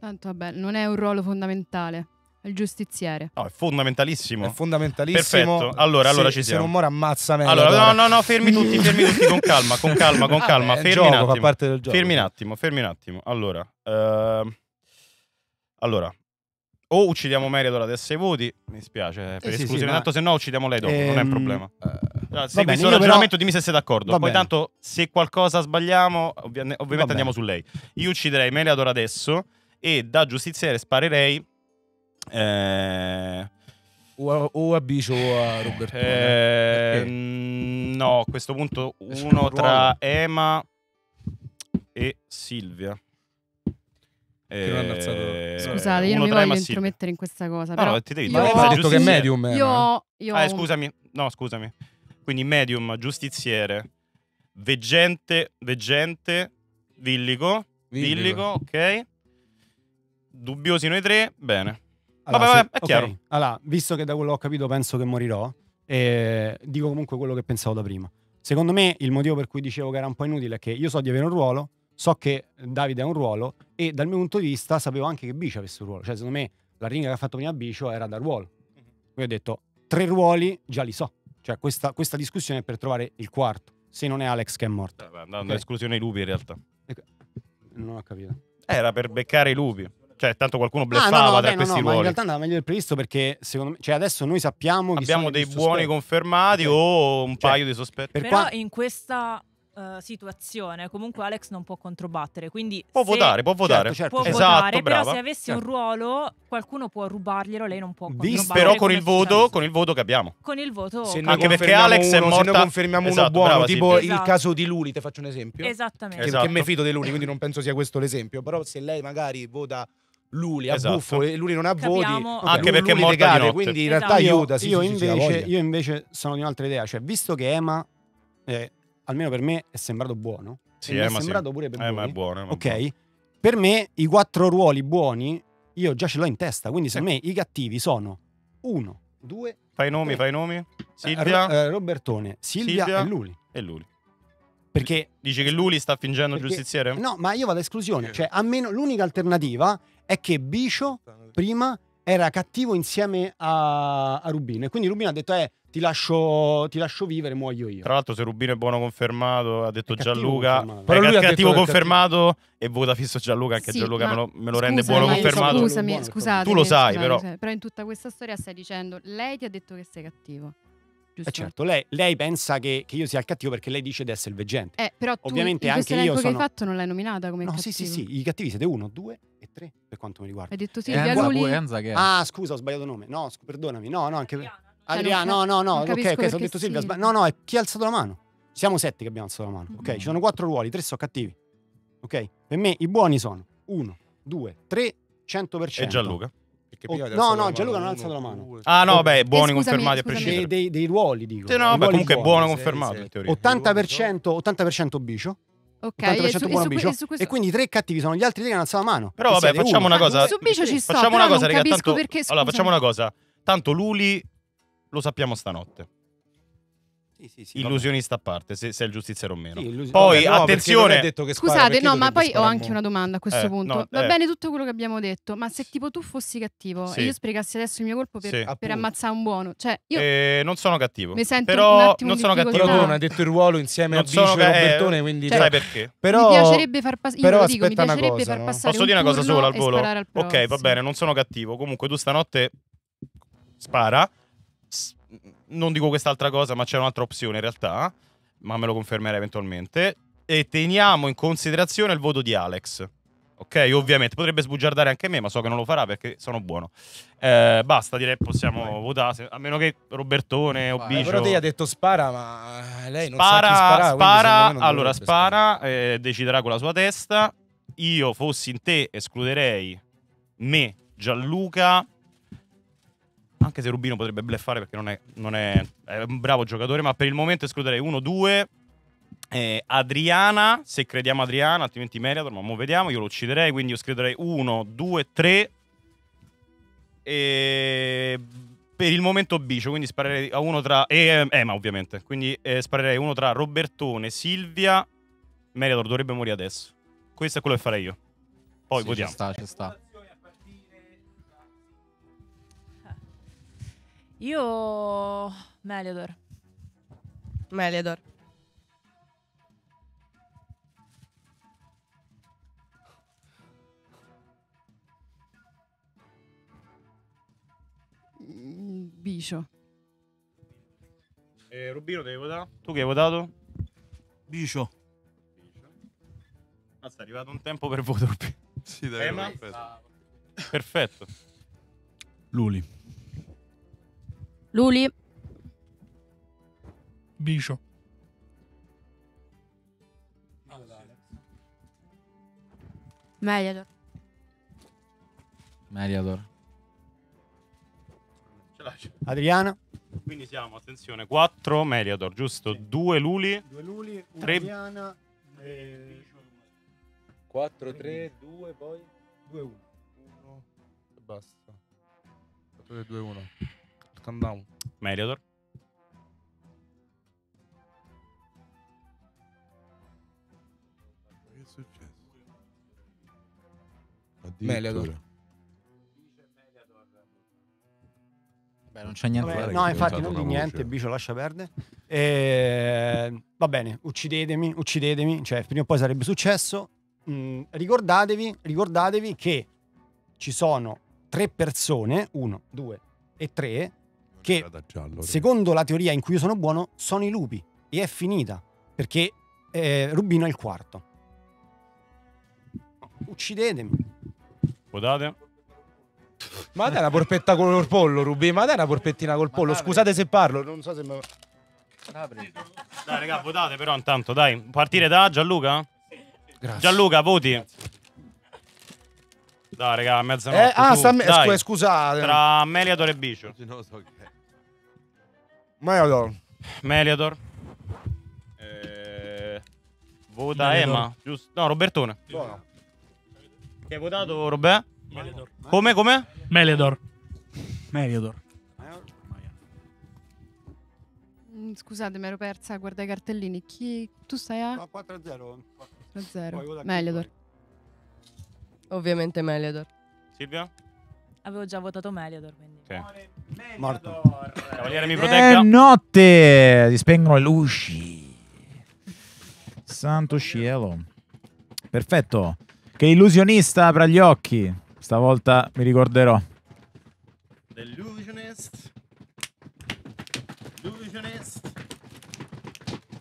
Tanto vabbè, non è un ruolo fondamentale. È il giustiziere. No, è fondamentalissimo. È fondamentalissimo. Perfetto. Allora, allora Se- ci se siamo. non muore ammazza Meliador. Allora, no, no, no, fermi tutti, fermi tutti con calma, con calma, con calma. Vabbè, il fermi un gioco, fa attimo. parte del gioco. Fermi un attimo, fermi un attimo. Allora, ehm, allora, o uccidiamo Meriador ad S voti, mi spiace, per Eh, sì, sì, esclusione, ma- tanto se no uccidiamo lei dopo, non è un Ehm, problema. Allora, va segui bene, questo io però- ragionamento, dimmi se sei d'accordo. Va Poi bene. tanto se qualcosa sbagliamo, ovvia- ovviamente bene. andiamo su lei. Io ucciderei Meriador adesso e da giustiziere sparerei... Eh, O a, o a Bicio o a Robertone. eh, no, a questo punto uno un tra Ema e Silvia. Che non hanno Eh, alzato- Scusate, io non mi voglio intromettere in questa cosa. No, però no, ti devi dire, Ma hai detto che è medium, eh, io, no? io Ah, ho- scusami. No, scusami. Quindi medium, giustiziere, veggente, veggente, villico, Villico. villico, ok. Dubbiosi noi tre, bene. Allora, vabbè, vabbè, è ok, chiaro. Allora, visto che da quello che ho capito penso che morirò, eh, dico comunque quello che pensavo da prima. Secondo me il motivo per cui dicevo che era un po' inutile è che io so di avere un ruolo, so che Davide ha un ruolo e dal mio punto di vista sapevo anche che Bicio avesse un ruolo. Cioè, secondo me la ringa che ha fatto prima Bicio era da ruolo. Quindi ho detto, tre ruoli già li so. Cioè, questa, questa discussione è per trovare il quarto, se non è Alex che è morto. Andando Ok. esclusione ai lupi in realtà. Non ho capito. Era per beccare i lupi. Cioè, tanto qualcuno Ah, bleffava no, no, tra no, questi no, ma in ruoli. realtà andava meglio del previsto perché secondo me, cioè adesso noi sappiamo chi Abbiamo dei sospetti. buoni confermati o un Cioè, paio di sospetti. per Però qua- in questa eh, situazione comunque Alex non può controbattere, quindi Può se- votare, può votare. può Esatto, votare, però brava. se avesse un ruolo qualcuno può rubarglielo, lei non può controbattere però con il voto, con il voto che abbiamo. con il voto Se Anche perché Alex è uno, Se morta- noi confermiamo uno Esatto, buono, brava, tipo Silvia. il Esatto. caso di Luli, ti faccio un esempio. Esattamente. Che, Esatto. che me fido di Luli, quindi non penso sia questo l'esempio. Però se lei magari vota Luli a Esatto. buffo e lui non ha Capiamo- voti, Anche Luli perché è morta notte. quindi in Esatto. realtà io, aiuta. Sì, io sì, invece, io invece sono di un'altra idea. Cioè, visto che Ema, eh, almeno per me, è sembrato buono, Sì, e mi è Ema sì. sembrato pure per Ema voi, è buono, Ema è ok? buono. Per me, i quattro ruoli buoni, io già ce l'ho in testa. Quindi, secondo me, i cattivi sono uno, due, Fai i nomi, tre. fai i nomi. eh, Silvia Ro- eh, Robertone, Silvia, Silvia e Luli. e Luli. Perché Dici che Luli sta fingendo Perché- giustiziere? No, ma io vado a esclusione. Cioè, a meno, l'unica alternativa è che Bicio prima era cattivo insieme a, a Rubino. E quindi Rubino ha detto: Eh, ti lascio, ti lascio vivere, muoio io. Tra l'altro, se Rubino è buono confermato, ha detto Gianluca. confermato. Però lui detto cattivo che è confermato e vota fisso Gianluca. Anche Sì, Gianluca ma me lo, me lo rende scusami, buono confermato. Scusami, scusate. Tu lo sai, però. Però in tutta questa storia stai dicendo, lei ti ha detto che sei cattivo. Giusto? Eh certo, lei, lei pensa che, che io sia il cattivo perché lei dice di essere il veggente. Eh, però tu Ovviamente in questo anche io che sono... hai fatto non l'hai nominata come No, cattivo. sì, sì, sì, i cattivi siete uno, due e tre, per quanto mi riguarda. Hai detto Silvia Enza Luli? Enza che è? Ah, scusa, ho sbagliato nome. No, scu- perdonami. No, no, anche Adriano, non no, ca- no, no, non ok, ok, ho detto Silvia. Silvia. sbag- No, no, è chi ha alzato la mano. Siamo sette che abbiamo alzato la mano. Ok, ci sono quattro ruoli, tre sono cattivi. Ok? Per me i buoni sono uno, due, tre, 100%. E Gianluca. Oh, no, no, Gianluca non ha alzato la mano. due, Ah, no, beh, buoni scusami, confermati a scusami. Dei, prescindere. dei, dei ruoli, dico. Sì, no, ruoli comunque buono sei, confermato sei. in teoria. 80%, 80% bicio. Ok, 80% e su, e su- e su questo... E quindi i tre cattivi sono gli altri tre che hanno alzato la mano. Però vabbè, facciamo uno. una cosa. Ma su Bicio ci sto, Facciamo una cosa, non raga. capisco Tanto, perché, allora, facciamo una cosa. Tanto Luli lo sappiamo stanotte. Sì, sì, sì, vabbè. Illusionista a parte, se, se è il giustiziero o meno. Sì, illusi- Poi, Vabbè, no, attenzione. detto che spara, Scusate, no, ma poi ho anche una domanda a questo Eh, punto. no, Va eh. bene tutto quello che abbiamo detto, ma se tipo tu fossi cattivo Sì. e io sprecassi adesso il mio colpo per, Sì. per ammazzare un buono, cioè io Eh, non sono cattivo. mi sento un però attimo non sono cattivo. Però tu non hai detto il ruolo insieme Non a Bicio e eh, Robertone, quindi sai cioè, perché? *laughs* Però, mi piacerebbe far passare, Posso dire una cosa sola al volo? Ok, va bene, non sono cattivo. Comunque tu stanotte spara. Non dico quest'altra cosa, ma c'è un'altra opzione in realtà, ma me lo confermerà eventualmente. E teniamo in considerazione il voto di Alex. Ok, ovviamente potrebbe sbugiardare anche me, ma so che non lo farà perché sono buono. Eh, basta, direi possiamo votare. se- A meno che Robertone o Vai. Bicio. però te ha detto spara, ma lei non spara, sa chi spara, spara, non allora spara, eh, deciderà con la sua testa. Io fossi in te, escluderei me, Gianluca. Anche se Rubino potrebbe bleffare perché non è, non è, è un bravo giocatore, ma per il momento escluderei 1-2. Eh, Adriana, se crediamo Adriana, altrimenti Meriator, ma mo vediamo, io lo ucciderei, quindi io scriverei 1, 2, 3. E per il momento Bicio, quindi sparerei a uno tra... E eh, Ema ovviamente, quindi eh, sparerei uno tra Robertone, Silvia, Meriator dovrebbe morire adesso. Questo è quello che farei io. Poi Sì, votiamo. Ci sta, ci sta. Io Meliodor. Meliador. Mm, Bicio. Eh, Rubino devi votare? Tu che hai votato? Bicio. Mazza, è arrivato un tempo per voto. Rubino. Sì, dai, Ema? perfetto. Perfetto. Luli. Luli. Bicio. Mediator. Mediator. Ce l'hai. Adriana. Quindi siamo, attenzione, 4 Meriator, giusto? 2 Luli. Due Luli, una Tre- Adriana. e- 4, 3, 2, poi 2, 1. 1 e basta. 4, 3, 2, 1. Countdown. Meriator. Che è successo? Meliador. Beh, non c'è niente Vabbè, da dire. no, infatti non di niente. Bicio lascia perdere. Eh, va bene, uccidetemi, uccidetemi, cioè prima o poi sarebbe successo. Mm, ricordatevi, ricordatevi che ci sono tre persone, uno, due e tre, che giallo, secondo la teoria in cui io sono buono sono i lupi e è finita perché E Rubino è il quarto. Uccidetemi. Votate? Ma dai una porpetta col pollo, Rubi. Ma dai una porpettina col pollo. Scusate se parlo, non so se mi... Dai, raga, votate però intanto, dai. Partire da Gianluca? Grazie. Gianluca, voti. Dai, raga, a mezzanotte. Eh, ah, sta me- dai. scu- scusate. Tra Meliador e Bicio. Meliador. Meliador. Eh, vota Meliador. Ema, giusto? No, Robertone. Buono. Che hai votato, Robè? Meliador. Come, come? Meliador. Meliador. Mm, Scusate, mi ero persa, guarda i cartellini. Chi... Tu stai a? 4-0. 4-0. Meliador. Ovviamente Meliador. Silvia? Avevo già votato Meliador, quindi. Morto. Cavaliere mi È protegga. notte, si spengono le luci. Santo cielo. Perfetto. Che illusionista apra gli occhi. Stavolta mi ricorderò. Delusionist. Delusionist.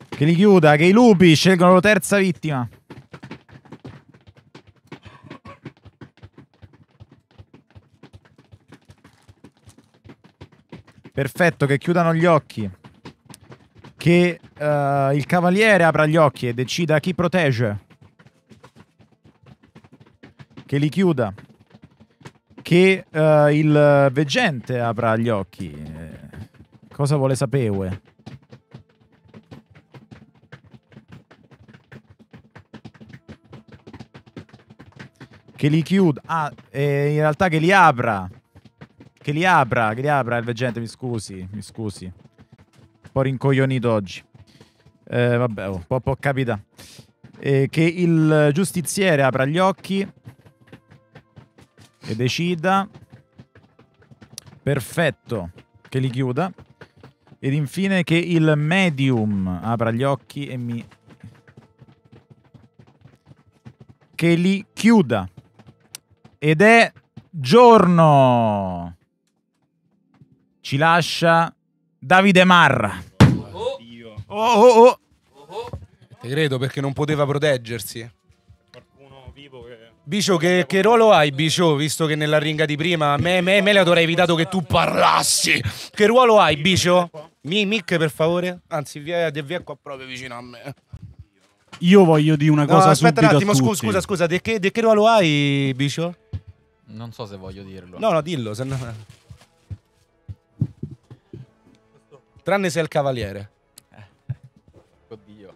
Che li chiuda, che i lupi scelgono la terza vittima. Perfetto, che chiudano gli occhi. Che eh, il cavaliere apra gli occhi e decida chi protegge. Che li chiuda. Che eh, il veggente apra gli occhi. Eh, cosa vuole sapere? Che li chiuda. Ah, in realtà che li apra. Che li apra, che li apra il veggente, mi scusi, mi scusi. Un po' rincoglionito oggi. Eh, vabbè, oh, può, può capitare. Eh, che il giustiziere apra gli occhi e decida. Perfetto, che li chiuda. Ed infine che il medium apra gli occhi e mi... Che li chiuda. Ed è giorno. Ci lascia Davide Marra. Oh, oh, oh. Te credo perché non poteva proteggersi. Bicio, che, che ruolo hai, Bicio? Visto che nella ringa di prima me, me, me le avrei evitato che tu parlassi. Che ruolo hai, Bicio? Mi, mic, per favore? Anzi, via, via qua proprio vicino a me. Io voglio dire una No, cosa aspetta un attimo, a scusa, tutti. scusa, scusa. Di che, di che ruolo hai, Bicio? Non so se voglio dirlo. No, no, dillo, se no... Tranne se è il cavaliere. Oddio.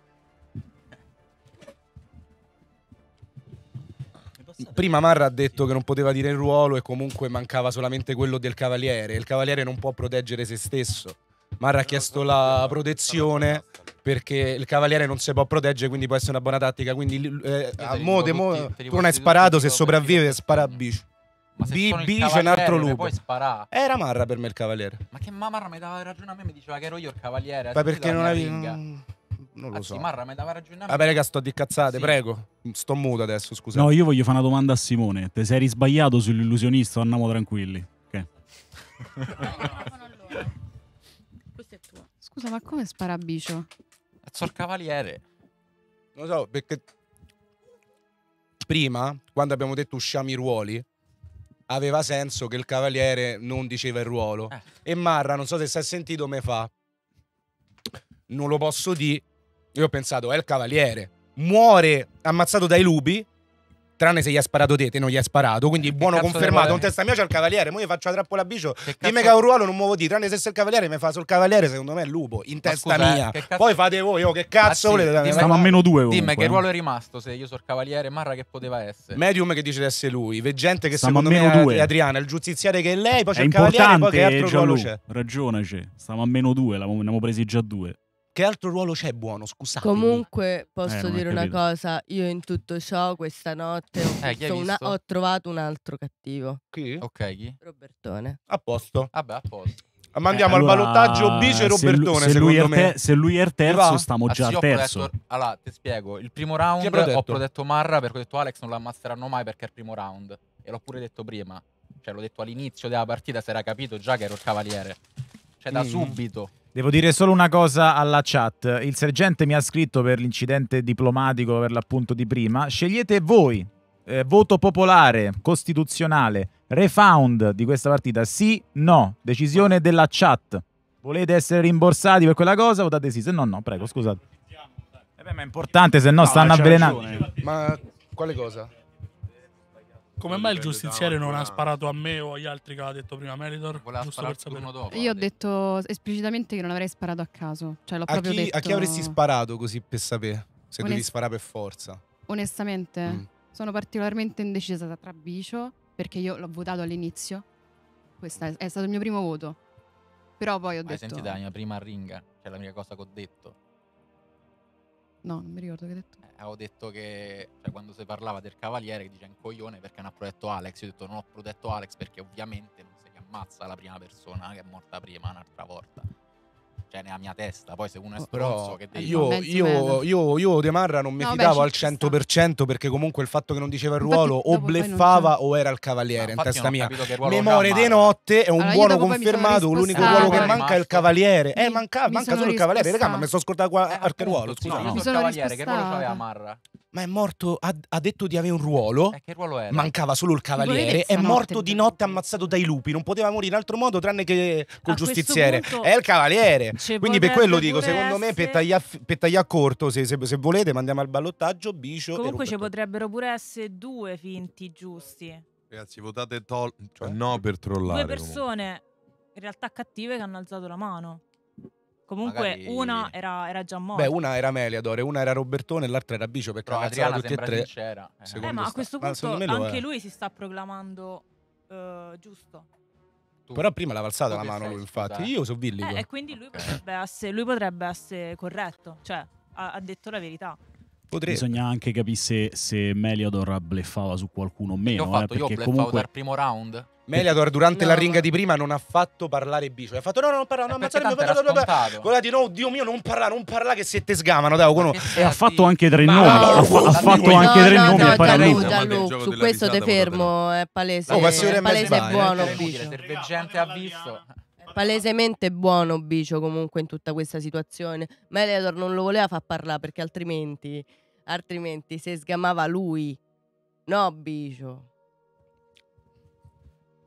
Prima Marra ha detto che non poteva dire il ruolo e comunque mancava solamente quello del cavaliere. Il cavaliere non può proteggere se stesso. Marra ha chiesto la protezione perché il cavaliere non si può proteggere, quindi può essere una buona tattica. Quindi eh, a mo, de mo- tu non hai sparato, se sopravvive spara a bici. Ma se Bi- sono il bici è un altro lupo. puoi sparare. Era Marra per me il cavaliere. Ma che ma Marra mi dava ragione a me, mi diceva che ero io il cavaliere. Ma perché non avevi... Non lo Anzi, so. Marra mi dava ragione a me. Vabbè, raga, sto di cazzate, Sì. prego. Sto muto adesso, scusa. No, io voglio fare una domanda a Simone. Te sei risbagliato sull'illusionista andiamo tranquilli? Ok. Questo è tuo. Scusa, ma come spara a bicio? Sono il cavaliere. Non lo so, perché prima, quando abbiamo detto usciamo i ruoli, aveva senso che il cavaliere non diceva il ruolo. E Marra, non so se si è sentito, me fa. Non lo posso dire. Io ho pensato, è il cavaliere. Muore ammazzato dai lupi. Tranne se gli ha sparato te, te non gli hai sparato. Quindi buono cazzo confermato. In testa mia c'è il cavaliere. Mo io faccio la trappola a bicio. Dimmi che ha un ruolo, non muovo di. Tranne se sei il cavaliere, mi fa sul cavaliere. Secondo me è il lupo. In testa scusa, eh, mia. che cazzo- Poi fate voi, oh, che cazzo Ah, sì, volete Stiamo a meno due comunque. Dimmi che eh. ruolo è rimasto se io sono il cavaliere Marra che poteva essere. Medium che dice di essere lui, veggente che Stiamo a secondo me due. è Adriana, il giustiziere che è lei, poi c'è È il cavaliere, poi che altro ruolo c'è? Ragione c'è. Stiamo a meno due, ne abbiamo presi già due. Che altro ruolo c'è buono, scusate. Comunque posso Eh, dire una cosa, io in tutto ciò questa notte ho, Eh, una- ho trovato un altro cattivo, Chi? Ok, chi? Robertone. A posto. Vabbè, a posto. Mandiamo Eh, al allora, ballottaggio Bice e se lui- Robertone, se lui te- se lui è il terzo, stiamo Ah, già sì, al terzo. protetto- allora, ti spiego. Il primo round ho protetto Marra perché ho detto Alex non lo ammazzeranno mai perché è il primo round. E l'ho pure detto prima. Cioè, l'ho detto all'inizio della partita, si era capito già che ero il cavaliere. Cioè, da Mm. subito. Devo dire solo una cosa alla chat. Il sergente mi ha scritto per l'incidente diplomatico per l'appunto di prima. Scegliete voi. eh, voto popolare, costituzionale, refound di questa partita. Sì, no. Decisione della chat. Volete essere rimborsati per quella cosa? Votate sì. Se no, no. Prego, scusate. Eh beh, ma è importante, se no, No, stanno avvelenando. Ma quale cosa? Come mai il giustiziere non ha sparato a me o agli altri che aveva detto prima Melidor? Voleva Giusto sparare turno sapere. dopo. Io ho detto esplicitamente che non avrei sparato a caso. Cioè, l'ho A proprio chi, detto. a chi avresti sparato così per sapere? Se devi Onest- sparare per forza. Onestamente, Mm. sono particolarmente indecisa tra Bicio, perché io l'ho votato all'inizio. Questo è, è stato il mio primo voto. Però poi ho Ma hai detto. sentito la mia prima ringa? Cioè, la prima cosa che ho detto. No, non mi ricordo che hai detto. Eh, avevo detto che cioè, quando si parlava del cavaliere che dice un coglione perché non ha protetto Alex. Io ho detto non ho protetto Alex perché ovviamente non si ammazza la prima persona che è morta prima un'altra volta. Cioè nella mia testa. Poi se uno è stronzo Però che devi io, io, io, io De Marra non mi No, fidavo beh, al ci- ci 100% perché comunque il fatto che non diceva il Infatti, ruolo o poi non bleffava o era il cavaliere No, in infatti testa mia. Memoria giocava di notte è un Allora, buono confermato, l'unico ruolo che manca è il cavaliere. Eh, manca, manca solo il cavaliere, raga, ma mi sono scordato qua Eh, qualche ruolo, scusa. sul sono cavaliere, che ruolo c'aveva Marra? Ma è morto, ha, ha detto di avere un ruolo. Eh, che ruolo era? Mancava solo il cavaliere. È morto il di notte ammazzato dai lupi. Non poteva morire in altro modo tranne che col A questo giustiziere. punto È il cavaliere. Ci Quindi per quello dico, secondo me, per essere- tagliare per tagliare corto, se, se- se volete, mandiamo al ballottaggio Bicio e Comunque ci potrebbero pure essere due finti giusti. Ragazzi, votate tol- cioè, no per trollare. Due persone in realtà cattive che hanno alzato la mano. Comunque Magari- una era, era già morta. Beh, una era Meliador, e una era Robertone e l'altra era Bicio perché cazzava Adriana tutti e tre. sincera. Eh. Eh, ma a questo punto me anche è. lui si sta proclamando eh, giusto. Però prima l'aveva alzata la mano lui, infatti. Io sono villico. Eh, e quindi lui potrebbe, essere, lui potrebbe essere corretto. Cioè, ha, ha detto la verità. Potrebbe. Bisogna anche capire se, se Meliador bleffava su qualcuno o Io meno. ho fatto, eh, io ho perché bleffato comunque dal primo round. Meliador durante No, la ringa ma- di prima non ha fatto parlare Bicio. Ha fatto no, no, non parla, no, Eh, ammazzare, tanto era scontato. Guardate, no, Dio mio, non parla, non parla che se te sgamano, dai, quello- Perché E ha fatto di- anche tre nomi. no, ha, ha fatto no, anche tre no, nomi no, e poi gioco su questo te fermo, è palese. Oh, è palese e eh. buono Bicio. se il veggente ha visto. Palesemente buono Bicio comunque in tutta questa situazione. Meliador non lo voleva far parlare perché altrimenti, altrimenti se sgamava lui. No, Bicio.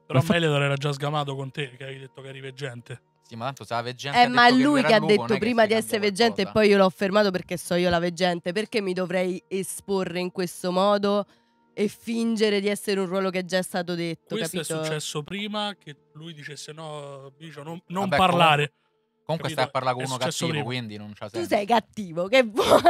Però fa- Melidor era già sgamato con te, che hai detto che eri veggente. Sì, ma tanto se la veggente Eh, ma è lui che ha lupo, detto prima di essere veggente e poi io l'ho fermato perché so io la veggente. Perché mi dovrei esporre in questo modo e fingere di essere un ruolo che è già stato detto, Questo capito? è successo prima che lui dicesse no, Bicio, non, non Vabbè, parlare. Comunque Capito? stai a parlare con uno cattivo, prima. quindi non c'ha Tu senso. sei cattivo, che vuoi?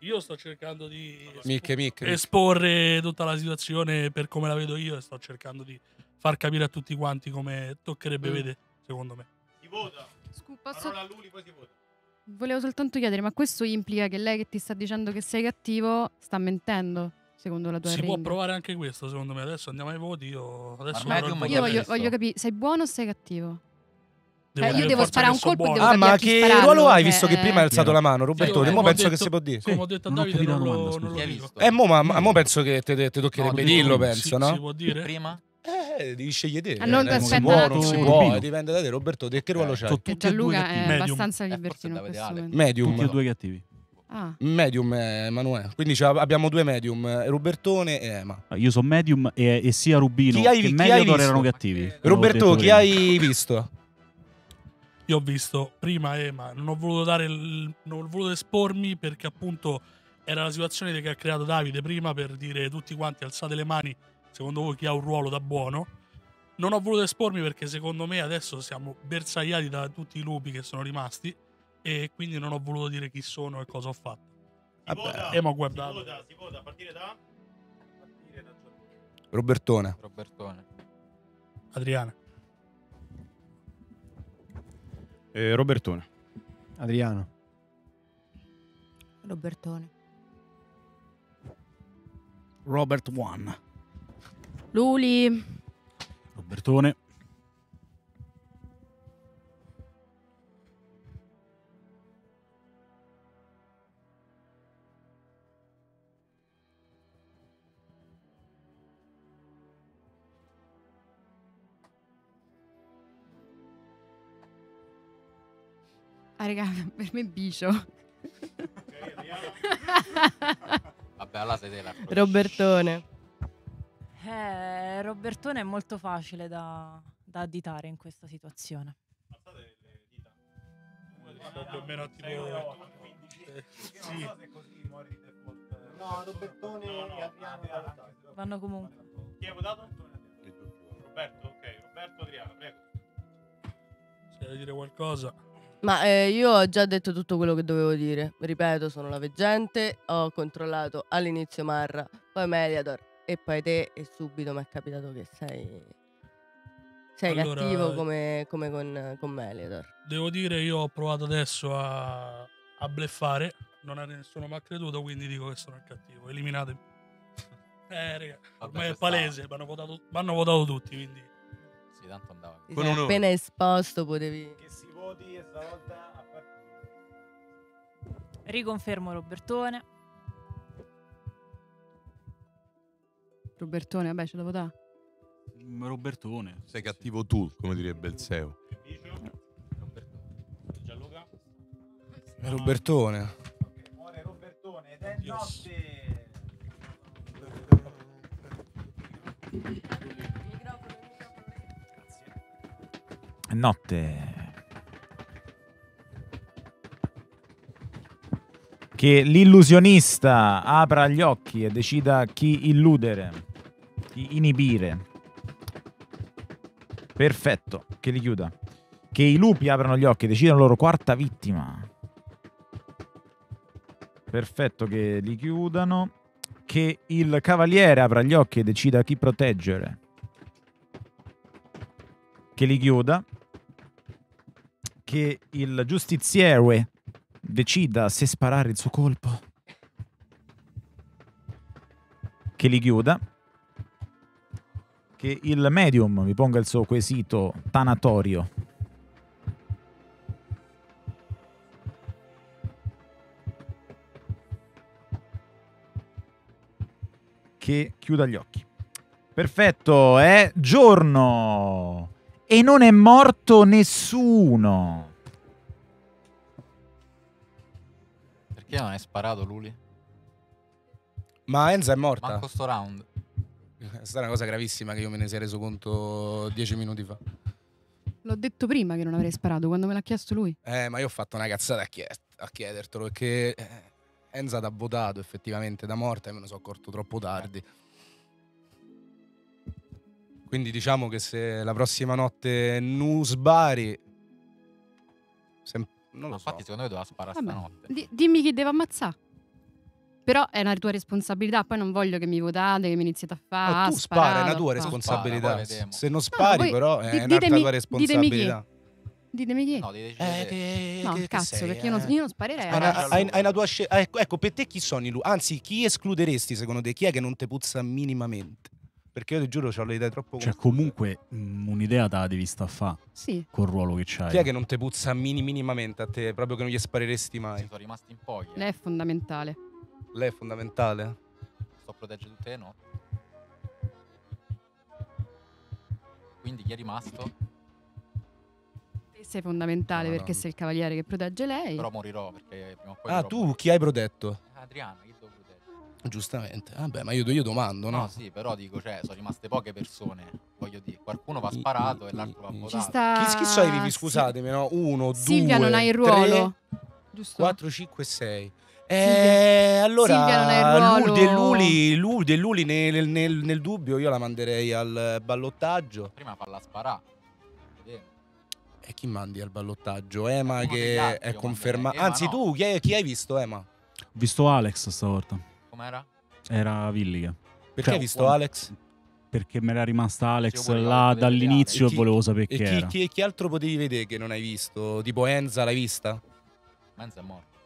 Io sto cercando di Micche, micche, micche. esporre tutta la situazione per come la vedo io e sto cercando di far capire a tutti quanti come toccherebbe Mm. vedere, secondo me. Si vota. Scu- posso- Parola a Luli, poi si vota. Volevo soltanto chiedere, ma questo implica che lei che ti sta dicendo che sei cattivo sta mentendo, secondo la tua Si può ringa? provare anche questo, secondo me. Adesso andiamo ai voti. Io adesso Ma Io a voglio, voglio capire, sei buono o sei cattivo? Devo Eh, io devo sparare che un colpo e devo Ah, ma che spararlo, ruolo hai visto che prima hai alzato la mano, Roberto? Io, Mo come ho penso che detto- si può dire. Come ho detto a Non ho Davide, non la lo, domanda, non scusa. lo dico. visto? Eh, mo, ma, ma mo penso che te, te, toccherebbe No, dirlo, tu- penso, Si, si no? può dire? Prima? Eh, devi scegliere te. Ah, non- Eh, non si può, non si può, eh, dipende da te, Roberto. Te che ruolo c'hai? Sono Che tutti e due Gianluca cattivi. è Medium. abbastanza Eh, libertino in Davide momento. Medium. Tutti e due cattivi. Ah, Medium è Emanuele. Quindi abbiamo due medium, eh, Robertone e Ema. Ah, Io sono medium e, e sia Rubino Chi hai- che visto? erano cattivi. Roberto, chi prima. hai visto? Io ho visto prima Ema, non ho voluto dare il- non ho voluto espormi perché appunto era la situazione che ha creato Davide prima per dire tutti quanti alzate le mani, secondo voi chi ha un ruolo da buono. Non ho voluto espormi perché secondo me adesso siamo bersagliati da tutti i lupi che sono rimasti e quindi non ho voluto dire chi sono e cosa ho fatto. Si vota. Ema ho Si guardato. vota, si vota a partire da... Robertone. Robertone. Adriana. Eh, Robertone. Adriano. Robertone. Robert One. Luli. Robertone. raga, *laughs* per me è bicio. Vabbè, allora sei te la Robertone. Eh, Robertone è molto facile da, da additare in questa situazione. Almeno tipo... Sì. No, Robertone e Adriano. Vanno comunque. Chi hai votato? Roberto, ok. Roberto Adriano, prego. Se vuoi dire qualcosa. Ma eh, io ho già detto tutto quello che dovevo dire. Ripeto, sono la veggente. Ho controllato all'inizio Marra, poi Mediator e poi te. E subito mi è capitato che sei. Sei Allora, cattivo come, come con, con Mediator. Devo dire, io ho provato adesso a, a bleffare. Non a nessuno mi ha creduto, quindi dico che sono il cattivo. Eliminatemi. *laughs* Eh, raga, ormai è palese. Mi hanno votato, votato tutti, quindi. Sì, tanto andava. Ti sei appena esposto, potevi. Che si voti e stavolta a Riconfermo Robertone. Robertone, vabbè, ce la votare. Robertone. Sei cattivo tu, come direbbe il SEO. Gianluca? Robertone. Muore Robertone ed è notte. Notte. Che l'illusionista apra gli occhi e decida chi illudere, inibire. Perfetto, che li chiuda. Che i lupi aprano gli occhi e decidano la loro quarta vittima. Perfetto che li chiudano. Che il cavaliere apra gli occhi e decida chi proteggere. Che li chiuda. Che il giustiziere decida se sparare il suo colpo. Che li chiuda. Che il medium vi ponga il suo quesito tanatorio. che chiuda gli occhi. Perfetto, è giorno e non è morto nessuno. Perché non hai sparato Luli? Ma Enza è morta. Manco sto round. È una cosa gravissima che io me ne sia reso conto dieci minuti fa. L'ho detto prima che non avrei sparato quando me l'ha chiesto lui. Eh, ma io ho fatto una cazzata a, chied- a chiedertelo perché eh, Enza t'ha votato effettivamente da morta e me ne sono accorto troppo tardi. Quindi diciamo che se la prossima notte nu sbari... sem- non lo so. Infatti, secondo me doveva sparare Vabbè, stanotte. di- dimmi chi deve ammazzare. Però è una tua responsabilità, poi non voglio che mi votate, che mi iniziate a fare. No, ah, tu spara, è una tua responsabilità. Spara. Se non No, spari, voi però, è un'altra ditemi- tua ditemi chi. responsabilità. Ditemi chi. No, devi Eh, che, No, che- che cazzo, sei, perché io non, eh? io non sparerei. Hai hai- hai una tua scelta. ecco, ecco, per te chi sono i lu- Anzi, chi escluderesti secondo te? Chi è che non te puzza minimamente? Perché io ti giuro, ho le idee troppo Cioè, comunque, mh, un'idea te la devi sta a fa. Sì. Col ruolo che c'hai. Chi è che non te puzza mini- minimamente a te? Proprio che non gli spareresti mai? Sono rimasti in pochi. eh. Lei è fondamentale. Lei è fondamentale. Sto a proteggere tutte le notti. Quindi chi è rimasto? Te sei fondamentale Madonna. perché sei il cavaliere che protegge lei. Però morirò perché prima o poi Ah, dovrò tu chi hai protetto? Adriano, chi devo proteggere? Giustamente. Vabbè, ma io, io domando, no? No, sì, però dico, cioè, sono rimaste poche persone. Voglio dire, qualcuno va sparato e l'altro va votato. sta- Chi, chi sono i vivi? Scusatemi, no? Uno, Silvia due, non ha il ruolo. tre, Giusto? 4, 5, 6. Silvia- Eh, allora Silvia non ha il ruolo. De Luli, Lu- De Luli nel, nel- nel dubbio io la manderei al ballottaggio. Prima falla sparare. Vediamo. E chi mandi al ballottaggio? Ema Uno degli che è. Ema Anzi, no. tu chi, hai- chi hai visto, Ema? Ho visto Alex stavolta. Com'era? Era Villiga. Perché Cioè, hai visto un- Alex? Perché me era rimasta Alex la là dall'inizio e chi- volevo sapere E chi chi, era. chi- chi altro potevi vedere che non hai visto? Tipo Enza, l'hai vista? Menza è morto.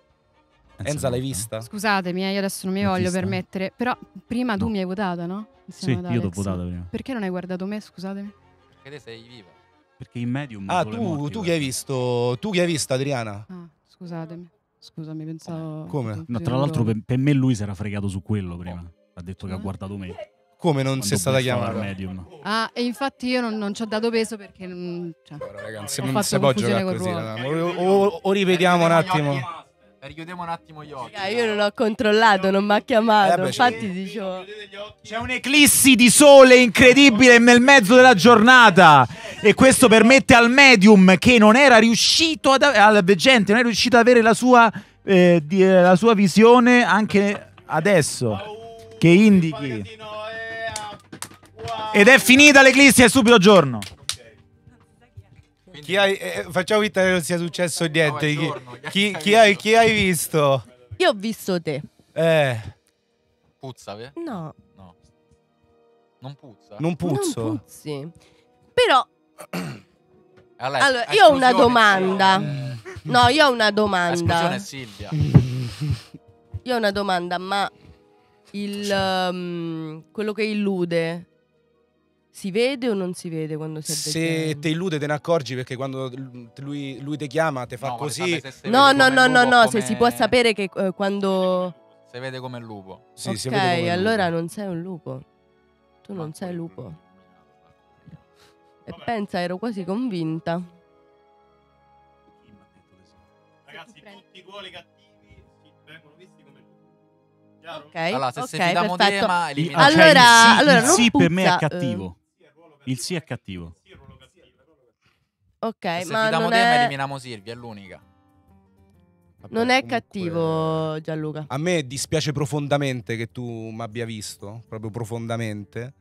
Enza l'hai vista? Scusatemi, eh, io adesso non mi voglio permettere. Però prima tu No. mi hai votata, no? Sì, ad io t'ho Alex. votata prima. Perché non hai guardato me, scusatemi? Perché te sei viva. Perché in medium Ah, le tu, morti, tu chi hai visto? Tu chi hai visto, Adriana? Ah, scusatemi. Scusami, pensavo... Come? fosse No, tra l'altro per, per me lui si era fregato su quello prima. Ha detto che ha Eh? guardato me. Come non Quando sei stata chiamata? medium. Ah, e infatti io non, non ci ho dato peso perché mm, cioè, Ragazzi, ho non fatto si può confusione giocare col così. ruolo. raga. O, o- o rivediamo un attimo. Richiudiamo un attimo gli occhi. Io non ho controllato, non mi ha chiamato. Eh, beh, Infatti dicevo. C'è un'eclissi di sole incredibile nel mezzo della giornata e questo permette al medium che non era riuscito ad avere, al veggente non è riuscito ad avere la sua, eh, di- eh, la sua visione anche adesso che indichi. Ed è finita l'eclissi, è subito giorno. Chi hai, eh, facciamo finta che non sia successo niente. Chi, chi- chi hai, chi hai visto? Io ho visto te. Eh, Puzza, ve? No. No. Non puzza? non puzzo. Non puzzi. Però, Allora, allora, io ho una domanda. No, io ho una domanda. Silvia. Io ho una domanda, ma il um, quello che illude si vede o non si vede quando si Se te illude te ne accorgi perché quando lui, lui ti chiama ti fa No, così. No, no, no, no, no, se si può sapere che eh, quando Si vede come il lupo. Sì, Ok, si vede come il lupo. allora non sei un lupo. Tu non sei lupo. E pensa, ero quasi convinta. Ragazzi, tutti i ruoli cattivi si- vengono visti come Ok, Allora, se ok, si fidiamo di perfetto. Ema, Il- eliminiamo- ah, cioè, Allora- il sì, allora, il non sì per me è puzza, cattivo. Il sì è cattivo. Ok, Se ma non di Ema, è, eliminiamo Silvia, è l'unica. non è cattivo Gianluca. A me dispiace profondamente che tu mi abbia visto, proprio profondamente,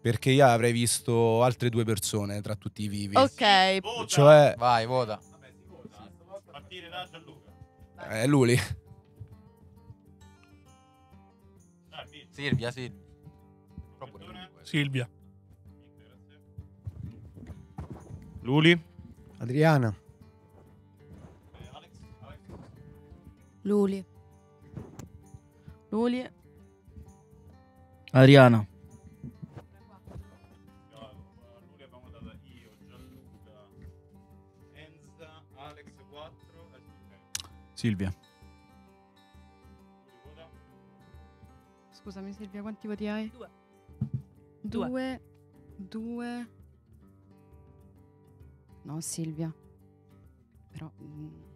perché io avrei visto altre due persone tra tutti i vivi. Ok, Cioè, Vai, vota. partire da Gianluca. è Luli. Silvia, sì. Silvia. Luli. Adriana. Luli. Luli. Ariana. Luli abbiamo dato io, Gianluca, Enza, Alex 4 e Silvia. Scusami Silvia, quanti voti hai? Due. Due. Due. No, Silvia. Però... mm,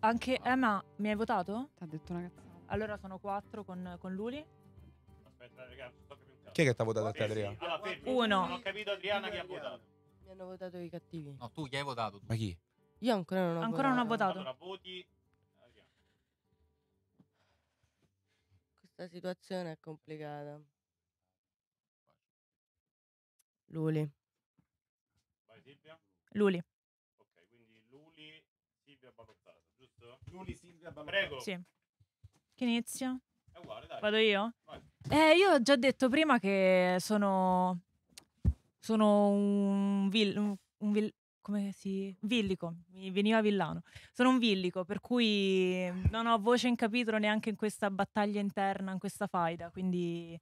Anche Emma mi hai votato? Ti ha detto una cazzata. Allora sono quattro con, con Luli. Aspetta, ragazzi, sto capendo. Chi è che ti ha votato a te, Adriano? Allora, fermi. Uno. Non ho capito Adriana chi ha votato. Mi hanno votato i cattivi. No, tu chi hai votato? Ma chi? Io ancora non ho Ancora non ha votato. votato. Allora, voti Questa situazione è complicata. Luli. Luli. Ok, quindi Luli, Silvia ballottata, giusto? Luli, Silvia Prego. Sì. Chi inizia? È uguale, dai. Vado io? Vai. Eh, io ho già detto prima che sono. Sono un, vil- un, un vil- come si. Villico. Mi veniva villano. Sono un villico, per cui non ho voce in capitolo neanche in questa battaglia interna, in questa faida. Quindi.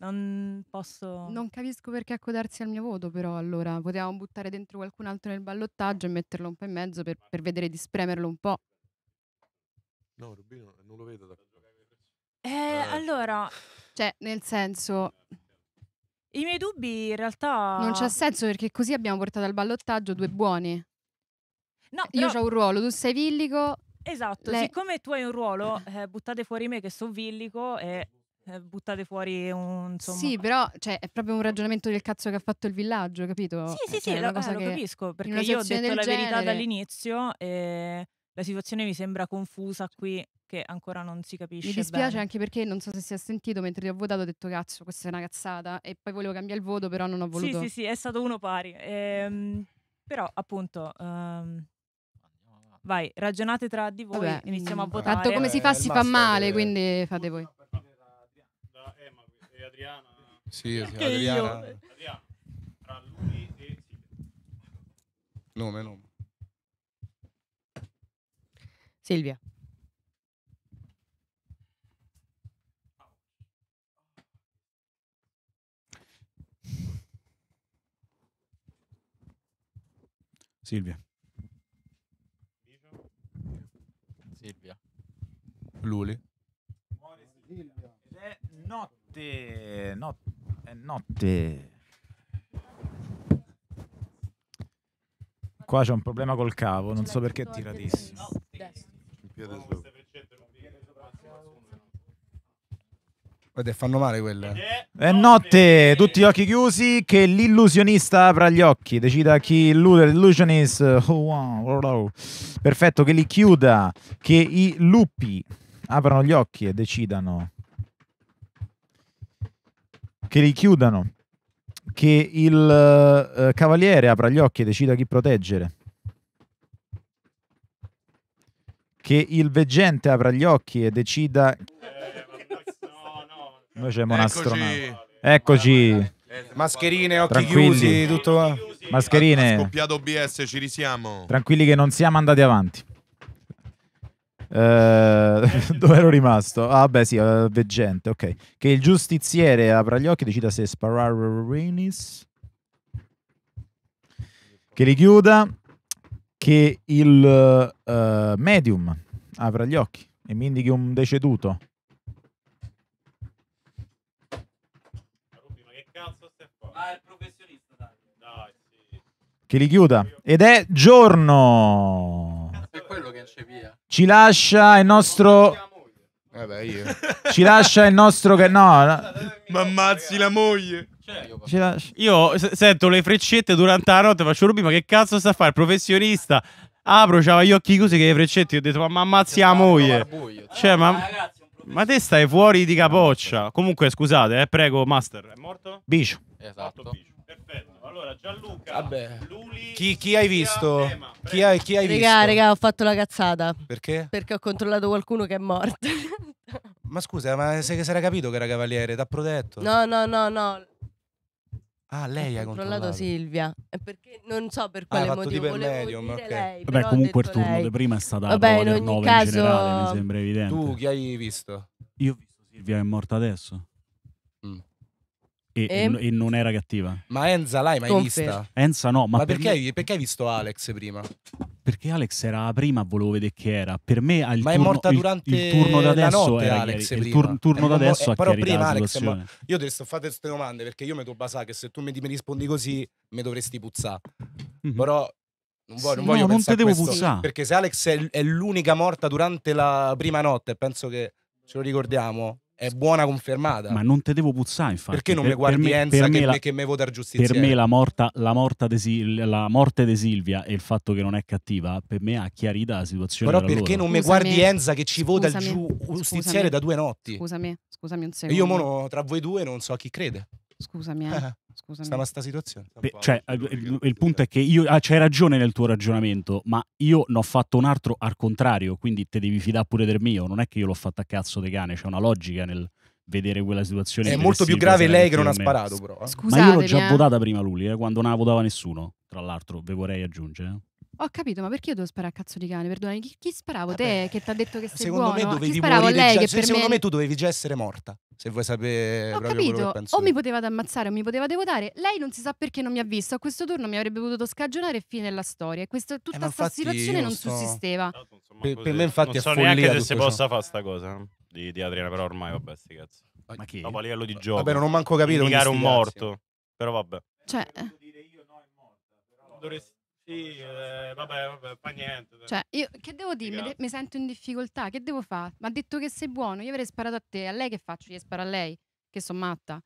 Non posso. Non capisco perché accodarsi al mio voto, però allora potevamo buttare dentro qualcun altro nel ballottaggio e metterlo un po' in mezzo per, per vedere di spremerlo un po'. No, Rubino non lo vedo da Eh, allora. Cioè, nel senso, I miei dubbi in realtà. non c'ha senso perché così abbiamo portato al ballottaggio due buoni. No, Io però- ho un ruolo, tu sei villico. Esatto, lei- siccome tu hai un ruolo, eh, buttate fuori me che sono villico e eh, buttate fuori un insomma. Sì, però cioè, è proprio un ragionamento del cazzo che ha fatto il villaggio, capito? Sì, sì, Eh, sì, cioè, è lo, una cosa eh, lo che capisco, perché io ho detto la del verità genere- dall'inizio e la situazione mi sembra confusa qui, che ancora non si capisce Mi dispiace bene. anche perché non so se si è sentito mentre ti ho votato, ho detto cazzo, questa è una cazzata e poi volevo cambiare il voto, però non ho Sì, voluto. sì, sì, è stato uno pari. Ehm, però, appunto, ehm, vai, ragionate tra di voi, Vabbè, iniziamo a mm, votare. Tanto come si fa, si fa male, quindi fate voi. Adriana. Sì, sì, Adriana. io- Adriana, tra Luli e Silvia. Nome, nome. Silvia. Silvia. Silvia. Luli. Notte. no- è notte. Qua c'è un problema col cavo, non so perché è tiratissimo. Guarda, fanno male quelle. È notte, tutti gli occhi chiusi, che l'illusionista apra gli occhi, decida chi illude l'illusionist. Oh, wow. Perfetto, che li chiuda, che i lupi aprano gli occhi e decidano. Che li chiudano, che il eh, cavaliere apra gli occhi e decida chi proteggere. Che il veggente apra gli occhi e decida noi c'è monastronauta. Eccoci. Mascherine, occhi Tranquilli. chiusi, tutto. Mascherine. Scoppiato OBS, ci risiamo. Tranquilli che non siamo andati avanti. Eh, *laughs* dove ero rimasto? Ah, beh, sì, eh, veggente, ok. Che il giustiziere apra gli occhi e decida se sparare Rinis. Che li chiuda. Che il eh, medium apra gli occhi e mi indichi un deceduto. Ah, il professionista, dai. Che li chiuda. Ed è giorno. È quello che esce via. Ci lascia il nostro. Vabbè, io. *laughs* Ci lascia il nostro. Che no. no. Ma ammazzi la moglie. Ci lascia- Io sento le freccette durante la notte, faccio Rubi, ma che cazzo sta a fare? Il professionista. Apro, c'aveva gli occhi chiusi che le freccette. Io ho detto, ma ma ammazzi la moglie. Cioè, ma, ma te stai fuori di capoccia. Comunque, scusate, eh, prego, Master. È morto? Bicio. Esatto. Perfetto. Allora, Gianluca. Vabbè. Chi, chi hai visto? Chi hai, chi hai Regà, visto? regà, ho fatto la cazzata. Perché? Perché ho controllato qualcuno che è morto. *laughs* Ma scusa, ma se che si era capito che era cavaliere, t'ha protetto? No, no, no, no. Ah, lei ha controllato controllato. Silvia. E perché non so per Ah, quale ha fatto motivo volevo medium, dire ok. lei, Vabbè, comunque il turno di prima è stata Vabbè, la in ogni 9 caso... in generale, mi sembra evidente. Tu chi hai visto? Io ho visto Silvia che è morta adesso. E, E? e non era cattiva. Ma Enza l'hai mai Confermo. vista? Enza no, ma, Ma, per perché, me- hai, perché hai visto Alex prima? Perché Alex era la prima, volevo vedere che era. Per me al Ma è turno, morta il- durante il, turno da la adesso notte era Alex chiari- il tur- turno Eh, da adesso eh, però prima Alex è mo- Io ti sto fare queste domande perché io mi devo basare che se tu mi, mi rispondi così mi dovresti puzzare. Però non, voglio- non Sì. voglio No, non pensare te devo questo, puzzare. Perché se Alex è, è l'unica morta durante la prima notte, penso che ce lo ricordiamo, è buona confermata. Ma non te devo puzzare, infatti. Perché non Per- mi guardi per me- Enza per me che, la- me, che me vota il giustiziere? Per me la, morta, la, morta de Sil- la morte di Silvia e il fatto che non è cattiva, per me ha chiarito la situazione. Però perché loro. non mi Scusami. guardi Enza che ci vota il Scusami. giu- giustiziere Scusami. da due notti? Scusami, scusami un E secondo. io mono tra voi due non so a chi crede. Scusami, eh. *laughs* Eh, Scusami. Stiamo a sta situazione. Beh, cioè, eh, il, il punto è che io, ah, c'hai ragione nel tuo ragionamento, ma io ne ho fatto un altro al contrario, quindi te devi fidare pure del mio. Non è che io l'ho fatta a cazzo di cane, c'è una logica nel vedere quella situazione. È molto più grave lei che non ha sparato, però, eh. Ma io l'ho già eh. votata prima Luli, eh, quando non la votava nessuno. Tra l'altro, ve vorrei aggiungere. Eh. Ho capito, ma perché io devo sparare a cazzo di cane? Perdonami, chi, chi sparavo? Te che ti ha detto che sei Secondo buono? me dovevi chi sparavo? Lei già- che se- per secondo me... me tu dovevi già essere morta. Se vuoi sapere Ho proprio quello che capito, penso. o mi potevate ammazzare o mi potevate votare. Lei non si sa perché non mi ha visto. A questo turno mi avrebbe potuto scagionare e fine della storia. E questa, tutta Eh, questa infatti situazione io non sto- sussisteva. Per, per me infatti non è so follia neanche se si possa fare sta cosa eh, di, di Adriana, però ormai vabbè, sti cazzi. Ma che? Dopo a livello di gioco. Vabbè, non ho manco capito Indicare un morto. Però vabbè. Cioè, eh, Dovresti... Sì, eh, vabbè, vabbè, fa niente. cioè, io che devo dire? Mi, mi sento in difficoltà. Che devo fare? Mi ha detto che sei buono. Io avrei sparato a te. A lei che faccio? Gli sparo a lei? Che sono matta.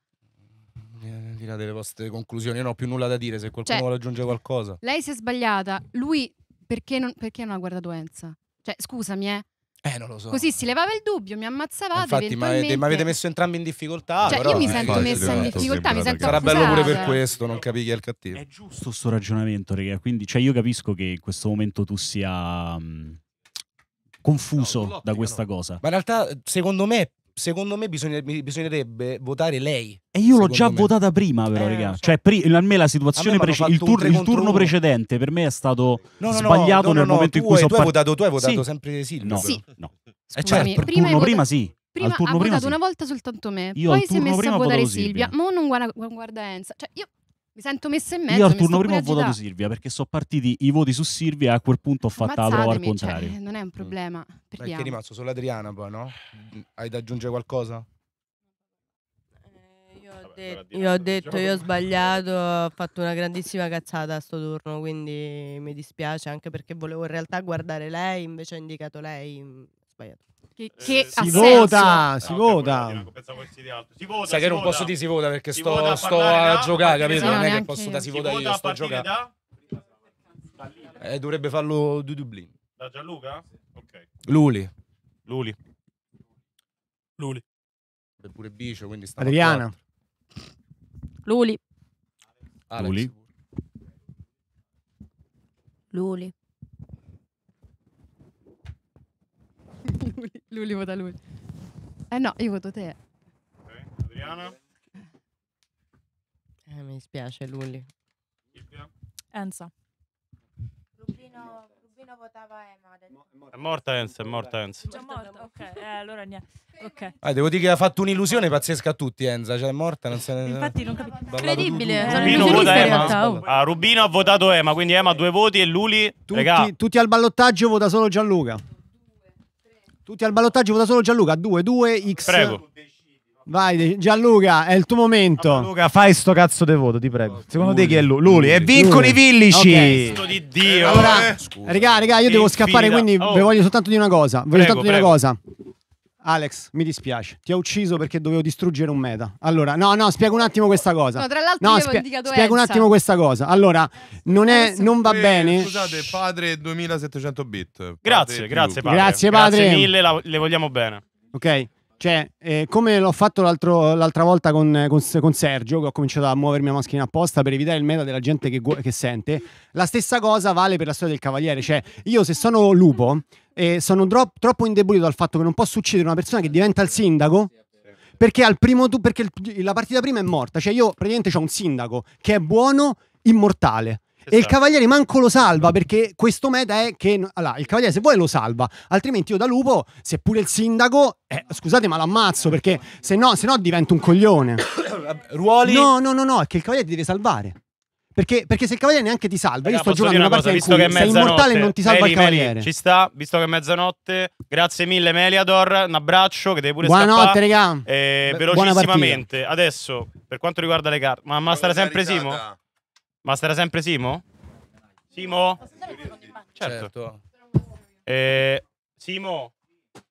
Eh, Tirate le vostre conclusioni. Io non ho più nulla da dire. Se qualcuno Cioè- vuole aggiungere qualcosa. Lei si è sbagliata. Lui perché non, perché non ha guardato Enza? Cioè, scusami, eh. Eh, non lo so. Così si levava il dubbio, mi ammazzavate. Infatti, mi avete, avete messo entrambi in difficoltà. Cioè, però- io mi eh, sento messa in difficoltà, mi sento Sarà bello pure per questo, non capi chi è il cattivo. È giusto sto ragionamento, raga. Quindi, cioè, io capisco che in questo momento tu sia mh, confuso da questa cosa. Ma in realtà, secondo me, secondo me bisogna- bisognerebbe votare lei. E io l'ho già me. votata prima, però, Eh, raga. Cioè, pri- a me la situazione A me m'hanno prece- il, tur- il turno uno. precedente per me è stato No, no, sbagliato no, no, nel no, momento in cui sono tu hai part- votato- tu hai votato Sì. sempre Silvia, No, Sì. no. Eh, Scusami, certo, il prima turno hai prima sì. Prima al turno ha prima votato sì. una volta soltanto me, Io poi si è messa prima a votare votato Silvia. Silvia. Mo non guarda, non guarda Enza. Cioè, io mi sento messa in mezzo. Io al turno prima ho votato. Silvia perché sono partiti i voti su Silvia e a quel punto ho fatto la prova al Ammazzatemi, contrario. Cioè, non è un problema. Ma che è rimasto solo Adriana poi, no? Hai da aggiungere qualcosa? De- io ho detto, io ho sbagliato, ho fatto una grandissima cazzata a sto turno, quindi mi dispiace anche perché volevo in realtà guardare lei, invece ho indicato lei. Sbagliato. Che, che Si vota, si vota. Si vota, Sai si che non vota. posso dire si vota perché Si sto, vota a sto a da- giocare, capito? da- Non è che posso io. da si Si vota io, a sto a giocare. Eh, dovrebbe farlo Du Dublin. Da Gianluca? Ok. Luli. Luli. Luli. E pure Bicio, quindi stiamo a Adriana. Luli. Alex. Luli. Luli. *laughs* lui, lui li vota lui. Eh no, io voto te. Adriana? Eh, mi dispiace, Lulli. Enza. Rubino, Rubino votava Emma. È morta Enz, è morta Enz. Già morta, ok. Eh, allora niente. Ok. Ah, devo dire che ha fatto un'illusione pazzesca a tutti Enza, cioè è morta, non se ne Infatti non capisco. Incredibile, Rubino vota Emma. oh. Ah, Rubino ha votato Emma, quindi Emma ha due voti e Luli. Regà, Tutti, tutti al ballottaggio vota solo Gianluca. Tutti al ballottaggio vota solo Gianluca. 2, 2, X. prego. Vai, Gianluca, è il tuo momento. Luca, fai sto cazzo di voto, ti prego. Secondo te chi è Lu- Luli? E vincono Luli. i villici! Ok. Cristo di Dio. Allora, Eh, Raga, raga, io devo scappare, quindi Oh. vi voglio soltanto dire una cosa. Voglio Prego, soltanto dire una prego. cosa. Alex, mi dispiace. Ti ho ucciso perché dovevo distruggere un meta. Allora, no, no, spiego un attimo questa cosa. No, tra l'altro No, spie- spiego un attimo questa cosa. Allora, non, è, non va Eh, bene. Scusate, padre 2700 bit. Padre Grazie, più. grazie padre. Grazie, padre. Grazie mille, la- le vogliamo bene. Ok? Cioè, eh, come l'ho fatto l'altra volta con, con- con Sergio, che ho cominciato a muovermi a mascherina apposta per evitare il meta della gente che, che sente, la stessa cosa vale per la storia del cavaliere. Cioè, io se sono lupo e sono tro- troppo indebolito dal fatto che non posso uccidere una persona che diventa il sindaco, perché al primo tu- perché la partita prima è morta. Cioè, io praticamente ho un sindaco che è buono, immortale. E il cavaliere manco lo salva perché questo meta è che allora, il cavaliere se vuole lo salva, altrimenti io da lupo, se pure il sindaco, eh, scusate ma lo ammazzo perché se no, se no divento un coglione. *coughs* Ruoli? No, no, no, no, è che il cavaliere ti deve salvare. Perché, perché se il cavaliere neanche ti salva, io Raga, sto posso giocando una una cosa, partita in visto che cui è sei immortale e non ti salva Meli, il Meli, cavaliere. ci sta, visto che è mezzanotte. Grazie mille Meliador, un abbraccio che devi pure Buonanotte, scappare. regà. Eh, velocissimamente, adesso, per quanto riguarda le carte, ma Master sempre Simo? Master sempre Simo? Simo? Certo. Eh, Simo?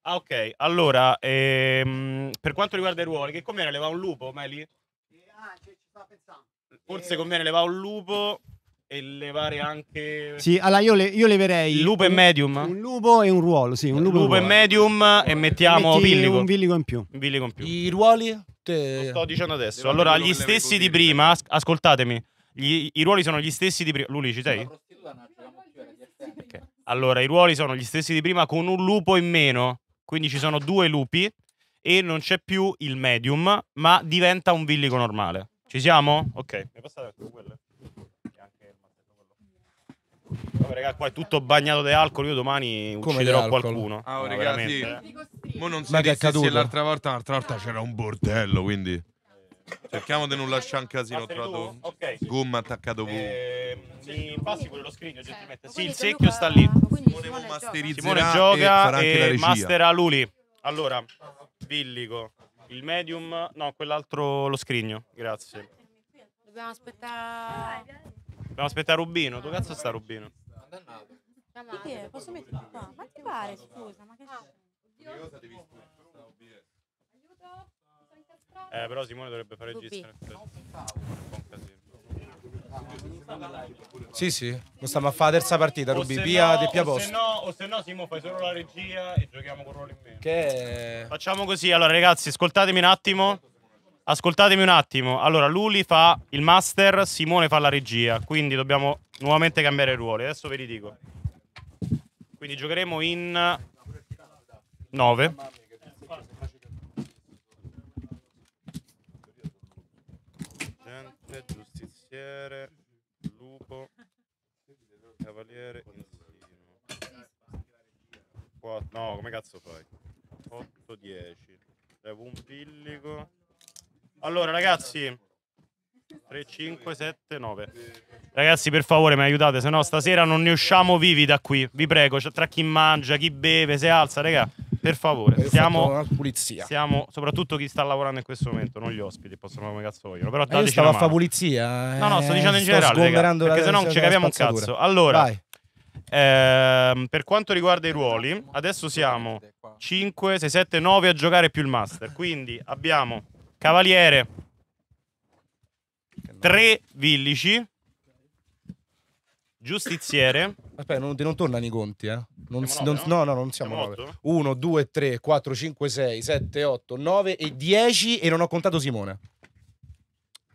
Ah, ok. Allora, ehm, per quanto riguarda i ruoli, che conviene levare un lupo, Meli? Forse conviene levare un lupo e levare anche Sì, allora io, le, io leverei il lupo e medium. Un lupo e un ruolo, sì, un lupo, lupo e un ruolo. medium e mettiamo Metti villico. un villico in più. Un villico in più. I ruoli? Lo Te... sto dicendo adesso. Allora, gli stessi di prima, as- ascoltatemi. Gli- I ruoli sono gli stessi di prima. Luli, ci sei? Ok. Allora, i ruoli sono gli stessi di prima con un lupo in meno. Quindi ci sono due lupi e non c'è più il medium, ma diventa un villico normale. Ci siamo? Ok. Mi passate quelle? Vabbè, raga, qua è tutto bagnato di alcol. Io domani Come ucciderò qualcuno. Ah, oh, No, ragazzi, veramente. mo non si Ma che è accaduto? l'altra volta, l'altra volta c'era un bordello, quindi cerchiamo di non lasciare un casino. Ho Master, trovato tu? Ok. gomma attaccato ovunque. Eh, mi passi quello lo screen gentilmente. Sì, il secchio sta lì. Simone masterizzerà gioca e e regia. Master a Luli. Allora, Villico, il medium, no, quell'altro lo scrigno. Grazie. Dobbiamo aspettare. Dobbiamo aspettare Rubino. Dove cazzo sta Rubino? Di che? Posso metterli qua? Ma ti pare, scusa, ma che Eh, però Simone dovrebbe fare registrare. Un casino. Sì, sì. Lo stiamo a fare la terza partita, Rubi. Via, no- de pia o se posto. no, o se no, Simo, fai solo la regia e giochiamo con ruolo in meno. Che Facciamo così, allora ragazzi, ascoltatemi un attimo. Ascoltatemi un attimo. Allora, Luli fa il master, Simone fa la regia, quindi dobbiamo nuovamente cambiare ruoli. Adesso ve li dico. Quindi giocheremo in 9. Gente, giustiziere, lupo, cavaliere, insieme. Qua- no, come cazzo fai? 8, 10. Levo un pillico. Allora, ragazzi. 3, 5, 7, 9. Ragazzi, per favore, mi aiutate, se no stasera non ne usciamo vivi da qui. Vi prego, c'è tra chi mangia, chi beve, se alza, raga. Per favore, siamo, pulizia. siamo soprattutto chi sta lavorando in questo momento, non gli ospiti, possono fare come cazzo vogliono. Però Ma io stavo a fa mano. pulizia. No, no, sto eh, dicendo in generale, raga, perché se no non ci capiamo un cazzo. Allora, ehm, per quanto riguarda i ruoli, adesso siamo 5, 6, 7, 9 a giocare più il master. Quindi abbiamo Cavaliere, 3 Villici, Giustiziere, Aspetta, non, non tornano i conti, eh. Non, Siamo non- nove, no, no, non siamo Siamo 9. 1, 2, 3, 4, 5, 6, 7, 8, 9 e 10 e non ho contato Simone.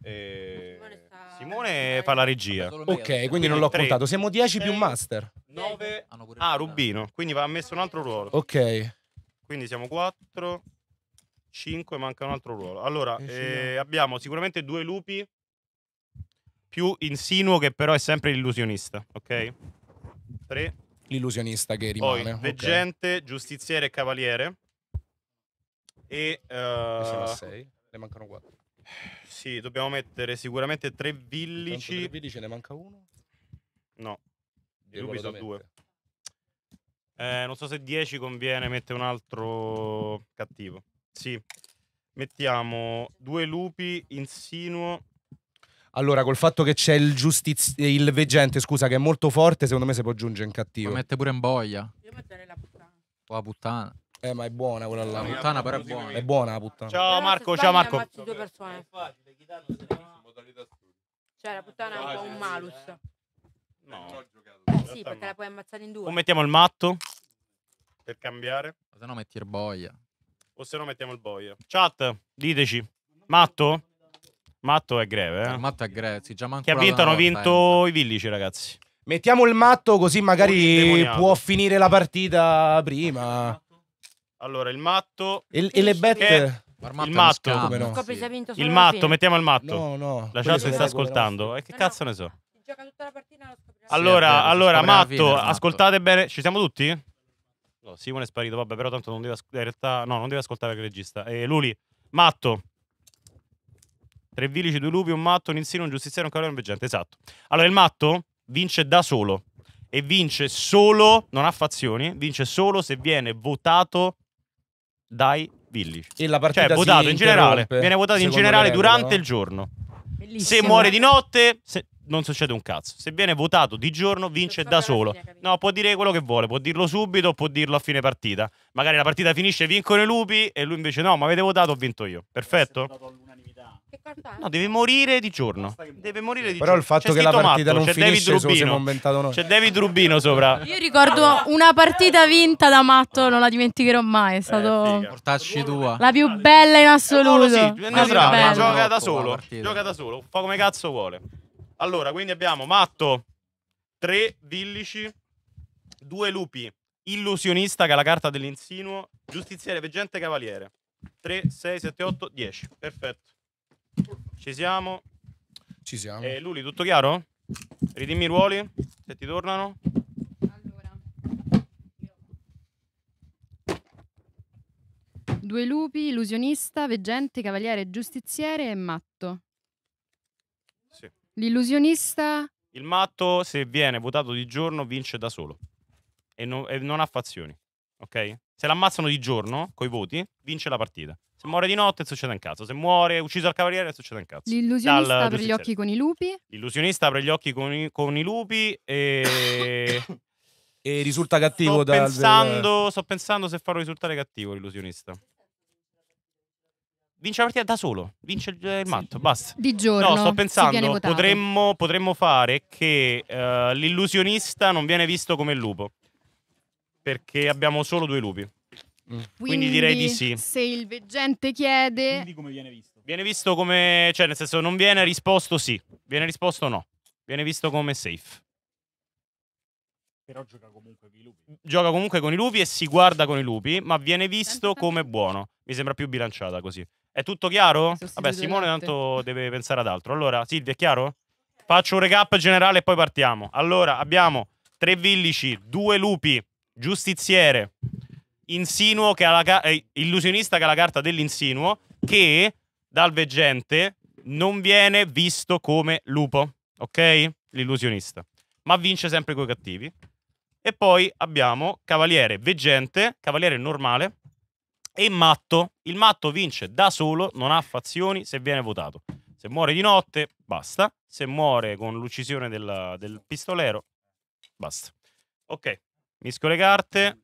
eh, Simone fa la regia. Ok, quindi non l'ho tre, contato. Siamo 10 più master. 9 Ah, Rubino, quindi va messo un altro ruolo. Ok. Quindi siamo 4, 5, manca un altro ruolo. Allora, eh, abbiamo sicuramente due lupi più insinuo che però è sempre l'illusionista, ok? 3. L'illusionista che Poi rimane. ok. veggente, giustiziere e cavaliere. E Siamo a eh, 6. Ne mancano 4. sì, dobbiamo mettere sicuramente tre villici. Tre villici ne manca uno. No, i lupi sono due. Eh, non so se 10 conviene mettere un altro cattivo. Sì. Mettiamo due lupi insinuo. Allora, col fatto che c'è il, giustiz- il veggente, scusa, che è molto forte, secondo me si può aggiungere in cattivo. Lo mette pure in boia. O la puttana. Eh, ma è buona quella là. La puttana però è buona. È buona la puttana. Ciao Marco, ciao Marco. due persone. Cioè, la puttana è un po' un malus. No. Eh sì, perché la puoi ammazzare in due. O mettiamo il matto per cambiare. Se no metti il boia. O se no mettiamo il boia. Chat, diteci. Matto? Matto è greve, eh? Il matto è greve, sì, già manco Chi ha vinto hanno vinto i villici, ragazzi. Mettiamo il matto così magari può finire la partita prima. Allora, il matto. E, e le bet... Che- Ma Il matto. Come no? Il matto, mettiamo il matto. No, no. La chat sono sta ascoltando. E che cazzo ne so? Gioca tutta la partita Allora, si allora, Matto, matto. ascoltate bene. Ci siamo tutti? No, Simone è sparito, vabbè, però tanto non deve ascoltare. In realtà, no, non deve ascoltare il regista. Eh, Luli, Matto. Tre vilici, due lupi, un matto, un insino, un giustiziere, un cavaliere e un veggente. Esatto. Allora, il matto vince da solo. E vince solo, non ha fazioni, vince solo se viene votato dai villici. E la partita Cioè, votato in generale. Viene votato in generale durante no? il giorno. Bellissimo. Se muore di notte, se- non succede un cazzo. Se viene votato di giorno, vince da solo. No, può dire quello che vuole, può dirlo subito o può dirlo a fine partita. Magari la partita finisce, vincono i lupi e lui invece no, ma avete votato, ho vinto io. Perfetto? No, deve morire di giorno. Deve morire di Però giorno. il fatto C'è che la partita matto, non finisce se siamo inventato noi. C'è David Rubino sopra. Io ricordo una partita vinta da Matto, non la dimenticherò mai. È stato Portacci tua. la più bella in Eh, assoluto. Paolo sì, La bella. gioca da solo. Gioca da solo, fa come cazzo vuole. Allora, quindi abbiamo Matto, tre villici, due lupi, illusionista che è la carta dell'insinuo, giustiziere, veggente, cavaliere. 3, 6, 7, 8, 10. Perfetto. Ci siamo. Ci siamo. E Luli, tutto chiaro? Ridimmi i ruoli, se ti tornano. Due lupi, illusionista, veggente, cavaliere, giustiziere e matto. Sì. L'illusionista Il matto, se viene votato di giorno, vince da solo. E, non- e non ha fazioni. Ok? Se l'ammazzano di giorno, coi voti, vince la partita. Se muore di notte, succede un cazzo. Se muore ucciso al cavaliere, succede un cazzo. L'illusionista Dal per gli occhi con i lupi. L'illusionista apre gli occhi con i, con i lupi e... E risulta cattivo sto dal- pensando, sto pensando se farlo risultare cattivo l'illusionista. Vince la partita da solo. Vince il, il matto, basta. Di giorno. No, sto pensando, potremmo, potremmo fare che eh, l'illusionista non viene visto come il lupo. Perché abbiamo solo due lupi. Quindi, direi di sì. Se il veggente chiede. come viene visto? Viene visto come. cioè, nel senso, non viene risposto sì. Viene risposto no. Viene visto come safe. Però gioca comunque con i lupi. Gioca comunque con i lupi e si guarda con i lupi, ma viene visto come buono. Mi sembra più bilanciata così. È tutto chiaro? Vabbè, Simone tanto deve pensare ad altro. Allora, Silvia, è chiaro? Faccio un recap generale e poi partiamo. Allora, abbiamo tre villici, due lupi, giustiziere, insinuo che ha la ca- eh, illusionista che ha la carta dell'insinuo, che dal veggente non viene visto come lupo, ok? L'illusionista. Ma vince sempre coi cattivi. E poi abbiamo cavaliere veggente, cavaliere normale e matto. Il matto vince da solo, non ha fazioni se viene votato. Se muore di notte, basta. Se muore con l'uccisione del, del pistolero, basta. Ok, misco le carte.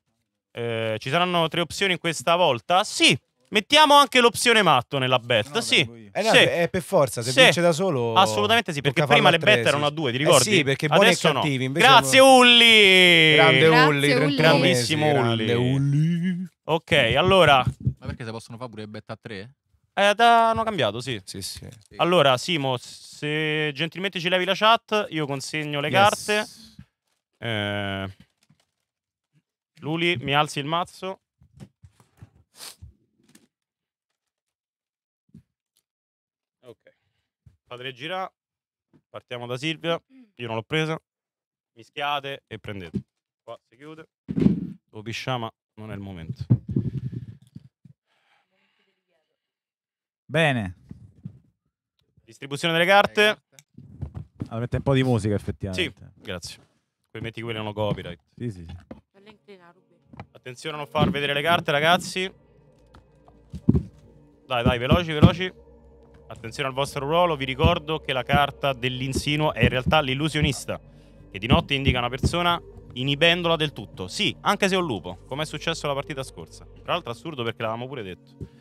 Eh, ci saranno tre opzioni in questa volta? Sì, mettiamo anche l'opzione matto nella bet. sì, Eh no, sì. è per forza, se Sì. vince da solo. Assolutamente sì, perché prima le bet erano a due, ti Eh ricordi? sì, perché buoni Adesso e no. cattivi. invece Grazie no. Ulli! Grande Grazie, Ulli, 31 Grandissimo mesi, Ulli. grande Ulli. Ok, allora Ma perché si possono fare pure bet a tre? eh, da- hanno cambiato, sì. Sì, sì. Allora, Simo, se gentilmente ci levi la chat, io consegno le Yes. carte. Eh, Luli, mi alzi il mazzo. Ok. Fate girare. Partiamo da Silvia. Io non l'ho presa. Mischiate e prendete. Qua si chiude. Lo pisciama, non è il momento. Bene. Distribuzione delle carte. Mette un po' di musica, Sì, effettivamente. grazie. Poi metti quelli non copyright. Sì, sì, sì. Attenzione a non far vedere le carte, ragazzi. Dai, dai, veloci, veloci. Attenzione al vostro ruolo. Vi ricordo che la carta dell'insinuo è in realtà l'illusionista, che di notte indica una persona inibendola del tutto. Sì, anche se è un lupo, come è successo la partita scorsa. Tra l'altro assurdo perché l'avevamo pure detto.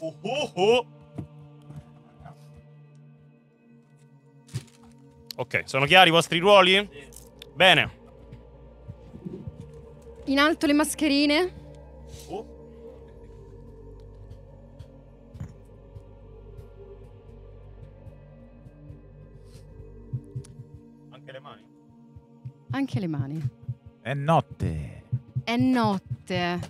Oh, oh, oh. Ok, sono chiari i vostri ruoli? Bene. In alto le mascherine. Anche le mani. Anche le mani. È notte. È notte.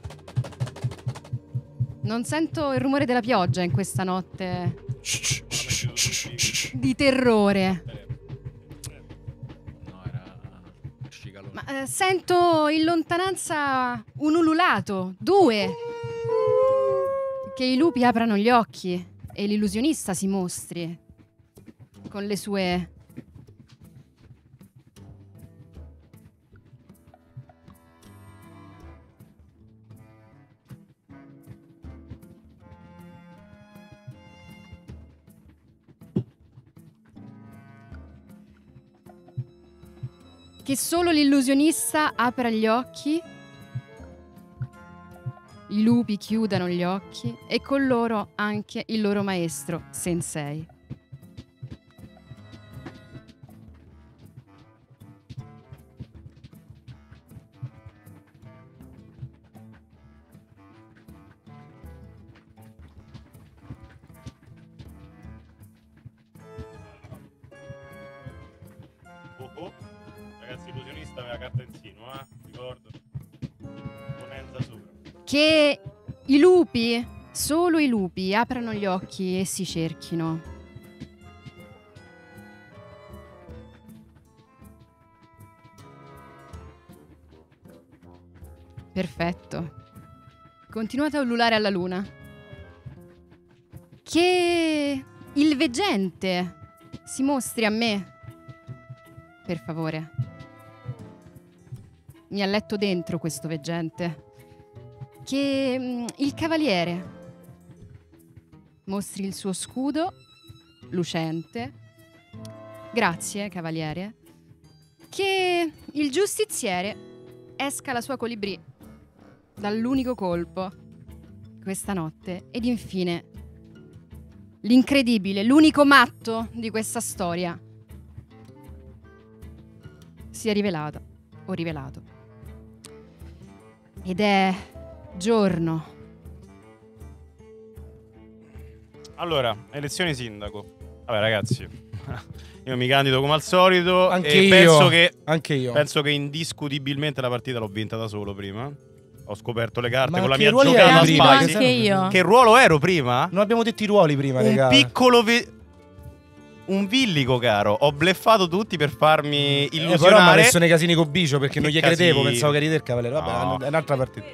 Non sento il rumore della pioggia in questa notte di terrore. Ma eh, sento in lontananza un ululato, due. Che i lupi aprano gli occhi e l'illusionista si mostri con le sue che solo l'illusionista apra gli occhi, i lupi chiudano gli occhi e con loro anche il loro maestro Sensei. Che i lupi, solo i lupi, aprano gli occhi e si cerchino. Perfetto. Continuate a ululare alla luna. Che il veggente si mostri a me. Per favore. Mi ha letto dentro questo veggente. Che mm, il cavaliere mostri il suo scudo lucente. Grazie, cavaliere. Che il giustiziere esca la sua colibrì dall'unico colpo questa notte. Ed infine l'incredibile, l'unico matto di questa storia si è rivelato o rivelato. Ed è giorno. Allora, elezioni sindaco. Vabbè, ragazzi. *laughs* Io mi candido come al solito. Anche e io, Penso che, anche io. Penso che indiscutibilmente la partita l'ho vinta da solo prima. Ho scoperto le carte Ma con la mia giocata a. Anche io. Che ruolo ero prima? Non abbiamo detto i ruoli prima, Un raga. piccolo. ve- un villico, caro. Ho bleffato tutti per farmi Eh, illusionare. però mi ha messo nei casini con Bicio perché non Che gli credevo, casini? pensavo che ridere il cavaliere. Vabbè, No. è un'altra partita.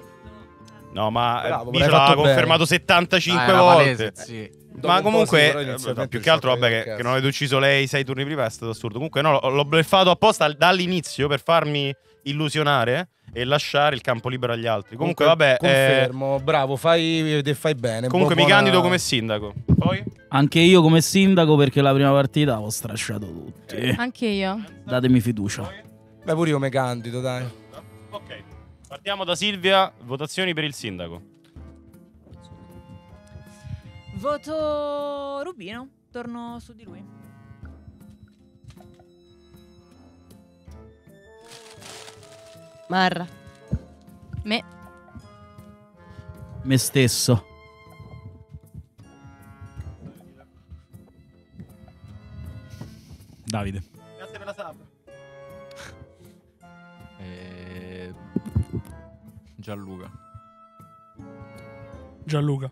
No, ma eh, Bravo, Bice l'hai l'ha bene. confermato 75 Ah, volte. palese, sì. Ma comunque, sì, eh, più che altro, vabbè, che, che non avete ucciso lei sei turni prima è stato assurdo. Comunque, no, l'ho- bleffato apposta dall'inizio per farmi illusionare e lasciare il campo libero agli altri. Comunque, vabbè, eh, Confermo, bravo, fai, fai bene. comunque mi buona- candido come sindaco. Poi? Anche io come sindaco perché la prima partita ho strasciato tutti. Anche io. Datemi fiducia. Beh, pure io mi candido, dai. Partiamo da Silvia, votazioni per il sindaco. Voto Rubino. Torno su di lui. Marra. Me. Me stesso. Davide. Gianluca. Gianluca.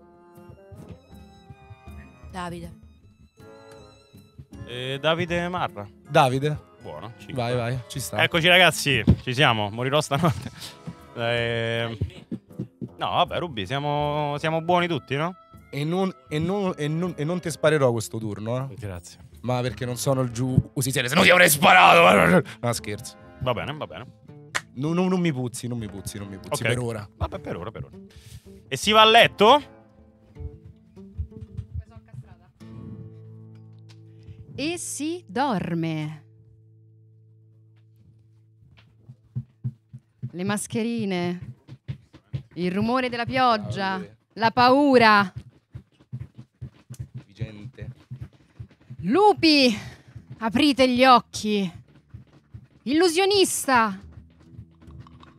Davide. Eh, Davide Marra. Davide? Buono. cinque. Vai, vai, ci sta. Eccoci ragazzi, ci siamo, morirò stanotte. *laughs* Eh, No, vabbè, Rubi, siamo, siamo buoni tutti, no? E non, e, non, e, non, e non ti sparerò questo turno, eh? Grazie. Ma perché non sono il giù così serio, se no ti avrei sparato. *laughs* No, scherzo. Va bene, va bene. Non, non- non mi puzzi, non mi puzzi, non mi puzzi Ok. per ora. Vabbè, per ora, per ora. E si va a letto? E si dorme. Le mascherine. Il rumore della pioggia. La paura. Vigente. Lupi, aprite gli occhi. Illusionista,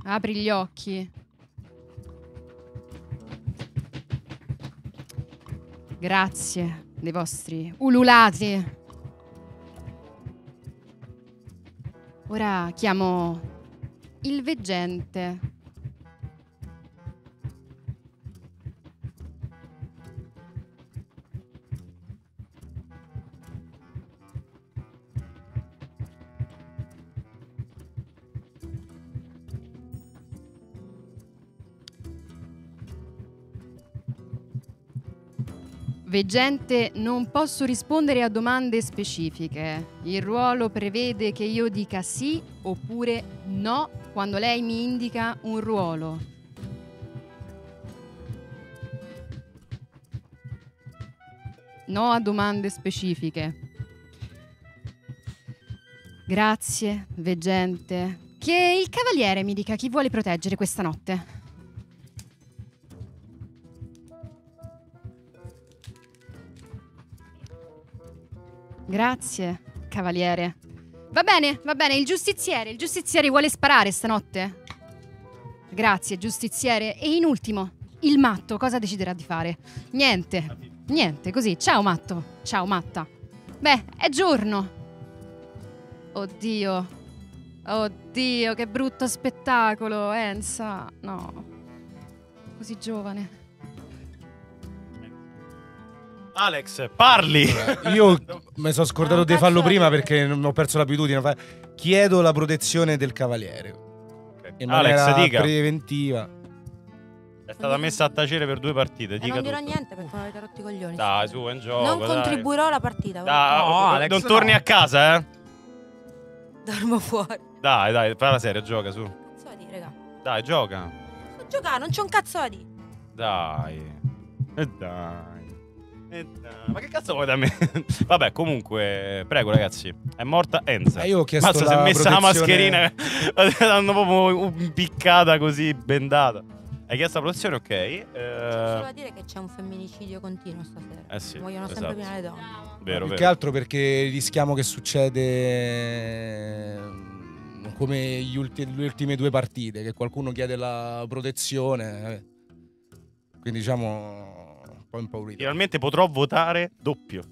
apri gli occhi. Grazie dei vostri ululati. Ora chiamo il veggente. Veggente, non posso rispondere a domande specifiche. Il ruolo prevede che io dica sì oppure no quando lei mi indica un ruolo. No a domande specifiche. Grazie, veggente. Che il cavaliere mi dica chi vuole proteggere questa notte. Grazie, cavaliere. Va bene, va bene, il giustiziere, il giustiziere vuole sparare stanotte. Grazie, giustiziere. E in ultimo, il matto cosa deciderà di fare? Niente, niente, così. Ciao matto, ciao matta. Beh, è giorno. Oddio, oddio, che brutto spettacolo, Enza. No, così giovane. Alex, parli! Io mi sono scordato di farlo prima perché non ho perso l'abitudine. Fa- Chiedo la protezione del cavaliere. In Alex, dica. preventiva. È stata messa a tacere per due partite. E Dica non dirò tutto. niente perché non avete rotto i coglioni. Dai, su, è in gioco. non dai. contribuirò alla partita. Dai, guarda. oh, Alex, non no. torni a casa, eh? Dormo fuori. Dai, dai, fai la serie, gioca su. Cazzo da dire, raga. Dai, gioca. Sto giocando, non c'è un cazzo da dire. Dai. E dai. Ma che cazzo vuoi da me? *laughs* Vabbè, comunque, prego ragazzi. È morta Enza. Eh, io ho chiesto Mazza, si è messa la mascherina. *laughs* L'hanno proprio impiccata così, bendata. Hai chiesto la protezione? Ok. Eh, Solo da dire che c'è un femminicidio continuo stasera. Eh sì, Vogliono sempre esatto. prima le donne. vero, Più vero. che altro perché rischiamo che succede mm, come gli ulti- le ultime due partite, che qualcuno chiede la protezione. eh. Quindi diciamo po' impaurito. Finalmente potrò votare doppio.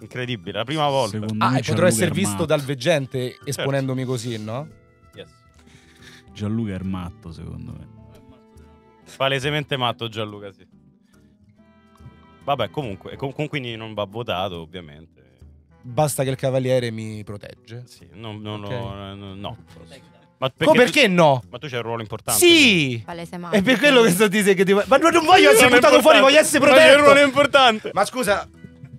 Incredibile, la prima volta. Ah, e potrò essere visto dal veggente esponendomi così, no? Yes. Gianluca è matto, secondo me. Palesemente matto Gianluca, sì. Vabbè, comunque, com- quindi non va votato, ovviamente. Basta che il cavaliere mi protegge. Sì, non, non- Ok. no, no, no. Ma Co- perché tu- no? Ma tu c'hai un ruolo importante. Sì! È per quello che sto dicendo che ti Ma non, voglio essere buttato fuori, voglio essere Ma che protetto. ruolo importante. Ma scusa,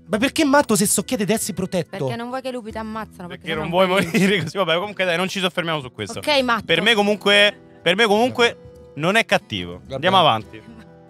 ma perché matto se so chiede di essere protetto? Perché non vuoi che i lupi ti ammazzano? Perché, Che sennò non vuoi morire così. Vabbè, comunque dai, non ci soffermiamo su questo. Ok, matto. Per me comunque, per me comunque non è cattivo. Andiamo avanti.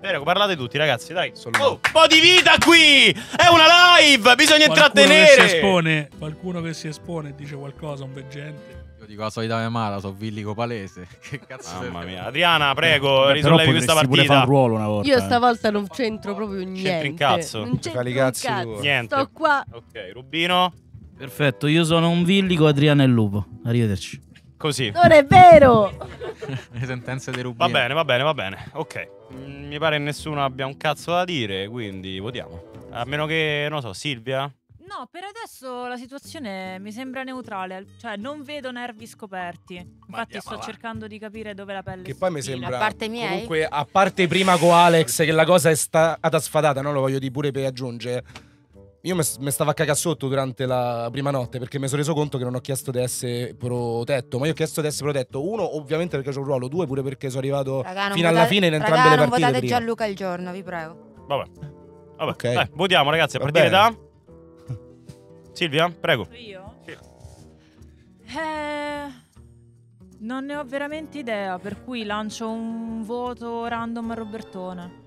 Prego, parlate tutti, ragazzi, dai. Oh, un po' di vita qui! È una live! Bisogna Qualcuno che si intrattenere! espone, qualcuno che si espone e dice qualcosa, un veggente. Dico la solita memara, so villico palese. *laughs* Che cazzo Mamma mia. Adriana, prego, risollevi questa partita. fare un ruolo una volta. Io eh. stavolta non c'entro proprio niente. C'entri in cazzo. Non c'entro Fai i un cazzi cazzo. tuoi. Niente. Sto qua. Ok, Rubino. Perfetto, io sono un villico, Adriano è il lupo. Arrivederci. Così. Non è vero! *laughs* Le sentenze dei Va rubini. bene, va bene, va bene. Ok. Mm, mi pare che nessuno abbia un cazzo da dire, quindi votiamo. A meno che, non so, Silvia? No, per adesso la situazione mi sembra neutrale, cioè non vedo nervi scoperti. Infatti sto cercando di capire dove la pelle Che poi mi sembra A parte miei? Comunque, a parte prima con Alex, che la cosa è stata sfadata, no? Lo voglio dire pure per aggiungere. Io mi stavo a cagare sotto durante la prima notte perché mi sono reso conto che non ho chiesto di essere protetto. Ma io ho chiesto di essere protetto. Uno, ovviamente perché c'ho un ruolo. Due, pure perché sono arrivato Raga, non fino alla fine in entrambe raga, le non partite. votate prima. Gianluca il giorno, vi prego. Vabbè. Vabbè. Ok. Dai, votiamo, ragazzi, a Va partire bene. da. Silvia, prego. Io? Eh, non ne ho veramente idea, per cui lancio un voto random a Robertone.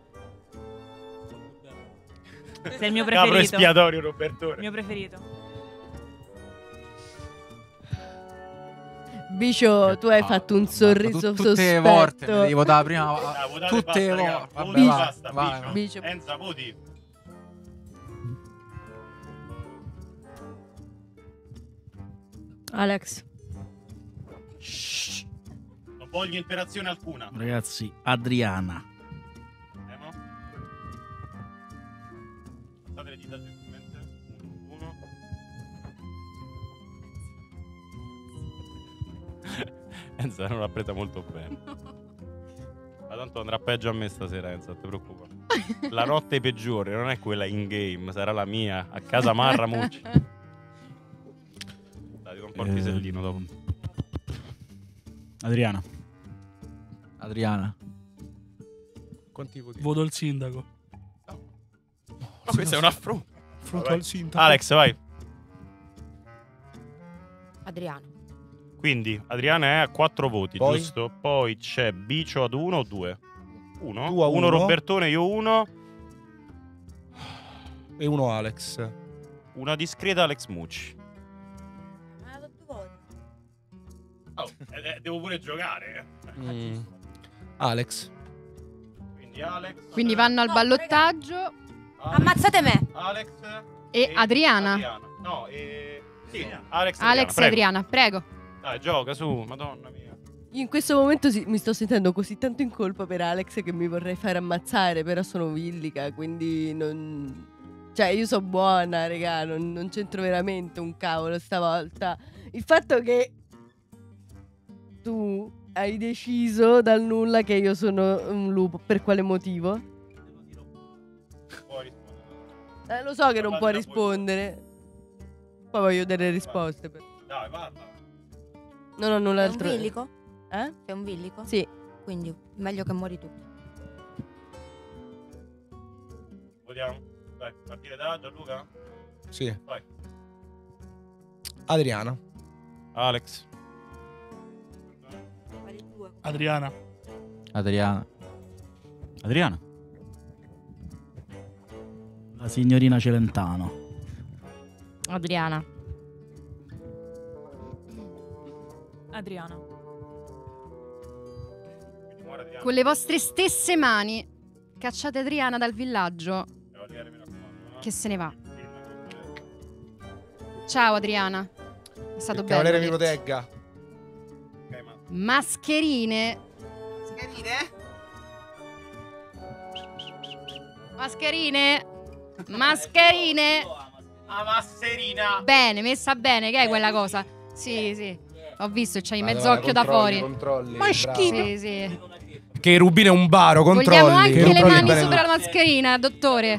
Sei il mio Capro preferito. espiatorio, Robertone. Il mio preferito. Bicio, tu hai fatto un sorriso Tutte le sospetto. volte mi devi votare prima. Tutte le basta, volte. basta, Bicio. vai. Bicio. Enza, voti. Alex. Non voglio interazione alcuna. Ragazzi, Adriana. Andiamo. Passate le dita gentilmente. Uno, uno. *laughs* Enza non l'ha presa molto bene. *laughs* Ma tanto andrà peggio a me stasera, Enza, non ti preoccupare. La notte peggiore non è quella in game, sarà la mia, a casa Marra *laughs* po' il Eh, pisellino dopo. Adriana. Adriana. Quanti voti? Voto il sindaco. Ma questo è un affronto. Affronto al sindaco. Alex, vai. Adriano. Quindi Adriana è a 4 voti, Poi? giusto? Poi c'è Bicio ad 1 o 2? 1. Tu a Uno uno. Robertone, io 1. E uno Alex. Una discreta Alex Mucci. Oh, eh, eh, devo pure giocare. Mm. Alex. Quindi Alex. Quindi vanno al ballottaggio Ammazzate me. Alex e Adriana. Adriana. No, e... Sì, Alex, Alex e Adriana. Adriana, prego. Dai, gioca su, madonna mia. In questo momento sì, mi sto sentendo così tanto in colpa per Alex che mi vorrei fare ammazzare, però sono villica, quindi non... Cioè, io sono buona, regà, non, non c'entro veramente un cavolo stavolta. Il fatto che tu hai deciso dal nulla che io sono un lupo, per quale motivo? Eh, lo so che non può rispondere. Poi voglio delle risposte. per- Dai, parla. Non ho Sei un null'altro. villico? Eh? Sei un villico? Sì. Quindi meglio che muori tu. Votiamo. Dai, partire da Gianluca. Sì. Vai. Adriana. Alex. Adriana. Adriana. Adriana. La signorina Celentano. Adriana. Adriana. Con le vostre stesse mani cacciate Adriana dal villaggio che se ne va. Ciao Adriana. È stato Il bello. cavaliere mi protegga. Mascherine. Mascherine. Mascherine. La mascherina. Bene, messa bene, che è quella cosa? Sì, sì. Ho visto, c'hai Madonna, mezz'occhio da controlli, fuori. controlli, Maschino. Sì, sì. Che Rubino è un baro, controlli. Vogliamo anche che le mani bene sopra la mascherina, dottore.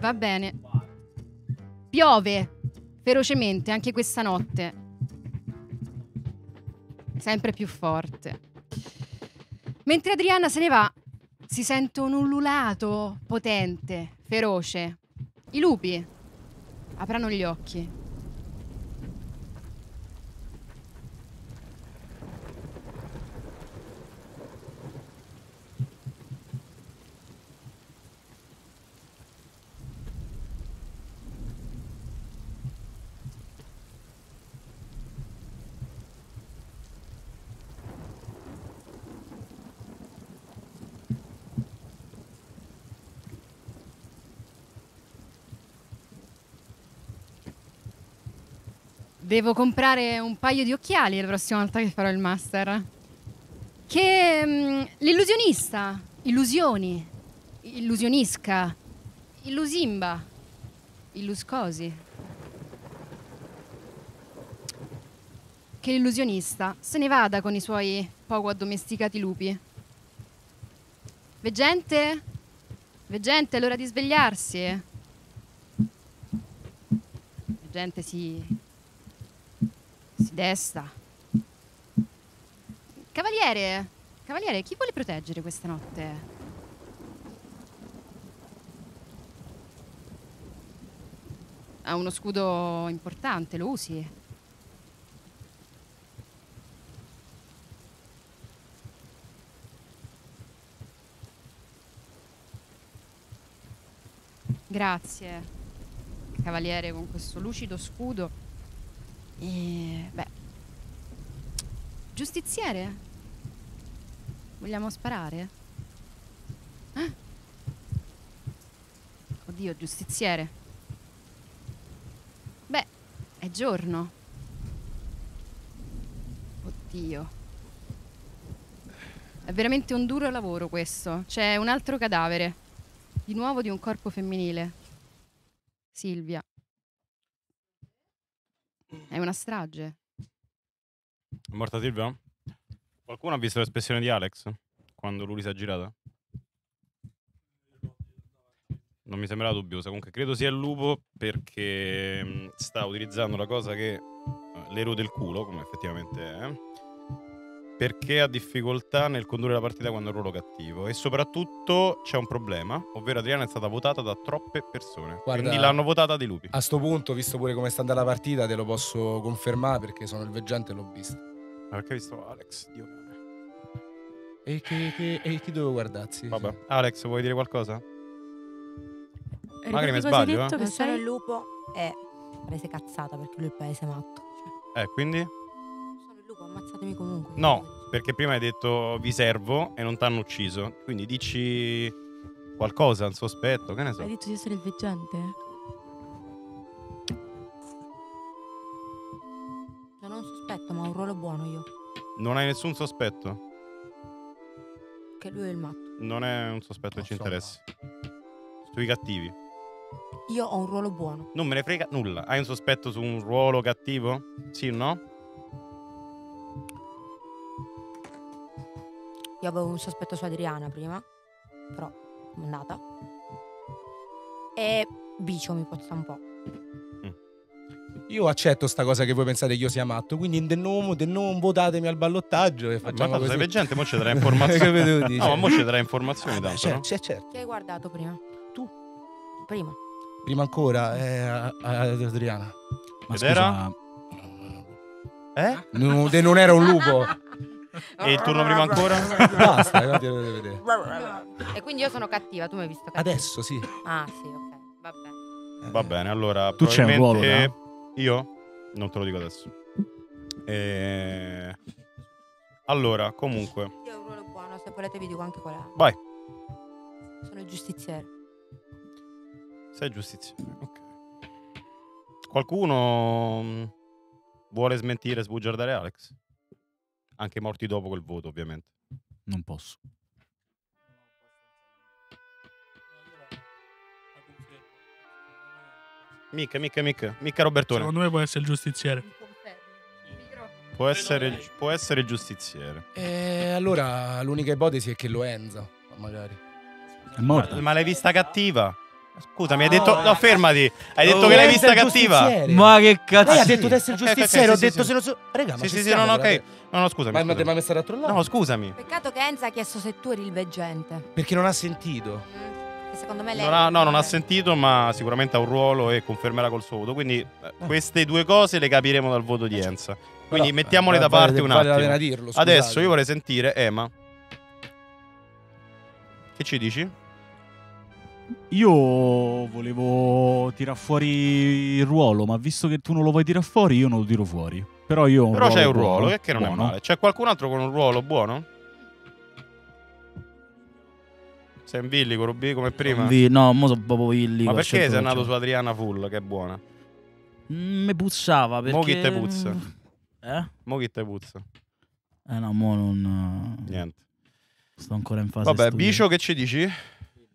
Va bene. Piove ferocemente anche questa notte. Sempre più forte. Mentre Adriana se ne va, si sente un ululato potente, feroce. I lupi aprano gli occhi. Devo comprare un paio di occhiali la prossima volta che farò il master. Che mm, l'illusionista, illusioni, illusionisca, illusimba, illuscosi. Che l'illusionista se ne vada con i suoi poco addomesticati lupi. Veggente? Veggente, è l'ora di svegliarsi. Veggente si si desta. Cavaliere, cavaliere, chi vuole proteggere questa notte? Ha uno scudo importante, lo usi? Grazie, cavaliere, con questo lucido scudo. E beh. Giustiziere? Vogliamo sparare? Eh? Oddio, giustiziere. Beh, è giorno. Oddio. È veramente un duro lavoro questo. C'è un altro cadavere. Di nuovo di un corpo femminile. Silvia. Una strage. Morta Silvia? Qualcuno ha visto l'espressione di Alex quando lui si è girata? Non mi sembrava dubbiosa. Comunque credo sia il lupo perché mh, sta utilizzando la cosa che eh, l'eroe del culo, come effettivamente è, perché ha difficoltà nel condurre la partita quando è un ruolo cattivo. E soprattutto c'è un problema, ovvero Adriana è stata votata da troppe persone. Guarda, quindi l'hanno votata dei lupi. A sto punto, visto pure come sta andando la partita, te lo posso confermare perché sono il veggente e l'ho visto. Ma perché hai visto Alex? Dio. E che, che- e chi dovevo guardarsi? Vabbè. Alex, vuoi dire qualcosa? Magari mi Ripeti cosa hai sbaglio, detto eh? che sono il lupo e prese cazzata perché lui è il paese matto. Eh, quindi? Ammazzatemi comunque. No, perché prima hai detto vi servo e non t'hanno ucciso. Quindi dici qualcosa, un sospetto, che ne so. Hai detto di essere il veggente? Non ho un sospetto, ma ho un ruolo buono io. Non hai nessun sospetto? Che lui è il matto. Non è un sospetto che ci interessi. Sui cattivi. Io ho un ruolo buono. Non me ne frega nulla. Hai un sospetto su un ruolo cattivo? Sì o no? Io avevo un sospetto su Adriana prima, però è andata. E Bicio mi pozza un po'. Io accetto sta cosa che voi pensate che io sia matto, quindi in de non, de non votatemi al ballottaggio e Ma facciamo tanto così. sei veggente, mo ci darai *laughs* informazioni. Dire? No, ma mo ci darai informazioni tanto, Cioè, no? cioè, certo. Chi hai guardato prima? Tu. Prima. Prima ancora, eh, a- a- ad Adriana. Ma Ed scusa, era? Eh? Non, de non era un lupo. E il turno prima ancora? Basta, eh, ti dovete vedere. E quindi io sono cattiva, tu mi hai visto cattiva. Adesso sì. Ah, sì, ok. Va bene. Va bene, allora. Tu c'hai un ruolo, probabilmente- Io? Non te lo dico adesso. Eh, Allora, comunque. Io ho un ruolo buono, se volete vi dico anche qual è. Vai. Sono il giustiziere. Sei giustiziere. Ok. Qualcuno mh, vuole smentire e sbugiardare Alex? Anche morti dopo quel voto, ovviamente. Non posso. Mica, mica, mica. Mica Robertone. Secondo me può essere il giustiziere. Può essere, il- può essere il giustiziere. E allora l'unica ipotesi è che lo Enza, magari. È morta. Ma, ma l'hai vista cattiva? Scusami, hai detto. No, fermati. Hai detto Oh, che l'hai vista cattiva. Ma che cazzo? Lei ha detto di essere giustiziere, ho sì, detto sì, se non sì. so... Raga, ma Sì, sì, no, no, ok. No, no, scusami. Ma, mi state a trollare? No, scusami. Peccato che Enza ha chiesto se tu eri il veggente. Perché non ha sentito. Che secondo me lei. Non ha- no, non ha sentito, ma sicuramente ha un ruolo e confermerà col suo voto. Quindi eh, queste due cose le capiremo dal voto di Enza. Quindi Però, mettiamole eh, da parte un attimo. Adesso io vorrei sentire Ema. Che ci dici? Io volevo tirar fuori il ruolo, ma visto che tu non lo vuoi tirare fuori, io non lo tiro fuori. Però io ho un Però c'è un ruolo, che, che non è buono. male. C'è qualcun altro con un ruolo buono? Sei in villico, Rubi, come prima? Vi- no, mo sono proprio illico. Ma perché sei andato 100%? su Adriana Full, che è buona? Mm, Mi puzzava perché... Mo chi te puzza? Eh? Mo chi te puzza? Eh no, mo non... Niente. Sto ancora in fase Vabbè, studio. Bicio, che ci dici?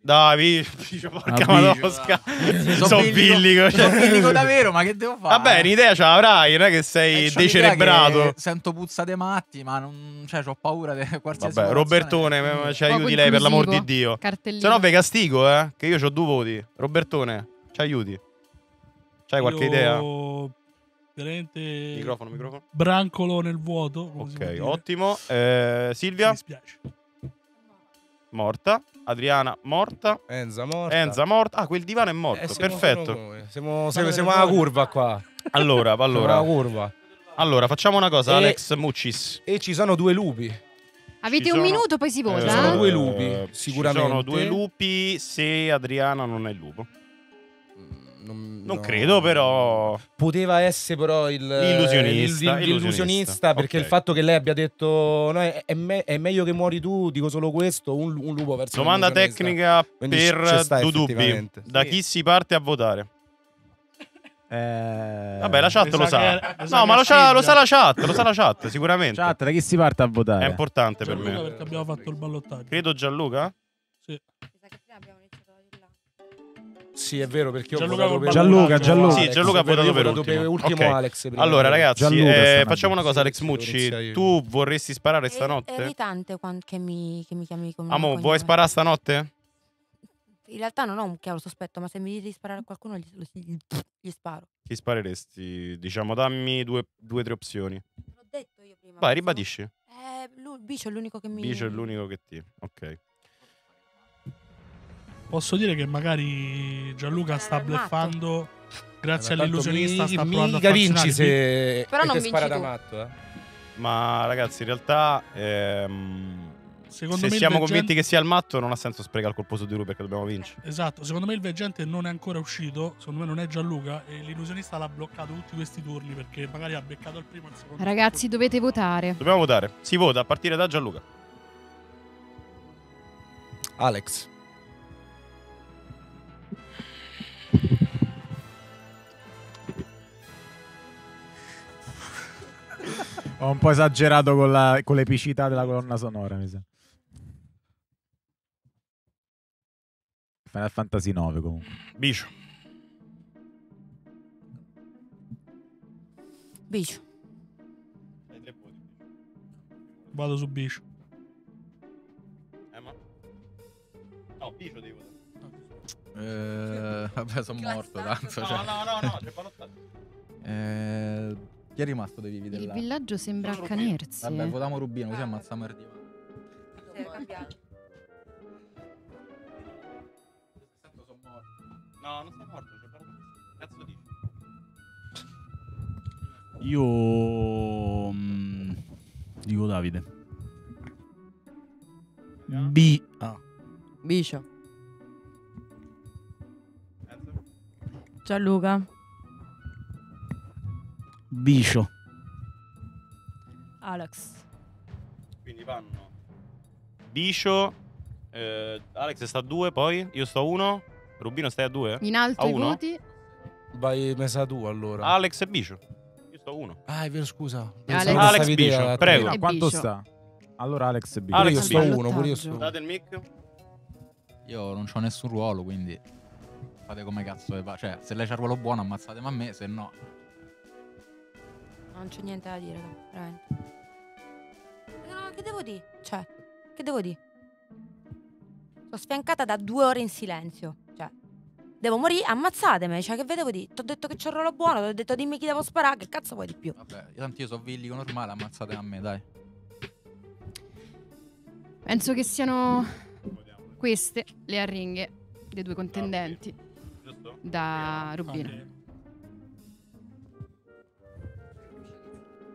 Dai, Vi- *laughs* Bicio, porca Ah, Bicio. madosca. So Sono so bilico davvero, ma che devo fare? Vabbè, un'idea ce l'avrai, non è che sei Eh, decerebrato. che Sento puzza dei matti, ma non. Cioè, ho paura di *laughs* qualsiasi Vabbè. Robertone, eh, ci Poco aiuti lei per l'amor di. Dio. Cartellino. Se no, vi castigo, eh. Che io ho due voti. Robertone, ci aiuti. C'hai qualche Io idea? Veramente. Microfono, microfono. Brancolo nel vuoto. Ok, ottimo. Eh, Silvia? Mi dispiace. Morta. Adriana, morta. Enza, morta. Enza, morta. Ah, quel divano è morto. Eh, siamo Perfetto. Siamo, siamo, siamo alla curva qua. Allora, Siamo allora. alla curva. Allora, facciamo una cosa, E- Alex Muccis. E ci sono due lupi. Avete Ci un sono- minuto, poi si vota. Eh, sono due lupi, eh, sicuramente. Ci sono due lupi se Adriana non è il lupo. Non credo, però. Poteva essere però il L'illusionista, il- il- l'illusionista, illusionista. perché Ok. il fatto che lei abbia detto no, è, è me- è meglio che muori tu, dico solo questo, un, un lupo verso Domanda tecnica Quindi per Dudubbi. effettivamente. Da chi si parte a votare? Eh, Vabbè, la chat lo sa che- No, ma lo sa, lo sa la chat, lo sa la chat, sicuramente. Chat, da chi si parte a votare? È importante per Gianluca me. perché abbiamo fatto il ballottaggio. Credo Gianluca? Sì, è vero, perché ho Gianluca votato per Gianluca. Gianluca. Sì, Gianluca ha votato per ultimo. ultimo Ok. Alex. prima. Allora, ragazzi, eh, facciamo una cosa, Alex Mucci. Tu vorresti sparare È stanotte? irritante quan- che mi, che mi chiami come. Amo, vuoi sparare stanotte? In realtà non ho un chiaro sospetto, ma se mi dite di sparare a qualcuno, gli, gli- gli sparo. Chi spareresti? Diciamo, dammi due o tre opzioni. L'ho detto io prima. Vai, ribadisci. Eh, lui, Bicio è l'unico che mi. Bicio è l'unico che ti. Ok. Posso dire che magari Gianluca sta bleffando. Grazie all'illusionista mi- sta provando a mica farsi vinci se Però non vinci spara da tu. matto, eh. Ma ragazzi, in realtà. ehm, Secondo se siamo veggente- convinti che sia il matto, non ha senso sprecare il colpo su di lui perché dobbiamo vincere. Esatto, secondo me il veggente non è ancora uscito, secondo me non è Gianluca e l'illusionista l'ha bloccato tutti questi turni perché magari ha beccato il primo e il secondo. Ragazzi, dovete votare. Dobbiamo votare. Si vota a partire da Gianluca. Alex. Ho un po' esagerato con, la- con l'epicità della colonna sonora, mi sa. Final Fantasy 9 comunque. Bicio. Bicio. Vado su Bicio. No, Bicio devi. Eh, *laughs* vabbè, sono morto tanto. cioè. No, no, no, no, c'è ballottaggio. Eh, chi è rimasto dei vivi Il della... villaggio sembra accanirsi. Vabbè, eh. votiamo Rubino così ammazziamo il divano. No, non sta morto, c'è ballottaggio. Cazzo dici? Io mm, dico Davide. B. Ah. Bicio. Gianluca. Bicio. Alex. Quindi vanno Bicio, eh, Alex sta a 2, poi io sto a 1, Rubino stai a 2? In alto a i uno? voti. Vai, me sa tu allora. Alex e Bicio. Io sto a 1. Ah, è vero, scusa. Alex. Pensavo Alex stavi te Bicio, a- prego. E Quanto Bicio. sta? Allora Alex e Bicio. Alex io sto Bicio. uno, pure io sto uno. Date il mic. Io non ho nessun ruolo, quindi fate come cazzo vi va. Cioè, se lei c'ha il ruolo buono ammazzatemi a me, se no... Non c'è niente da dire, no, veramente. No, che devo dire? Cioè, che devo dire? Sono sfiancata da due ore in silenzio. Cioè, Devo morire, ammazzatemi. Cioè, che vedevo di? Ti ho detto che c'è un ruolo buono, ti ho detto dimmi chi devo sparare, che cazzo vuoi di più? Vabbè, tanto io so villico normale, ammazzate a me, dai. Penso che siano queste le arringhe dei due contendenti da Rubino.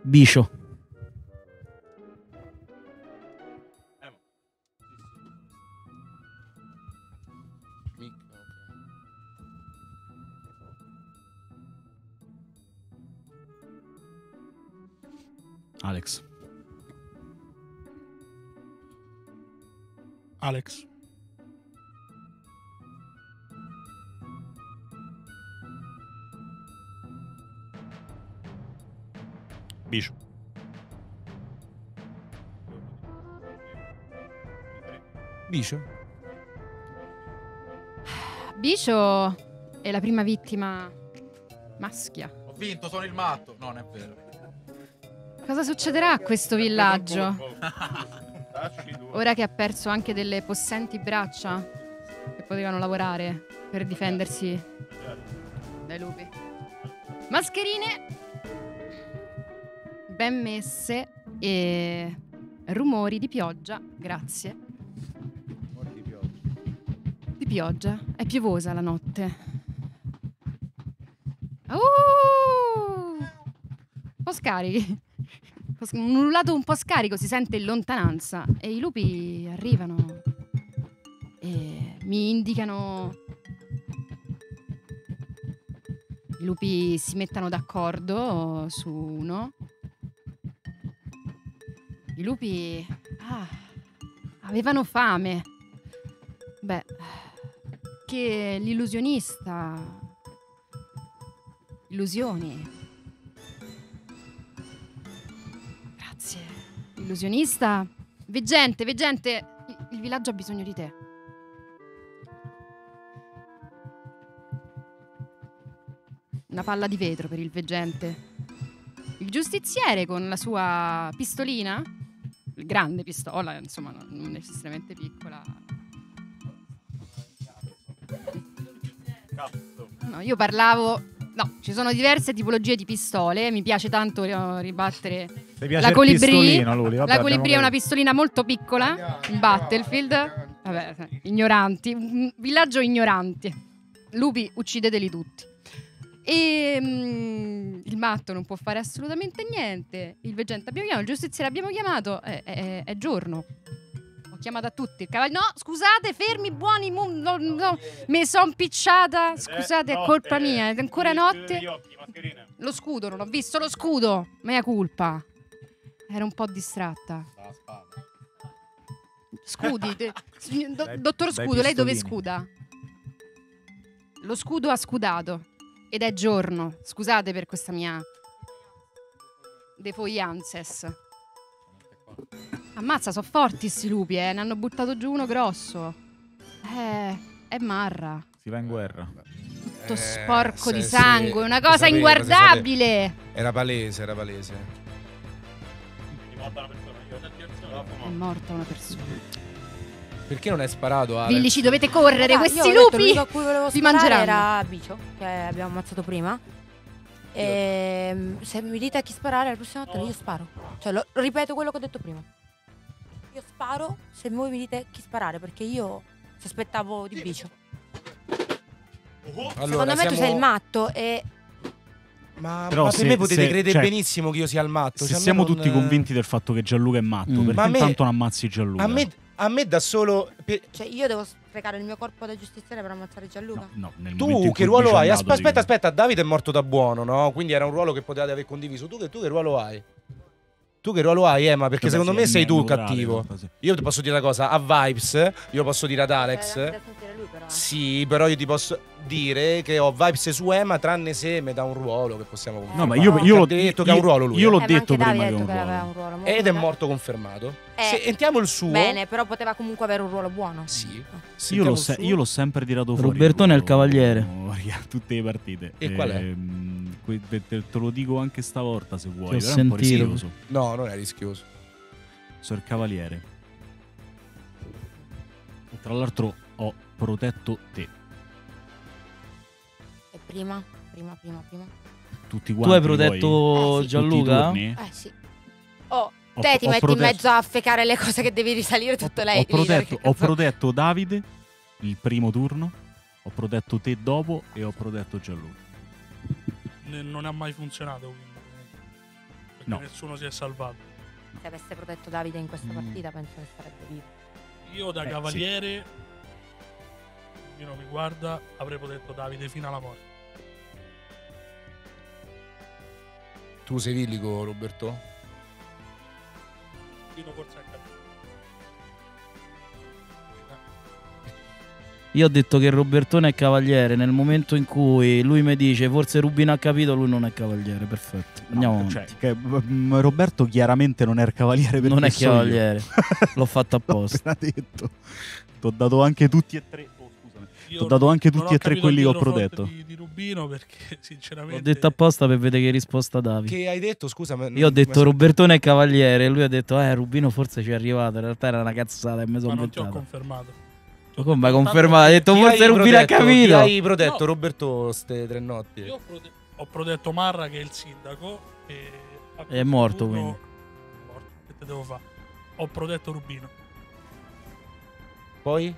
Bicio. Alex. Alex. Bicio. Bicio. Bicio è la prima vittima maschia. Ho vinto, sono il matto. No, non è vero. Cosa succederà a questo villaggio? *laughs* Ora che ha perso anche delle possenti braccia che potevano lavorare per difendersi dai lupi. Mascherine ben messe e rumori di pioggia, grazie. Di pioggia, è piovosa la notte. Uh! Un po' scarichi. Un sc- Un ululato un po' scarico si sente in lontananza e i lupi arrivano e mi indicano. I lupi si mettano d'accordo su uno. I lupi ah, avevano fame. Beh, che l'illusionista. Illusioni. Grazie. Illusionista. Veggente, veggente. Il, il villaggio ha bisogno di te. Una palla di vetro per il veggente. Il giustiziere con la sua pistolina, grande pistola, insomma, non non necessariamente piccola. No, io parlavo. No, ci sono diverse tipologie di pistole. Mi piace tanto ribattere la colibri. Luli? Vabbè, la colibri è una pistolina molto piccola in Battlefield. Vabbè, ignoranti. Un villaggio ignoranti. Lupi, uccideteli tutti. E mm, il matto non può fare assolutamente niente. Il veggente abbiamo chiamato, il giustiziere abbiamo chiamato. È, è- è giorno. Ho chiamato a tutti. Il cavallo. No, scusate, fermi, buoni. mu- no, no, mi sono picciata. Scusate, è colpa mia. È ancora notte. Lo scudo, non ho visto lo scudo. Mea culpa. Ero un po' distratta. Scudi, de- do- dottor Scudo, lei dove scuda? Lo scudo ha scudato ed è giorno. Scusate per questa mia defoianzes. Ammazza, sono forti sti lupi, eh. Ne hanno buttato giù uno grosso. Eh, è marra. Si va in guerra. Tutto sporco di Eh, sì, sangue, una cosa sapevo, inguardabile. Era palese, era palese. È morta una persona. Perché non hai sparato, Alex? Villici, dovete correre, Raga, questi detto, lupi l'unico a cui volevo vi sparare mangeranno. era Bicio, che abbiamo ammazzato prima. E se mi dite a chi sparare la prossima volta io sparo. Cioè, lo- ripeto quello che ho detto prima. Io sparo se voi mi dite chi sparare, perché io sospettavo di Bicio. Secondo me tu sei il matto e Ma, Però ma se- per me potete se- credere cioè, benissimo che io sia il matto. Se cioè, siamo non- tutti convinti del fatto che Gianluca è matto, Mm. perché Ma a me- intanto non ammazzi Gianluca? A me, a me da solo. cioè io devo sprecare il mio corpo da giustiziere per ammazzare Gianluca. No, in Tu che ruolo hai? Aspe- Aspetta, aspetta, Davide è morto da buono, no? Quindi era un ruolo che potevate aver condiviso. Tu che, tu che ruolo hai? Tu che ruolo hai, Emma? Perché Vabbè, secondo sì, me sei tu cattivo. sì. Io ti posso dire una cosa, a Vibes, io posso dire ad Alex. però. Sì, però io ti posso dire che ho vibes su Emma, tranne se mi dà un ruolo che possiamo No, confermare. ma io, io l'ho detto io- che ha un ruolo lui. Io l'ho eh. Eh, detto prima che che aveva un ruolo. Ed è morto confermato. Eh, Se entriamo il suo. Bene, però poteva comunque avere un ruolo buono. Sì. Io l'ho, se- io l'ho sempre tirato fuori. Robertone è il cavaliere. tutte le partite. E qual è? Que- te, te- te lo dico anche stavolta se vuoi. Ho però è un po' rischioso. No, non è rischioso. Il cavaliere. E tra l'altro ho protetto te. Prima, prima, prima, prima. Tutti Tu quanti hai voi? protetto Eh, sì. Gianluca? Eh sì. Oh, Ho- te ti ho metti protetto- in mezzo a fecare le cose che devi risalire tutto lei. Ho lì, perché protetto, ho protetto Davide il primo turno, ho protetto te dopo e ho protetto Gianluca. Non ha mai funzionato quindi. Perché No. nessuno si è salvato. Se avesse protetto Davide in questa Mm. partita, penso che sarebbe vivo. Io da Eh, sì. cavaliere, io non mi guarda, avrei protetto Davide fino alla morte. Tu sei villico, Roberto? Fino forse Io ho detto che Robertone è cavaliere. Nel momento in cui lui mi dice forse Rubino ha capito, lui non è cavaliere. Perfetto. Andiamo avanti. Cioè, che, mm, Roberto chiaramente non è il cavaliere Non è cavaliere. *laughs* L'ho fatto apposta. L'ho detto. Ti ho dato anche tutti e tre. Oh, scusami. Ti ho dato anche non tutti ho e tre quelli che ho protetto. Di, di Rubino perché *laughs* sinceramente L'ho detto apposta per vedere che risposta davi. Che hai detto? Scusa, ma- Io ho detto Robertone è cavaliere. E lui ha detto, eh, Rubino forse ci è arrivato. In realtà era una cazzata e mi ma sono non ti ho inventato. confermato. Come confermato? Ha detto forse hai Rubino ha protetto? capito. Chi hai protetto, No. Roberto, ste tre notti? Io ho, prote- ho protetto Marra che è il sindaco e È morto, turno- quindi. morto, che te devo fare? Ho protetto Rubino. Poi?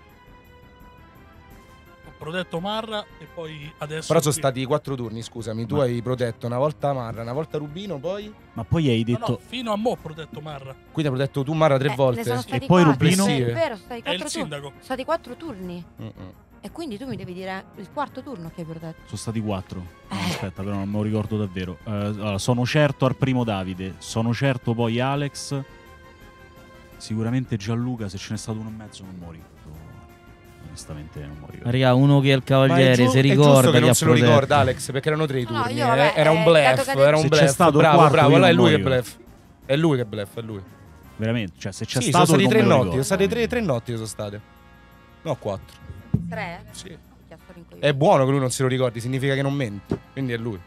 Protetto Marra e poi adesso Però sono qui- stati quattro turni, scusami. Tu Ma- hai protetto una volta Marra, una volta Rubino, poi... Ma poi hai No, detto. no, fino a mo' ho protetto Marra. Quindi hai protetto tu Marra tre Eh, volte. Ne sono stati E poi quattro, Rubino? È Sì. vero, sono stati È il quattro turni. sindaco. Sono stati quattro turni. Mm-mm. E quindi tu mi devi dire il quarto turno che hai protetto. Sono stati quattro. Eh. No, aspetta, però non me lo ricordo davvero. Eh, allora, sono certo al primo Davide, sono certo poi Alex. Sicuramente Gianluca, se ce n'è stato uno e mezzo non ricordo. Onestamente non ricordo. Raga, uno che è il Ma è cavaliere è ricorda giusto che non se lo ricorda Alex, perché erano tre i no, turni. io, eh. vabbè, era eh, un bluff, che ha era un Se c'è bluff. stato bravo, quarto, bravo, là è lui che bluff. È lui che bluff, è lui. Veramente, cioè se c'è sì, stato sono stati tre notti, sono state tre, tre notti sono state. No, quattro. Tre? Sì. È buono che lui non se lo ricordi, significa che non mente. Quindi è lui.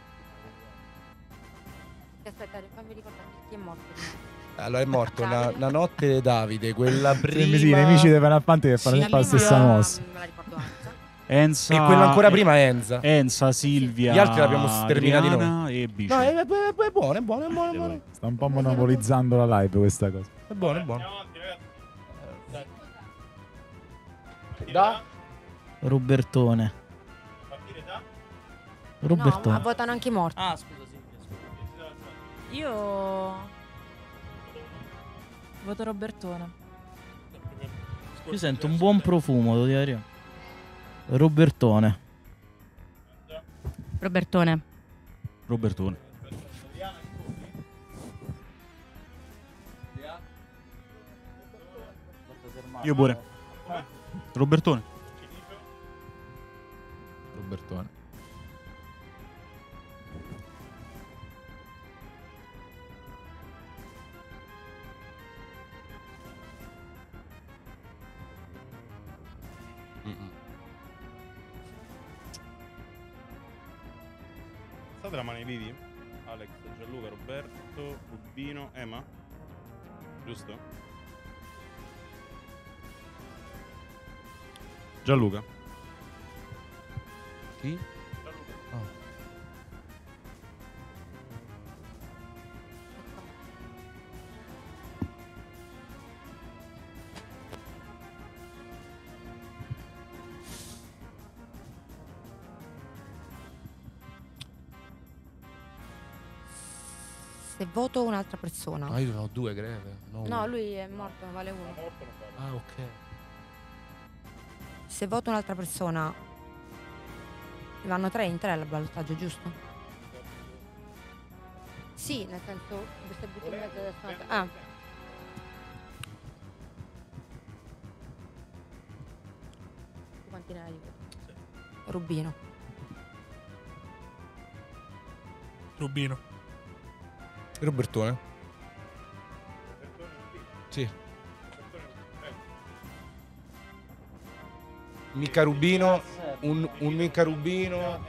Allora è morto una, una notte Davide, quella prima. Sì, i nemici dei Final Fantasy che fanno Sì. la stessa mossa. Me la ricordo Anza. Enza, E quella ancora prima è Enza. Enza, Silvia, Gli altri l'abbiamo sterminati noi. E Bici. No, è, è, è buono, è buono, è buono, è buono. Sta un po' monopolizzando la live questa cosa. È buono, è buono. Da? Robertone. No, Robertone. ma votano anche i morti. Ah, scusa, sì. Io voto Robertone. Io sento un buon profumo, devo dire. Robertone. Robertone. Robertone. Io pure. Robertone. Robertone. La mano ai vivi? Alex, Gianluca, Roberto, Rubino, Ema. Giusto? Gianluca. Chi? Se voto un'altra persona. Ah, io ne ho due greve. No, No, lui è morto, ne vale uno. Ah, ok. Se voto un'altra persona, vanno tre in tre al ballottaggio, giusto? Sì, nel senso, se butti in mezzo adesso Ah. Quanti ne hai? Rubino. Rubino. Robertone? Sì. Mica Rubino, un, un mica Rubino.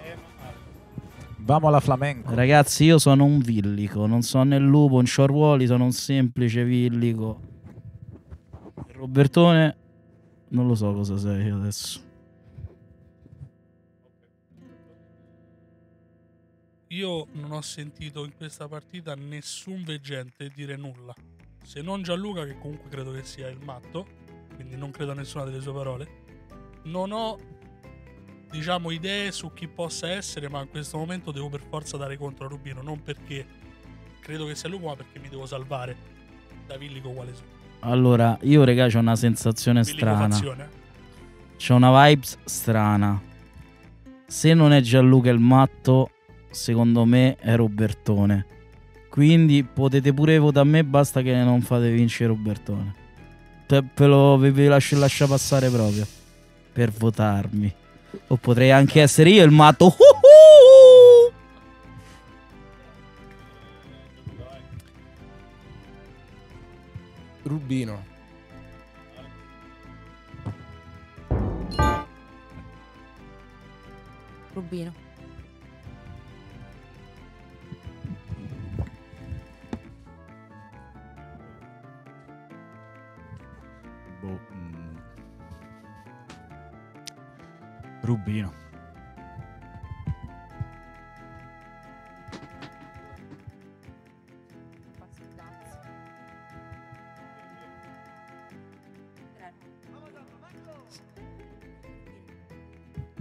Vamo alla flamenco. Ragazzi, io sono un villico, non sono né lupo, un sciorruoli, sono un semplice villico. Robertone, non lo so cosa sei adesso. Io non ho sentito in questa partita nessun veggente dire nulla. Se non Gianluca, che comunque credo che sia il matto, quindi non credo a nessuna delle sue parole. Non ho, diciamo, idee su chi possa essere, ma in questo momento devo per forza dare contro a Rubino. Non perché credo che sia lui, ma perché mi devo salvare da Villico quale sono. Allora, io regà c'ho una sensazione strana. C'ho una vibes strana. Se non è Gianluca il matto, secondo me è Robertone. Quindi potete pure votare a me, basta che non fate vincere Robertone. Te- Ve lo vi lascio lascia passare proprio per votarmi. O potrei anche essere io il matto. Uh-uh! *laughs* Rubino. Rubino. Rubino.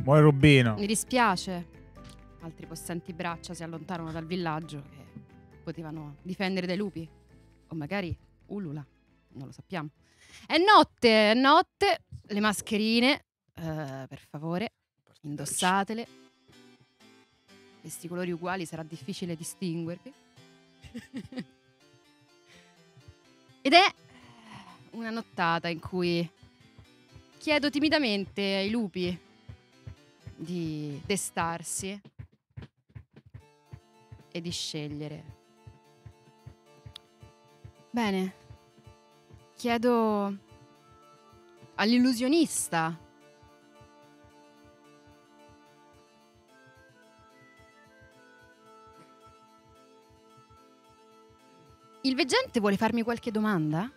Muore Rubino. Mi dispiace. Altri possenti braccia si allontanano dal villaggio che potevano difendere dai lupi. O magari Ulula, non lo sappiamo. È notte, è notte. Le mascherine, eh, per favore, indossatele. Questi colori uguali sarà difficile distinguerli. *laughs* Ed è una nottata in cui chiedo timidamente ai lupi di destarsi e di scegliere. Bene, chiedo all'illusionista Il veggente vuole farmi qualche domanda?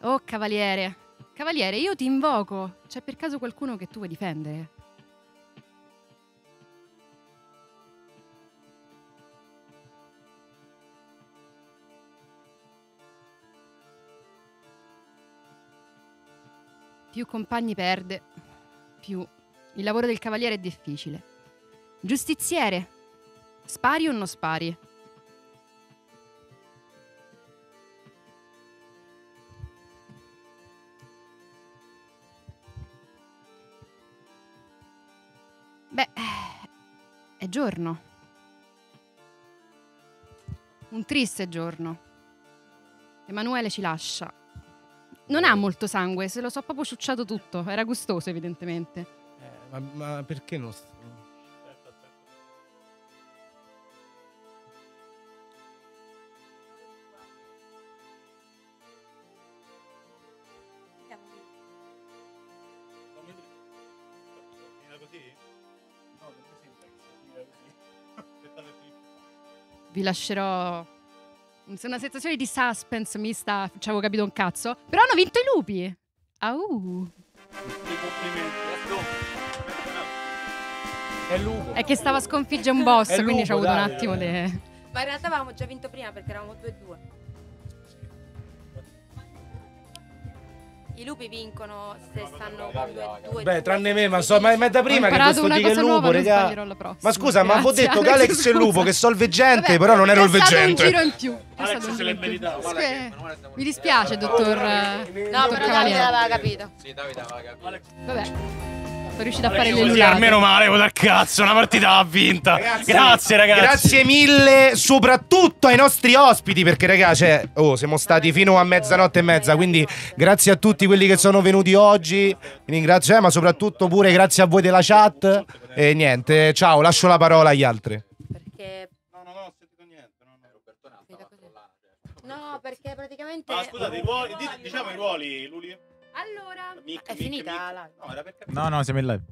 Oh, cavaliere. Cavaliere, io ti invoco. C'è per caso qualcuno che tu vuoi difendere? Più compagni perde, più il lavoro del cavaliere è difficile. Giustiziere, spari o non spari? Beh, è giorno. Un triste giorno. Emanuele ci lascia. Non ha molto sangue, se lo so proprio ciucciato tutto. Era gustoso, evidentemente. Ma, ma perché non... lascerò una sensazione di suspense mista, ci avevo capito un cazzo. Però hanno vinto i lupi. Au. È lupo. È che stava a sconfiggere un boss, quindi ci ho avuto un dai, attimo dai. di... Ma in realtà avevamo già vinto prima perché eravamo 2-2. I lupi vincono se stanno con 2-2. Beh, tranne me, ma, so, ma, ma è da prima che questo dica il lupo, regà. Ma scusa, ma avevo Grazie, detto che Alex, Alex è il lupo, che so il veggente, Vabbè, però non ero il È stato un veggente. giro in più. È stato un giro in più. Scusa, Mi dispiace, dottor. No, dottor però Davide l'aveva capito. Sì, Davide aveva capito. Vabbè. Sono riuscita a fare le lulate. almeno male, dal cazzo, una partita vinta. Grazie, ragazzi. Grazie mille, soprattutto ai nostri ospiti, perché raga, cioè, oh, siamo stati fino a mezzanotte e mezza, quindi grazie a tutti quelli che sono venuti oggi, ringrazio, eh, ma soprattutto pure grazie a voi della chat. E niente, ciao, lascio la parola agli altri. Perché... No, no, no, ho sentito niente. No, perché praticamente... Ah, scusate, i ruoli, di- diciamo i ruoli, Luli. Allora... Mic, È mic, finita mic. la... No, era per capire. No, no, siamo in live.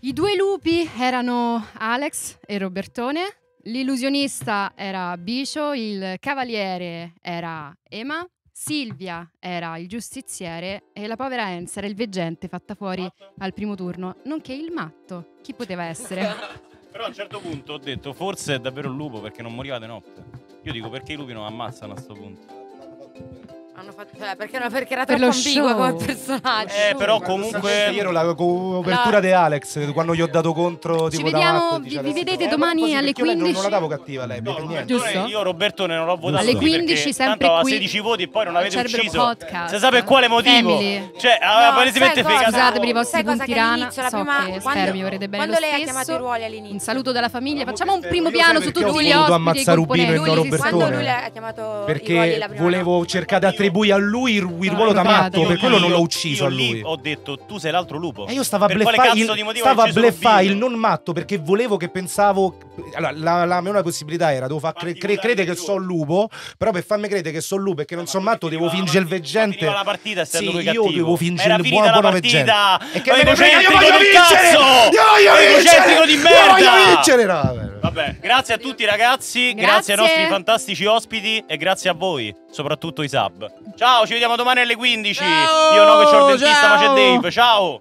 I due lupi erano Alex e Robertone. L'illusionista era Bicio, il cavaliere era Ema Silvia era il giustiziere e la povera Enza era il veggente fatta fuori al primo turno, nonché il matto. Chi poteva essere? *laughs* Però a un certo punto ho detto forse è davvero un lupo perché non moriva di notte. Io dico perché i lupi non ammazzano a sto punto. Hanno fatto, cioè, perché, perché era Per troppo lo ambigua come personaggio. Eh, però comunque Io ero la copertura di Alex quando gli ho dato contro Ci tipo vediamo, vi, vi vedete Eh, domani alle perché io lei 15. Non, non la davo cattiva lei, per niente. Giusto? Io Roberto ne non l'ho votato Alle tutti 15 perché sempre tanto qui 16 voti e poi non avete ucciso. Podcast. Se sa per quale motivo. Family. Cioè, aveva No, palesemente fregato. Scusate per i vostri Sai cosa punti che rana, so prima- che quando- spero mi vorrete bene quando lo lei ha stesso. chiamato i ruoli all'inizio. Un saluto dalla famiglia, facciamo un primo Io piano su tutti ho gli voluto ospiti e ammazzare i Rubino e. Robertone? Quando lui le ha chiamato i ruoli Perché la prima volevo cercare di attribuire a lui il, il ruolo da matto, Io per quello non l'ho ucciso io a lui. lì ho detto tu sei l'altro lupo. E io stavo a bleffare il, stavo a bleffare il non matto perché volevo che pensavo. Allora, la, la mia unica possibilità era: devo far cre- cre- credere che so lupo. Però per farmi credere che so lupo e che non so matto, devo fingere il veggente. La partita essendo Sì, lui io cattivo. devo Ma fingere il buono, buono partita. veggente. E che me ne frega, io voglio vincere! Io voglio vincere! di Io merda! voglio vincere! Vabbè. Grazie a tutti ragazzi, Grazie. ai nostri fantastici ospiti e grazie a voi, soprattutto i sub. Ciao, ci vediamo domani alle 15. Io no che c'ho il dentista, ma c'è ciao. Dave. Ciao.